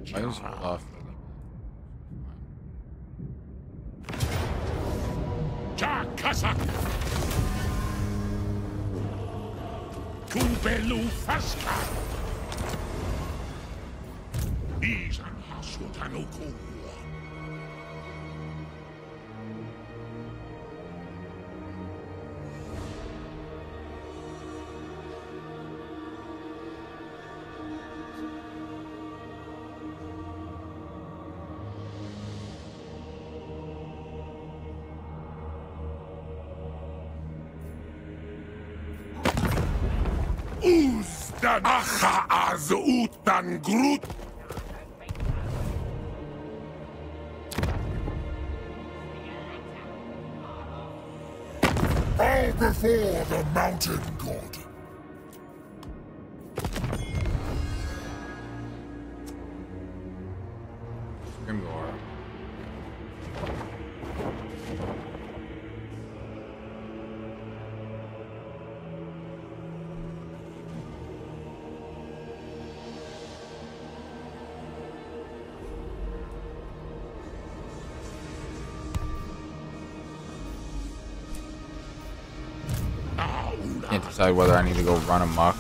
Acha Az Utan Grut. All before the mountain god. Decide whether I need to go run amok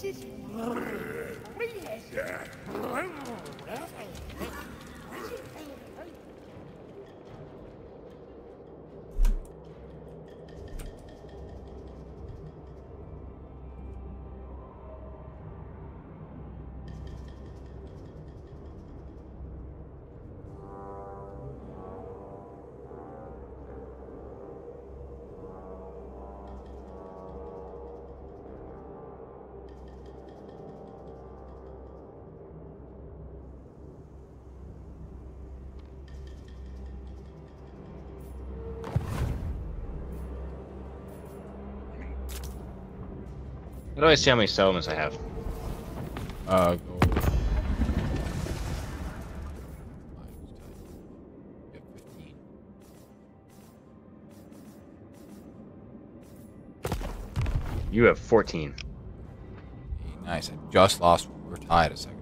This is... How do I see how many settlements I have? Uh. You have 14. Nice. I just lost. We're tied a second.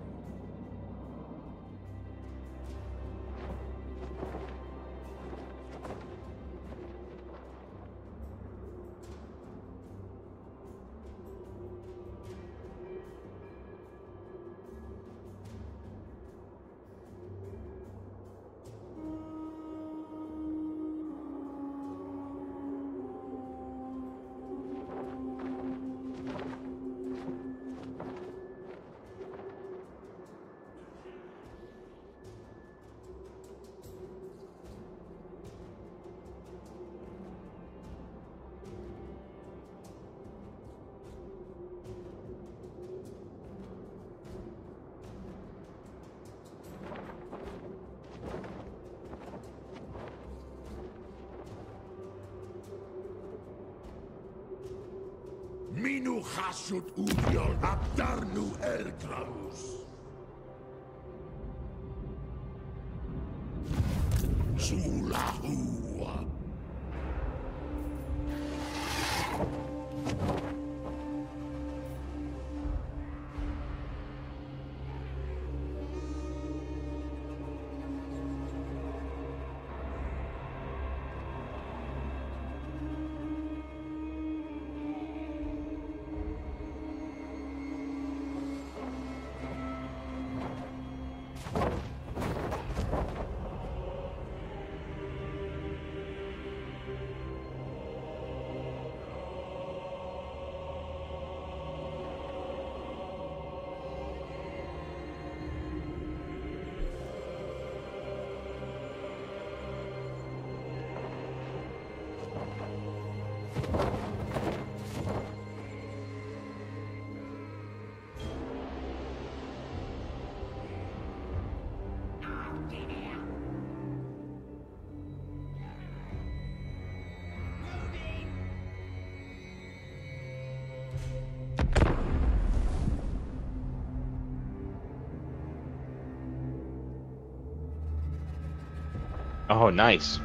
Oh, nice.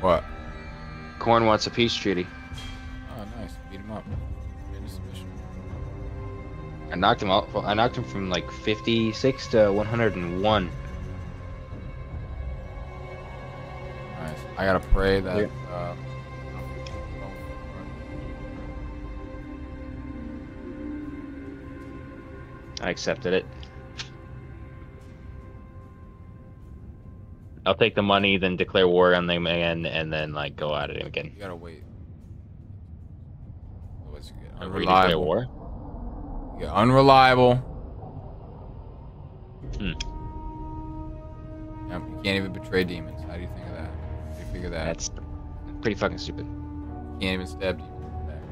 What? Khorne wants a peace treaty. Oh, nice. Beat him up. Get a submission. I knocked him out. I knocked him from like 56 to 101. Nice. I gotta pray that. Yeah. Uh, I accepted it. I'll take the money, then declare war on them again, and then like go at it again. you gotta wait. Otherwise you get unreliable. war. You unreliable. Hmm. Yep, you can't even betray demons. How do you think of that? How do you figure that? That's pretty fucking stupid. You can't even stab demons. in the back.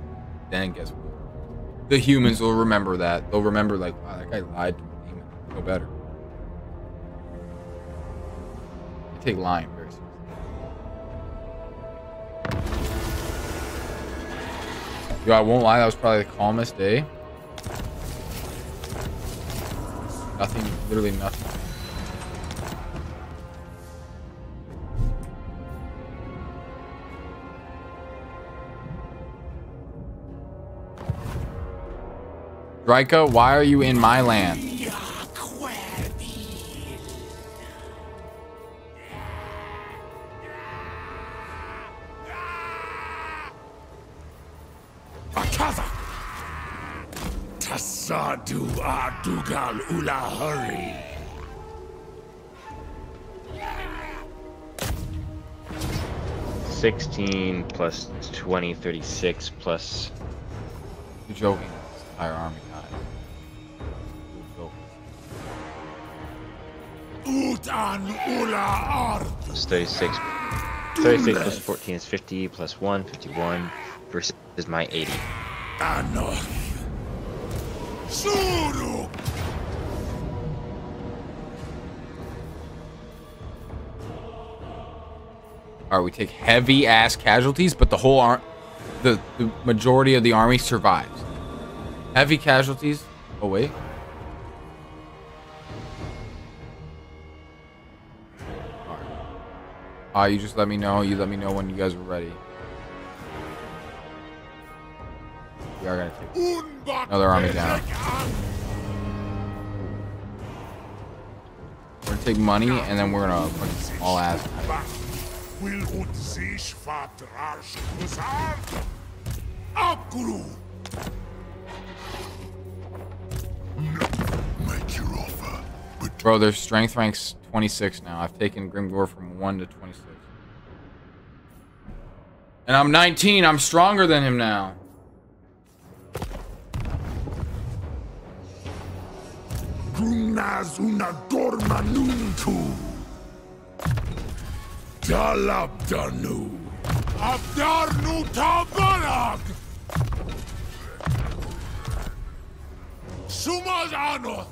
Then guess what? The humans will remember that. They'll remember like, wow, that guy lied to demon. No better. Take lying very. Yo, I won't lie, that was probably the calmest day. Nothing, literally nothing. Drycha, why are you in my land? Adugal Hurry. Sixteen plus 20, 36 plus. You're joking. Entire army died. You're. Utan Ula Ard. plus 36. 36 plus 14 is 50, plus 1, 51, versus my 80. Anoch. All right, we take heavy ass casualties, but the whole ar- the, the majority of the army survives. Heavy casualties. Oh wait. Right. Uh, you just let me know. You let me know when you guys are ready. We are gonna take another army down. We're gonna take money and then we're gonna all ass. Will ut sich gesagt? Abgru. Make your offer, but Bro, their strength ranks 26 now. I've taken Grimgor from 1 to 26. And I'm 19. I'm stronger than him now. Una dorma nuntu. Dalabdanu. Abdarnu tabalag. Sumaz anoth.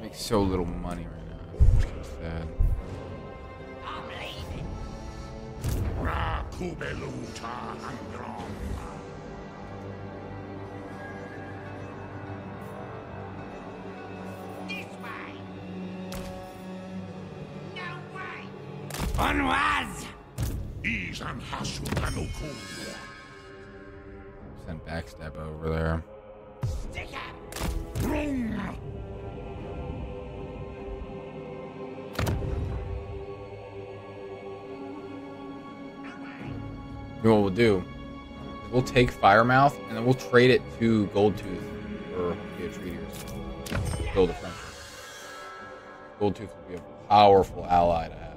Make so little money right now. It's sad. I'm leaving. Androm. Onwards. Izan hasukanuku. Send backstab over there. Stick up. Brum. You know what we'll do? We'll take Firemouth and then we'll trade it to Goldtooth for be a treaty or something. Build a friendship. Goldtooth would be a powerful ally to have.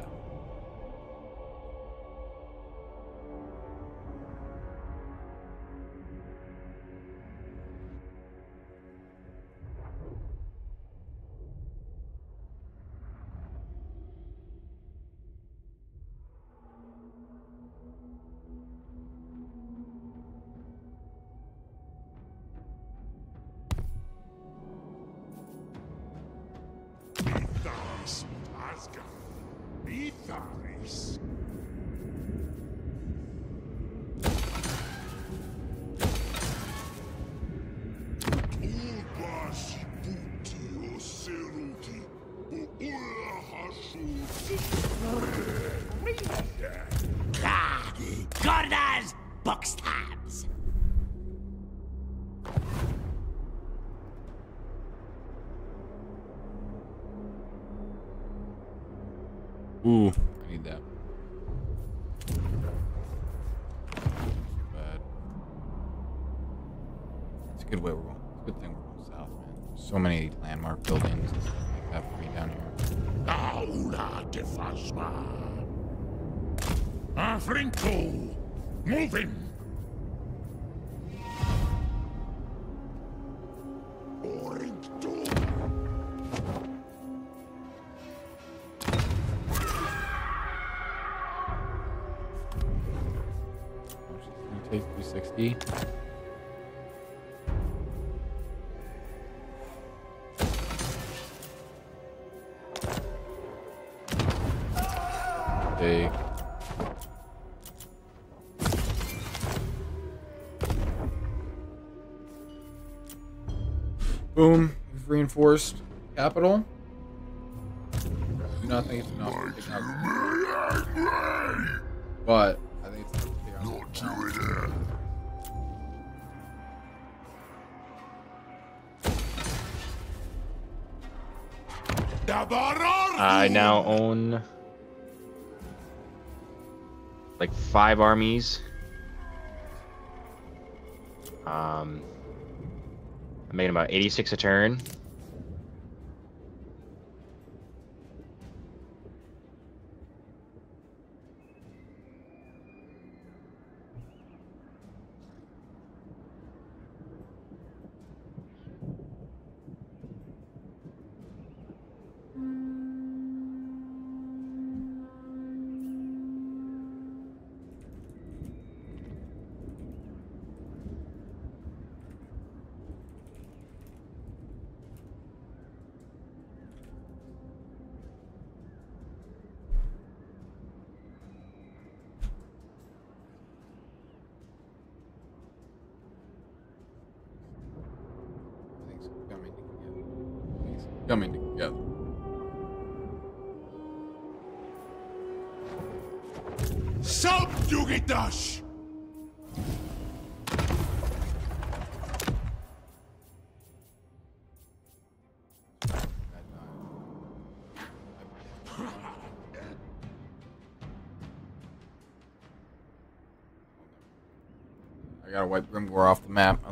Boom. We've reinforced capital. Do not think it's enough to take out- But I think it's enough to Not to it. I now own like five armies. I'm about 86 a turn.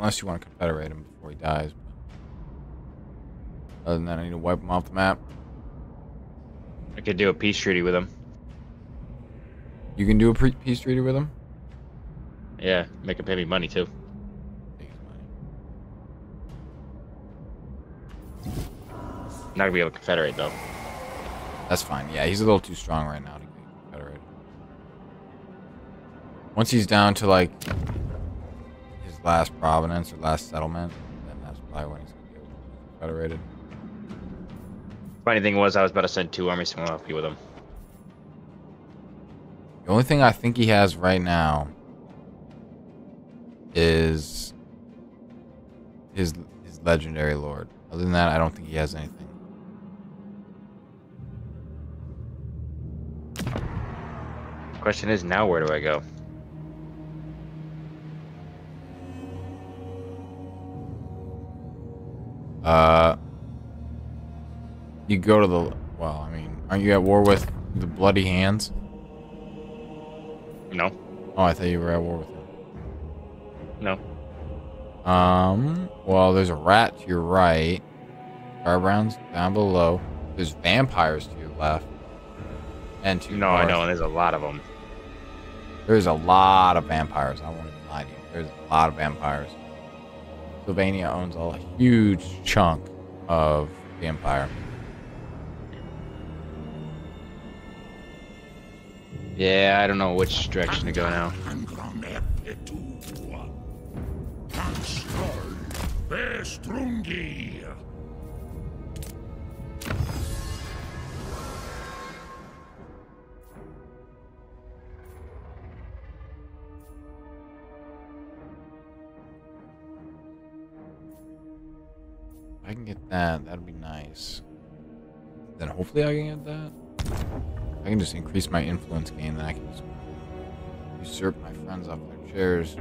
Unless you want to confederate him before he dies. Other than that, I need to wipe him off the map. I could do a peace treaty with him. You can do a pre- peace treaty with him. Yeah, make him pay me money too. Take his money. I'm not gonna be able to confederate though. That's fine. Yeah, he's a little too strong right now to get confederated. Once he's down to like last province or last settlement, then that's probably when he's gonna get confederated. Funny thing was, I was about to send two armies to help you with him. The only thing I think he has right now is his his legendary lord. Other than that, I don't think he has anything. Question is, now where do I go? Uh, you go to the well. I mean, aren't you at war with the Bloody Hands? No, Oh, I thought you were at war with them. no. Um, well, there's a rat to your right. Firebrand's down below. There's vampires to your left. And to your No, I north. know, and there's a lot of them. There's a lot of vampires. I won't even lie to you. There's a lot of vampires. Sylvania owns a huge chunk of the empire. Yeah, I don't know which direction to go now. I can get that, that'd be nice. Then hopefully I can get that. I can just increase my influence gain, then I can just usurp my friends off their chairs.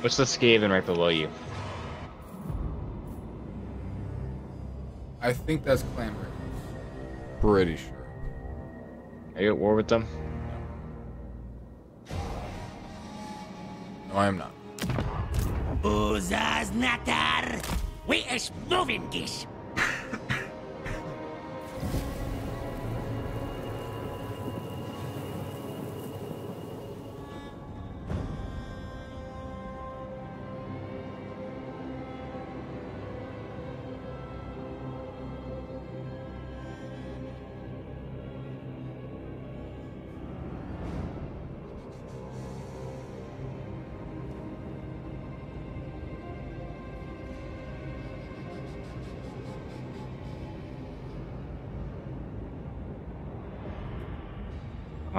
What's the Skaven right below you? I think that's Clanbreakers. Pretty sure. Are you at war with them? No, I am not. Uzas Natar! We is moving this!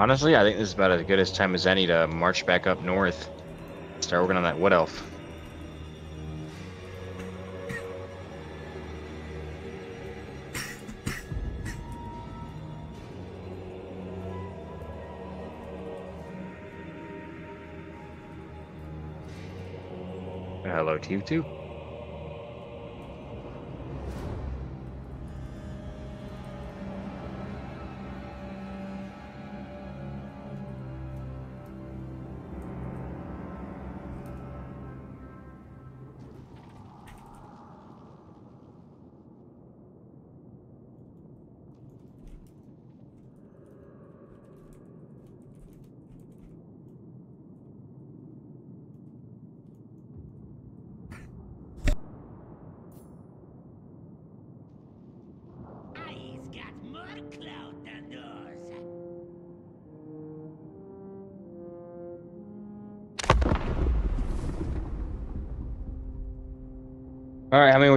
Honestly, I think this is about as good as time as any to march back up north. Start working on that wood elf. Hello to you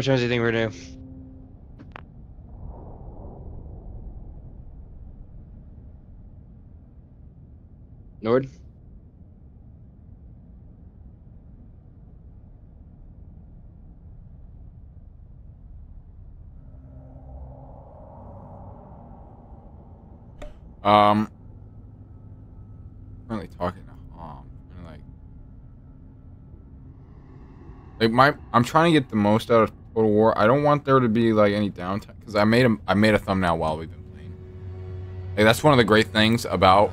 All right, how many more turns do you think we're gonna do? Nord? Um, currently talking to Hom. And like, like my, I'm trying to get the most out of War. I don't want there to be like any downtime because I made a, I made a thumbnail while we've been playing. Like that's one of the great things about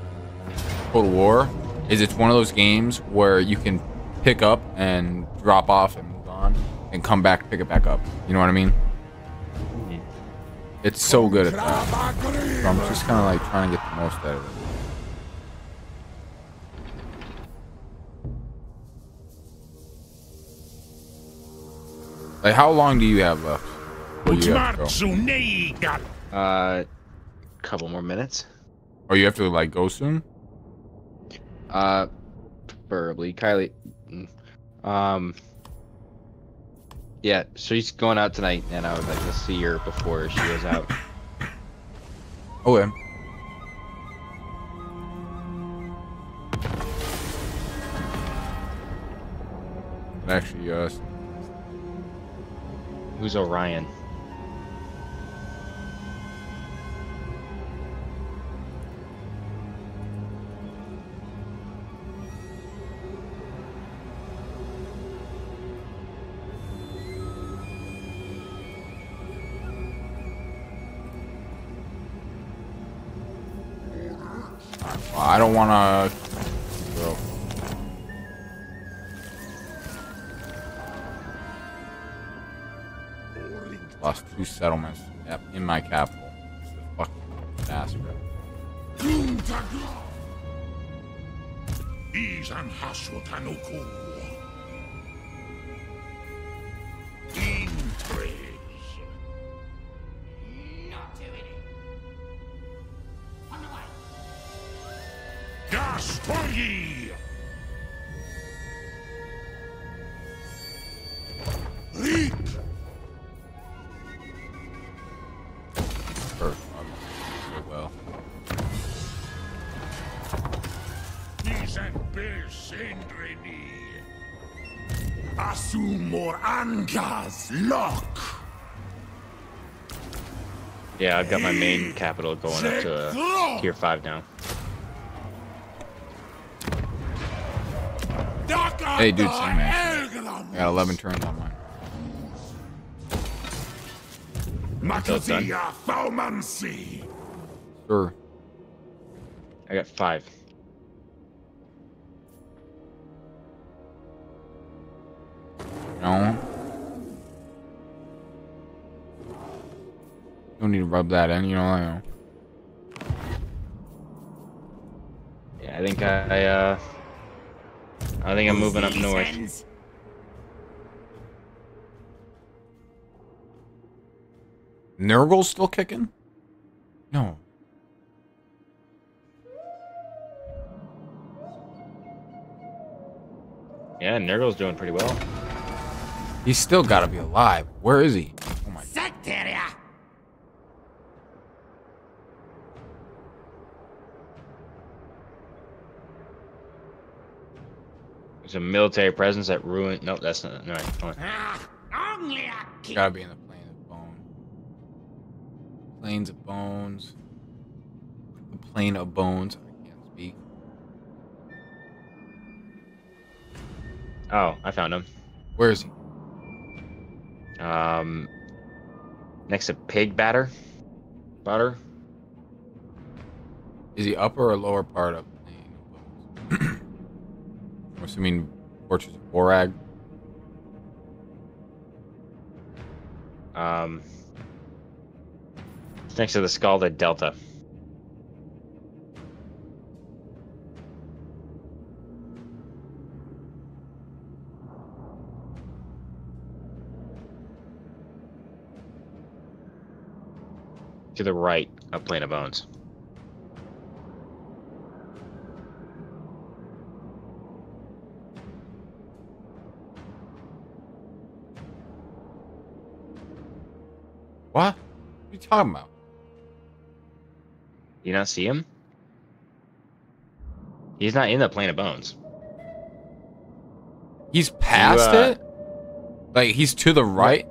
Total War is it's one of those games where you can pick up and drop off and move on and come back pick it back up. You know what I mean? Mm-hmm. It's so good at that. So I'm just kind of like trying to get the most out of it. Like, how long do you have left? Or you have to go? Uh, couple more minutes. Or you have to like go soon? Uh, preferably Kylie. mm, Um, Yeah, so she's going out tonight, and I would like to see her before she goes out. Okay. Actually, uh, Who's Orion? I don't want to. Two settlements. In my capital. It's a fucking disaster. Izan Haswatanuku. Intres. Got my main capital going up to uh, tier five now. Hey, dude, same man. I got 11 turns on mine. Faumansi. Sure. I got five. No. Don't need to rub that in, you know. I know. Yeah, I think I, uh, I think I'm moving up north. Ends. Nurgle's still kicking? No. Yeah, Nurgle's doing pretty well. He's still got to be alive. Where is he? Oh my. Sectaria. There's a military presence that ruin. Nope, that's not. No, no. Ah, only a kid. Gotta be in the plain of bone. Plains of bones. The plain of bones. I can't speak. Oh, I found him. Where is he? Um, next to pig batter, butter. Is he upper or lower part of the plain of bones? I'm assuming Fortress of Borag. Um, next to the Scalded Delta. To the right of Plain of Bones. Talking about? You not see him? He's not in the Plain of Bones. He's past uh, it? Like he's to the right?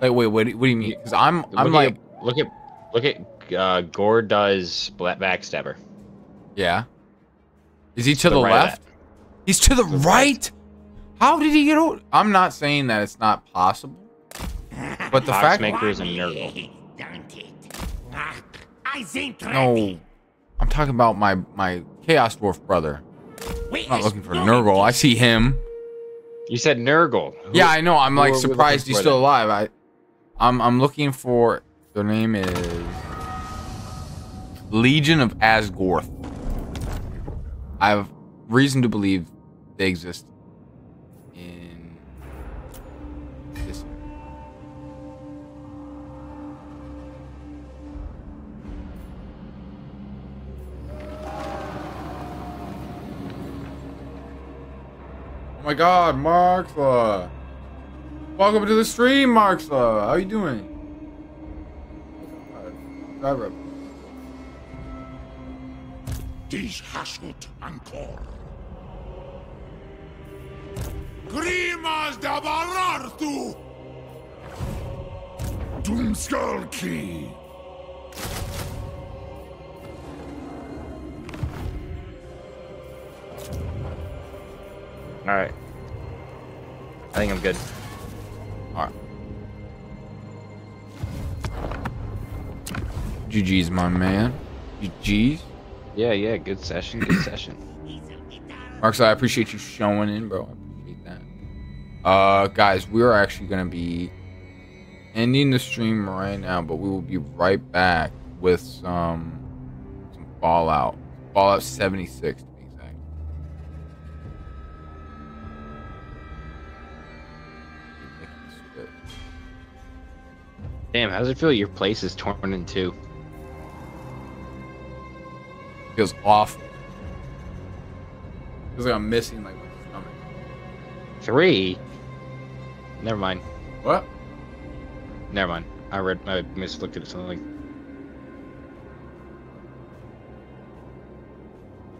Like wait, what, do- what do you mean? Because I'm I'm look like at, look at look at uh, Gorduz Backstabber. yeah. Is he to To the, the right left? He's to the, the right? right. How did he get out? I'm not saying that it's not possible. But the fact Foxmaker is a Nurgle. No. I'm talking about my my Chaos Dwarf brother. I'm not looking for going Nurgle. I see him. You said Nurgle. Who- Yeah, I know. I'm like are we looking surprised he's for still alive. I I'm I'm looking for their name is Legion of Azgorh. I have reason to believe they exist my god, Markla! Welcome to the stream, Markslaw. How you doing? Driver up. Dies hasut ancor. Grimas da Balartu! Doomskull All right. I think I'm good. All right. GG's, my man. GG's. Yeah, yeah. Good session. Good session. Marks, I appreciate you showing in, bro. I appreciate that. Uh, guys, we are actually gonna be ending the stream right now, but we will be right back with some some Fallout, Fallout 76 Damn, how does it feel? Your place is torn in two. Feels awful. Feels like I'm missing like my stomach. Three. Never mind. What? Never mind. I read. I mislooked at something.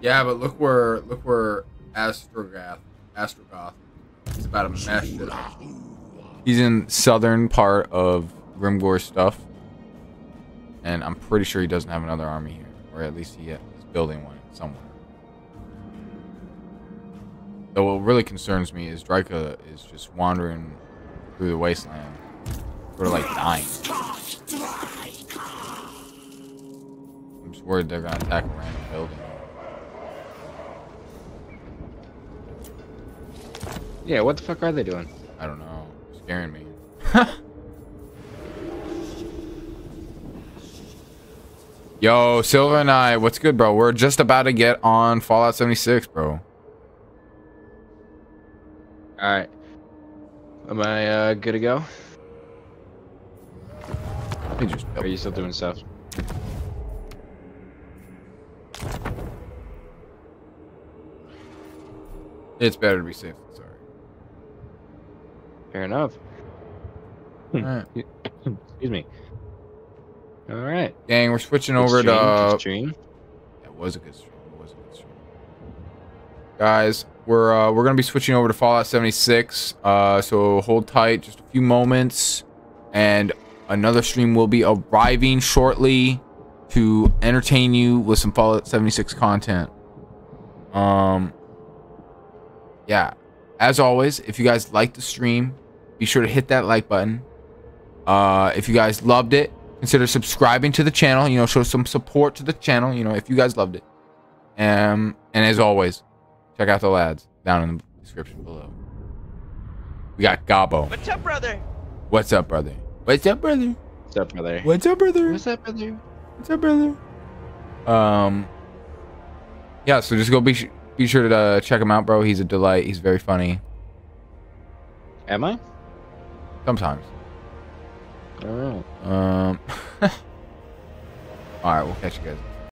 Yeah, but look where look where Astragoth Astragoth. He's about a mess. He's in southern part of Grimgor stuff, and I'm pretty sure he doesn't have another army here, or at least he is building one somewhere. Though what really concerns me is Drycha is just wandering through the wasteland, sort of like dying. I'm just worried they're gonna attack a random building. Yeah. What the fuck are they doing? I don't know. Scaring me. Yo, Silva and I, what's good, bro? We're just about to get on Fallout 76, bro. All right. Am I uh, good to go? Let me just are you still doing stuff? It's better to be safe than sorry. Fair enough. Alright. Excuse me. All right. Dang, we're switching Good over stream, good to. stream. That was a good stream. It was a good stream. Guys, we're uh, we're gonna be switching over to Fallout 76. Uh, so hold tight, just a few moments, and another stream will be arriving shortly to entertain you with some Fallout 76 content. Um, yeah. As always, if you guys like the stream, be sure to hit that like button. Uh, if you guys loved it, consider subscribing to the channel. You know, show some support to the channel. You know, if you guys loved it. Um, and as always, check out the lads down in the description below. We got Gobo. What's up, brother? What's up, brother? What's up, brother? What's up, brother? What's up, brother? What's up, brother? What's up, brother? Um, yeah. So just go be sh- be sure to uh, check him out, bro. He's a delight. He's very funny. Am I? Sometimes. All right. Um. all right. We'll catch you guys.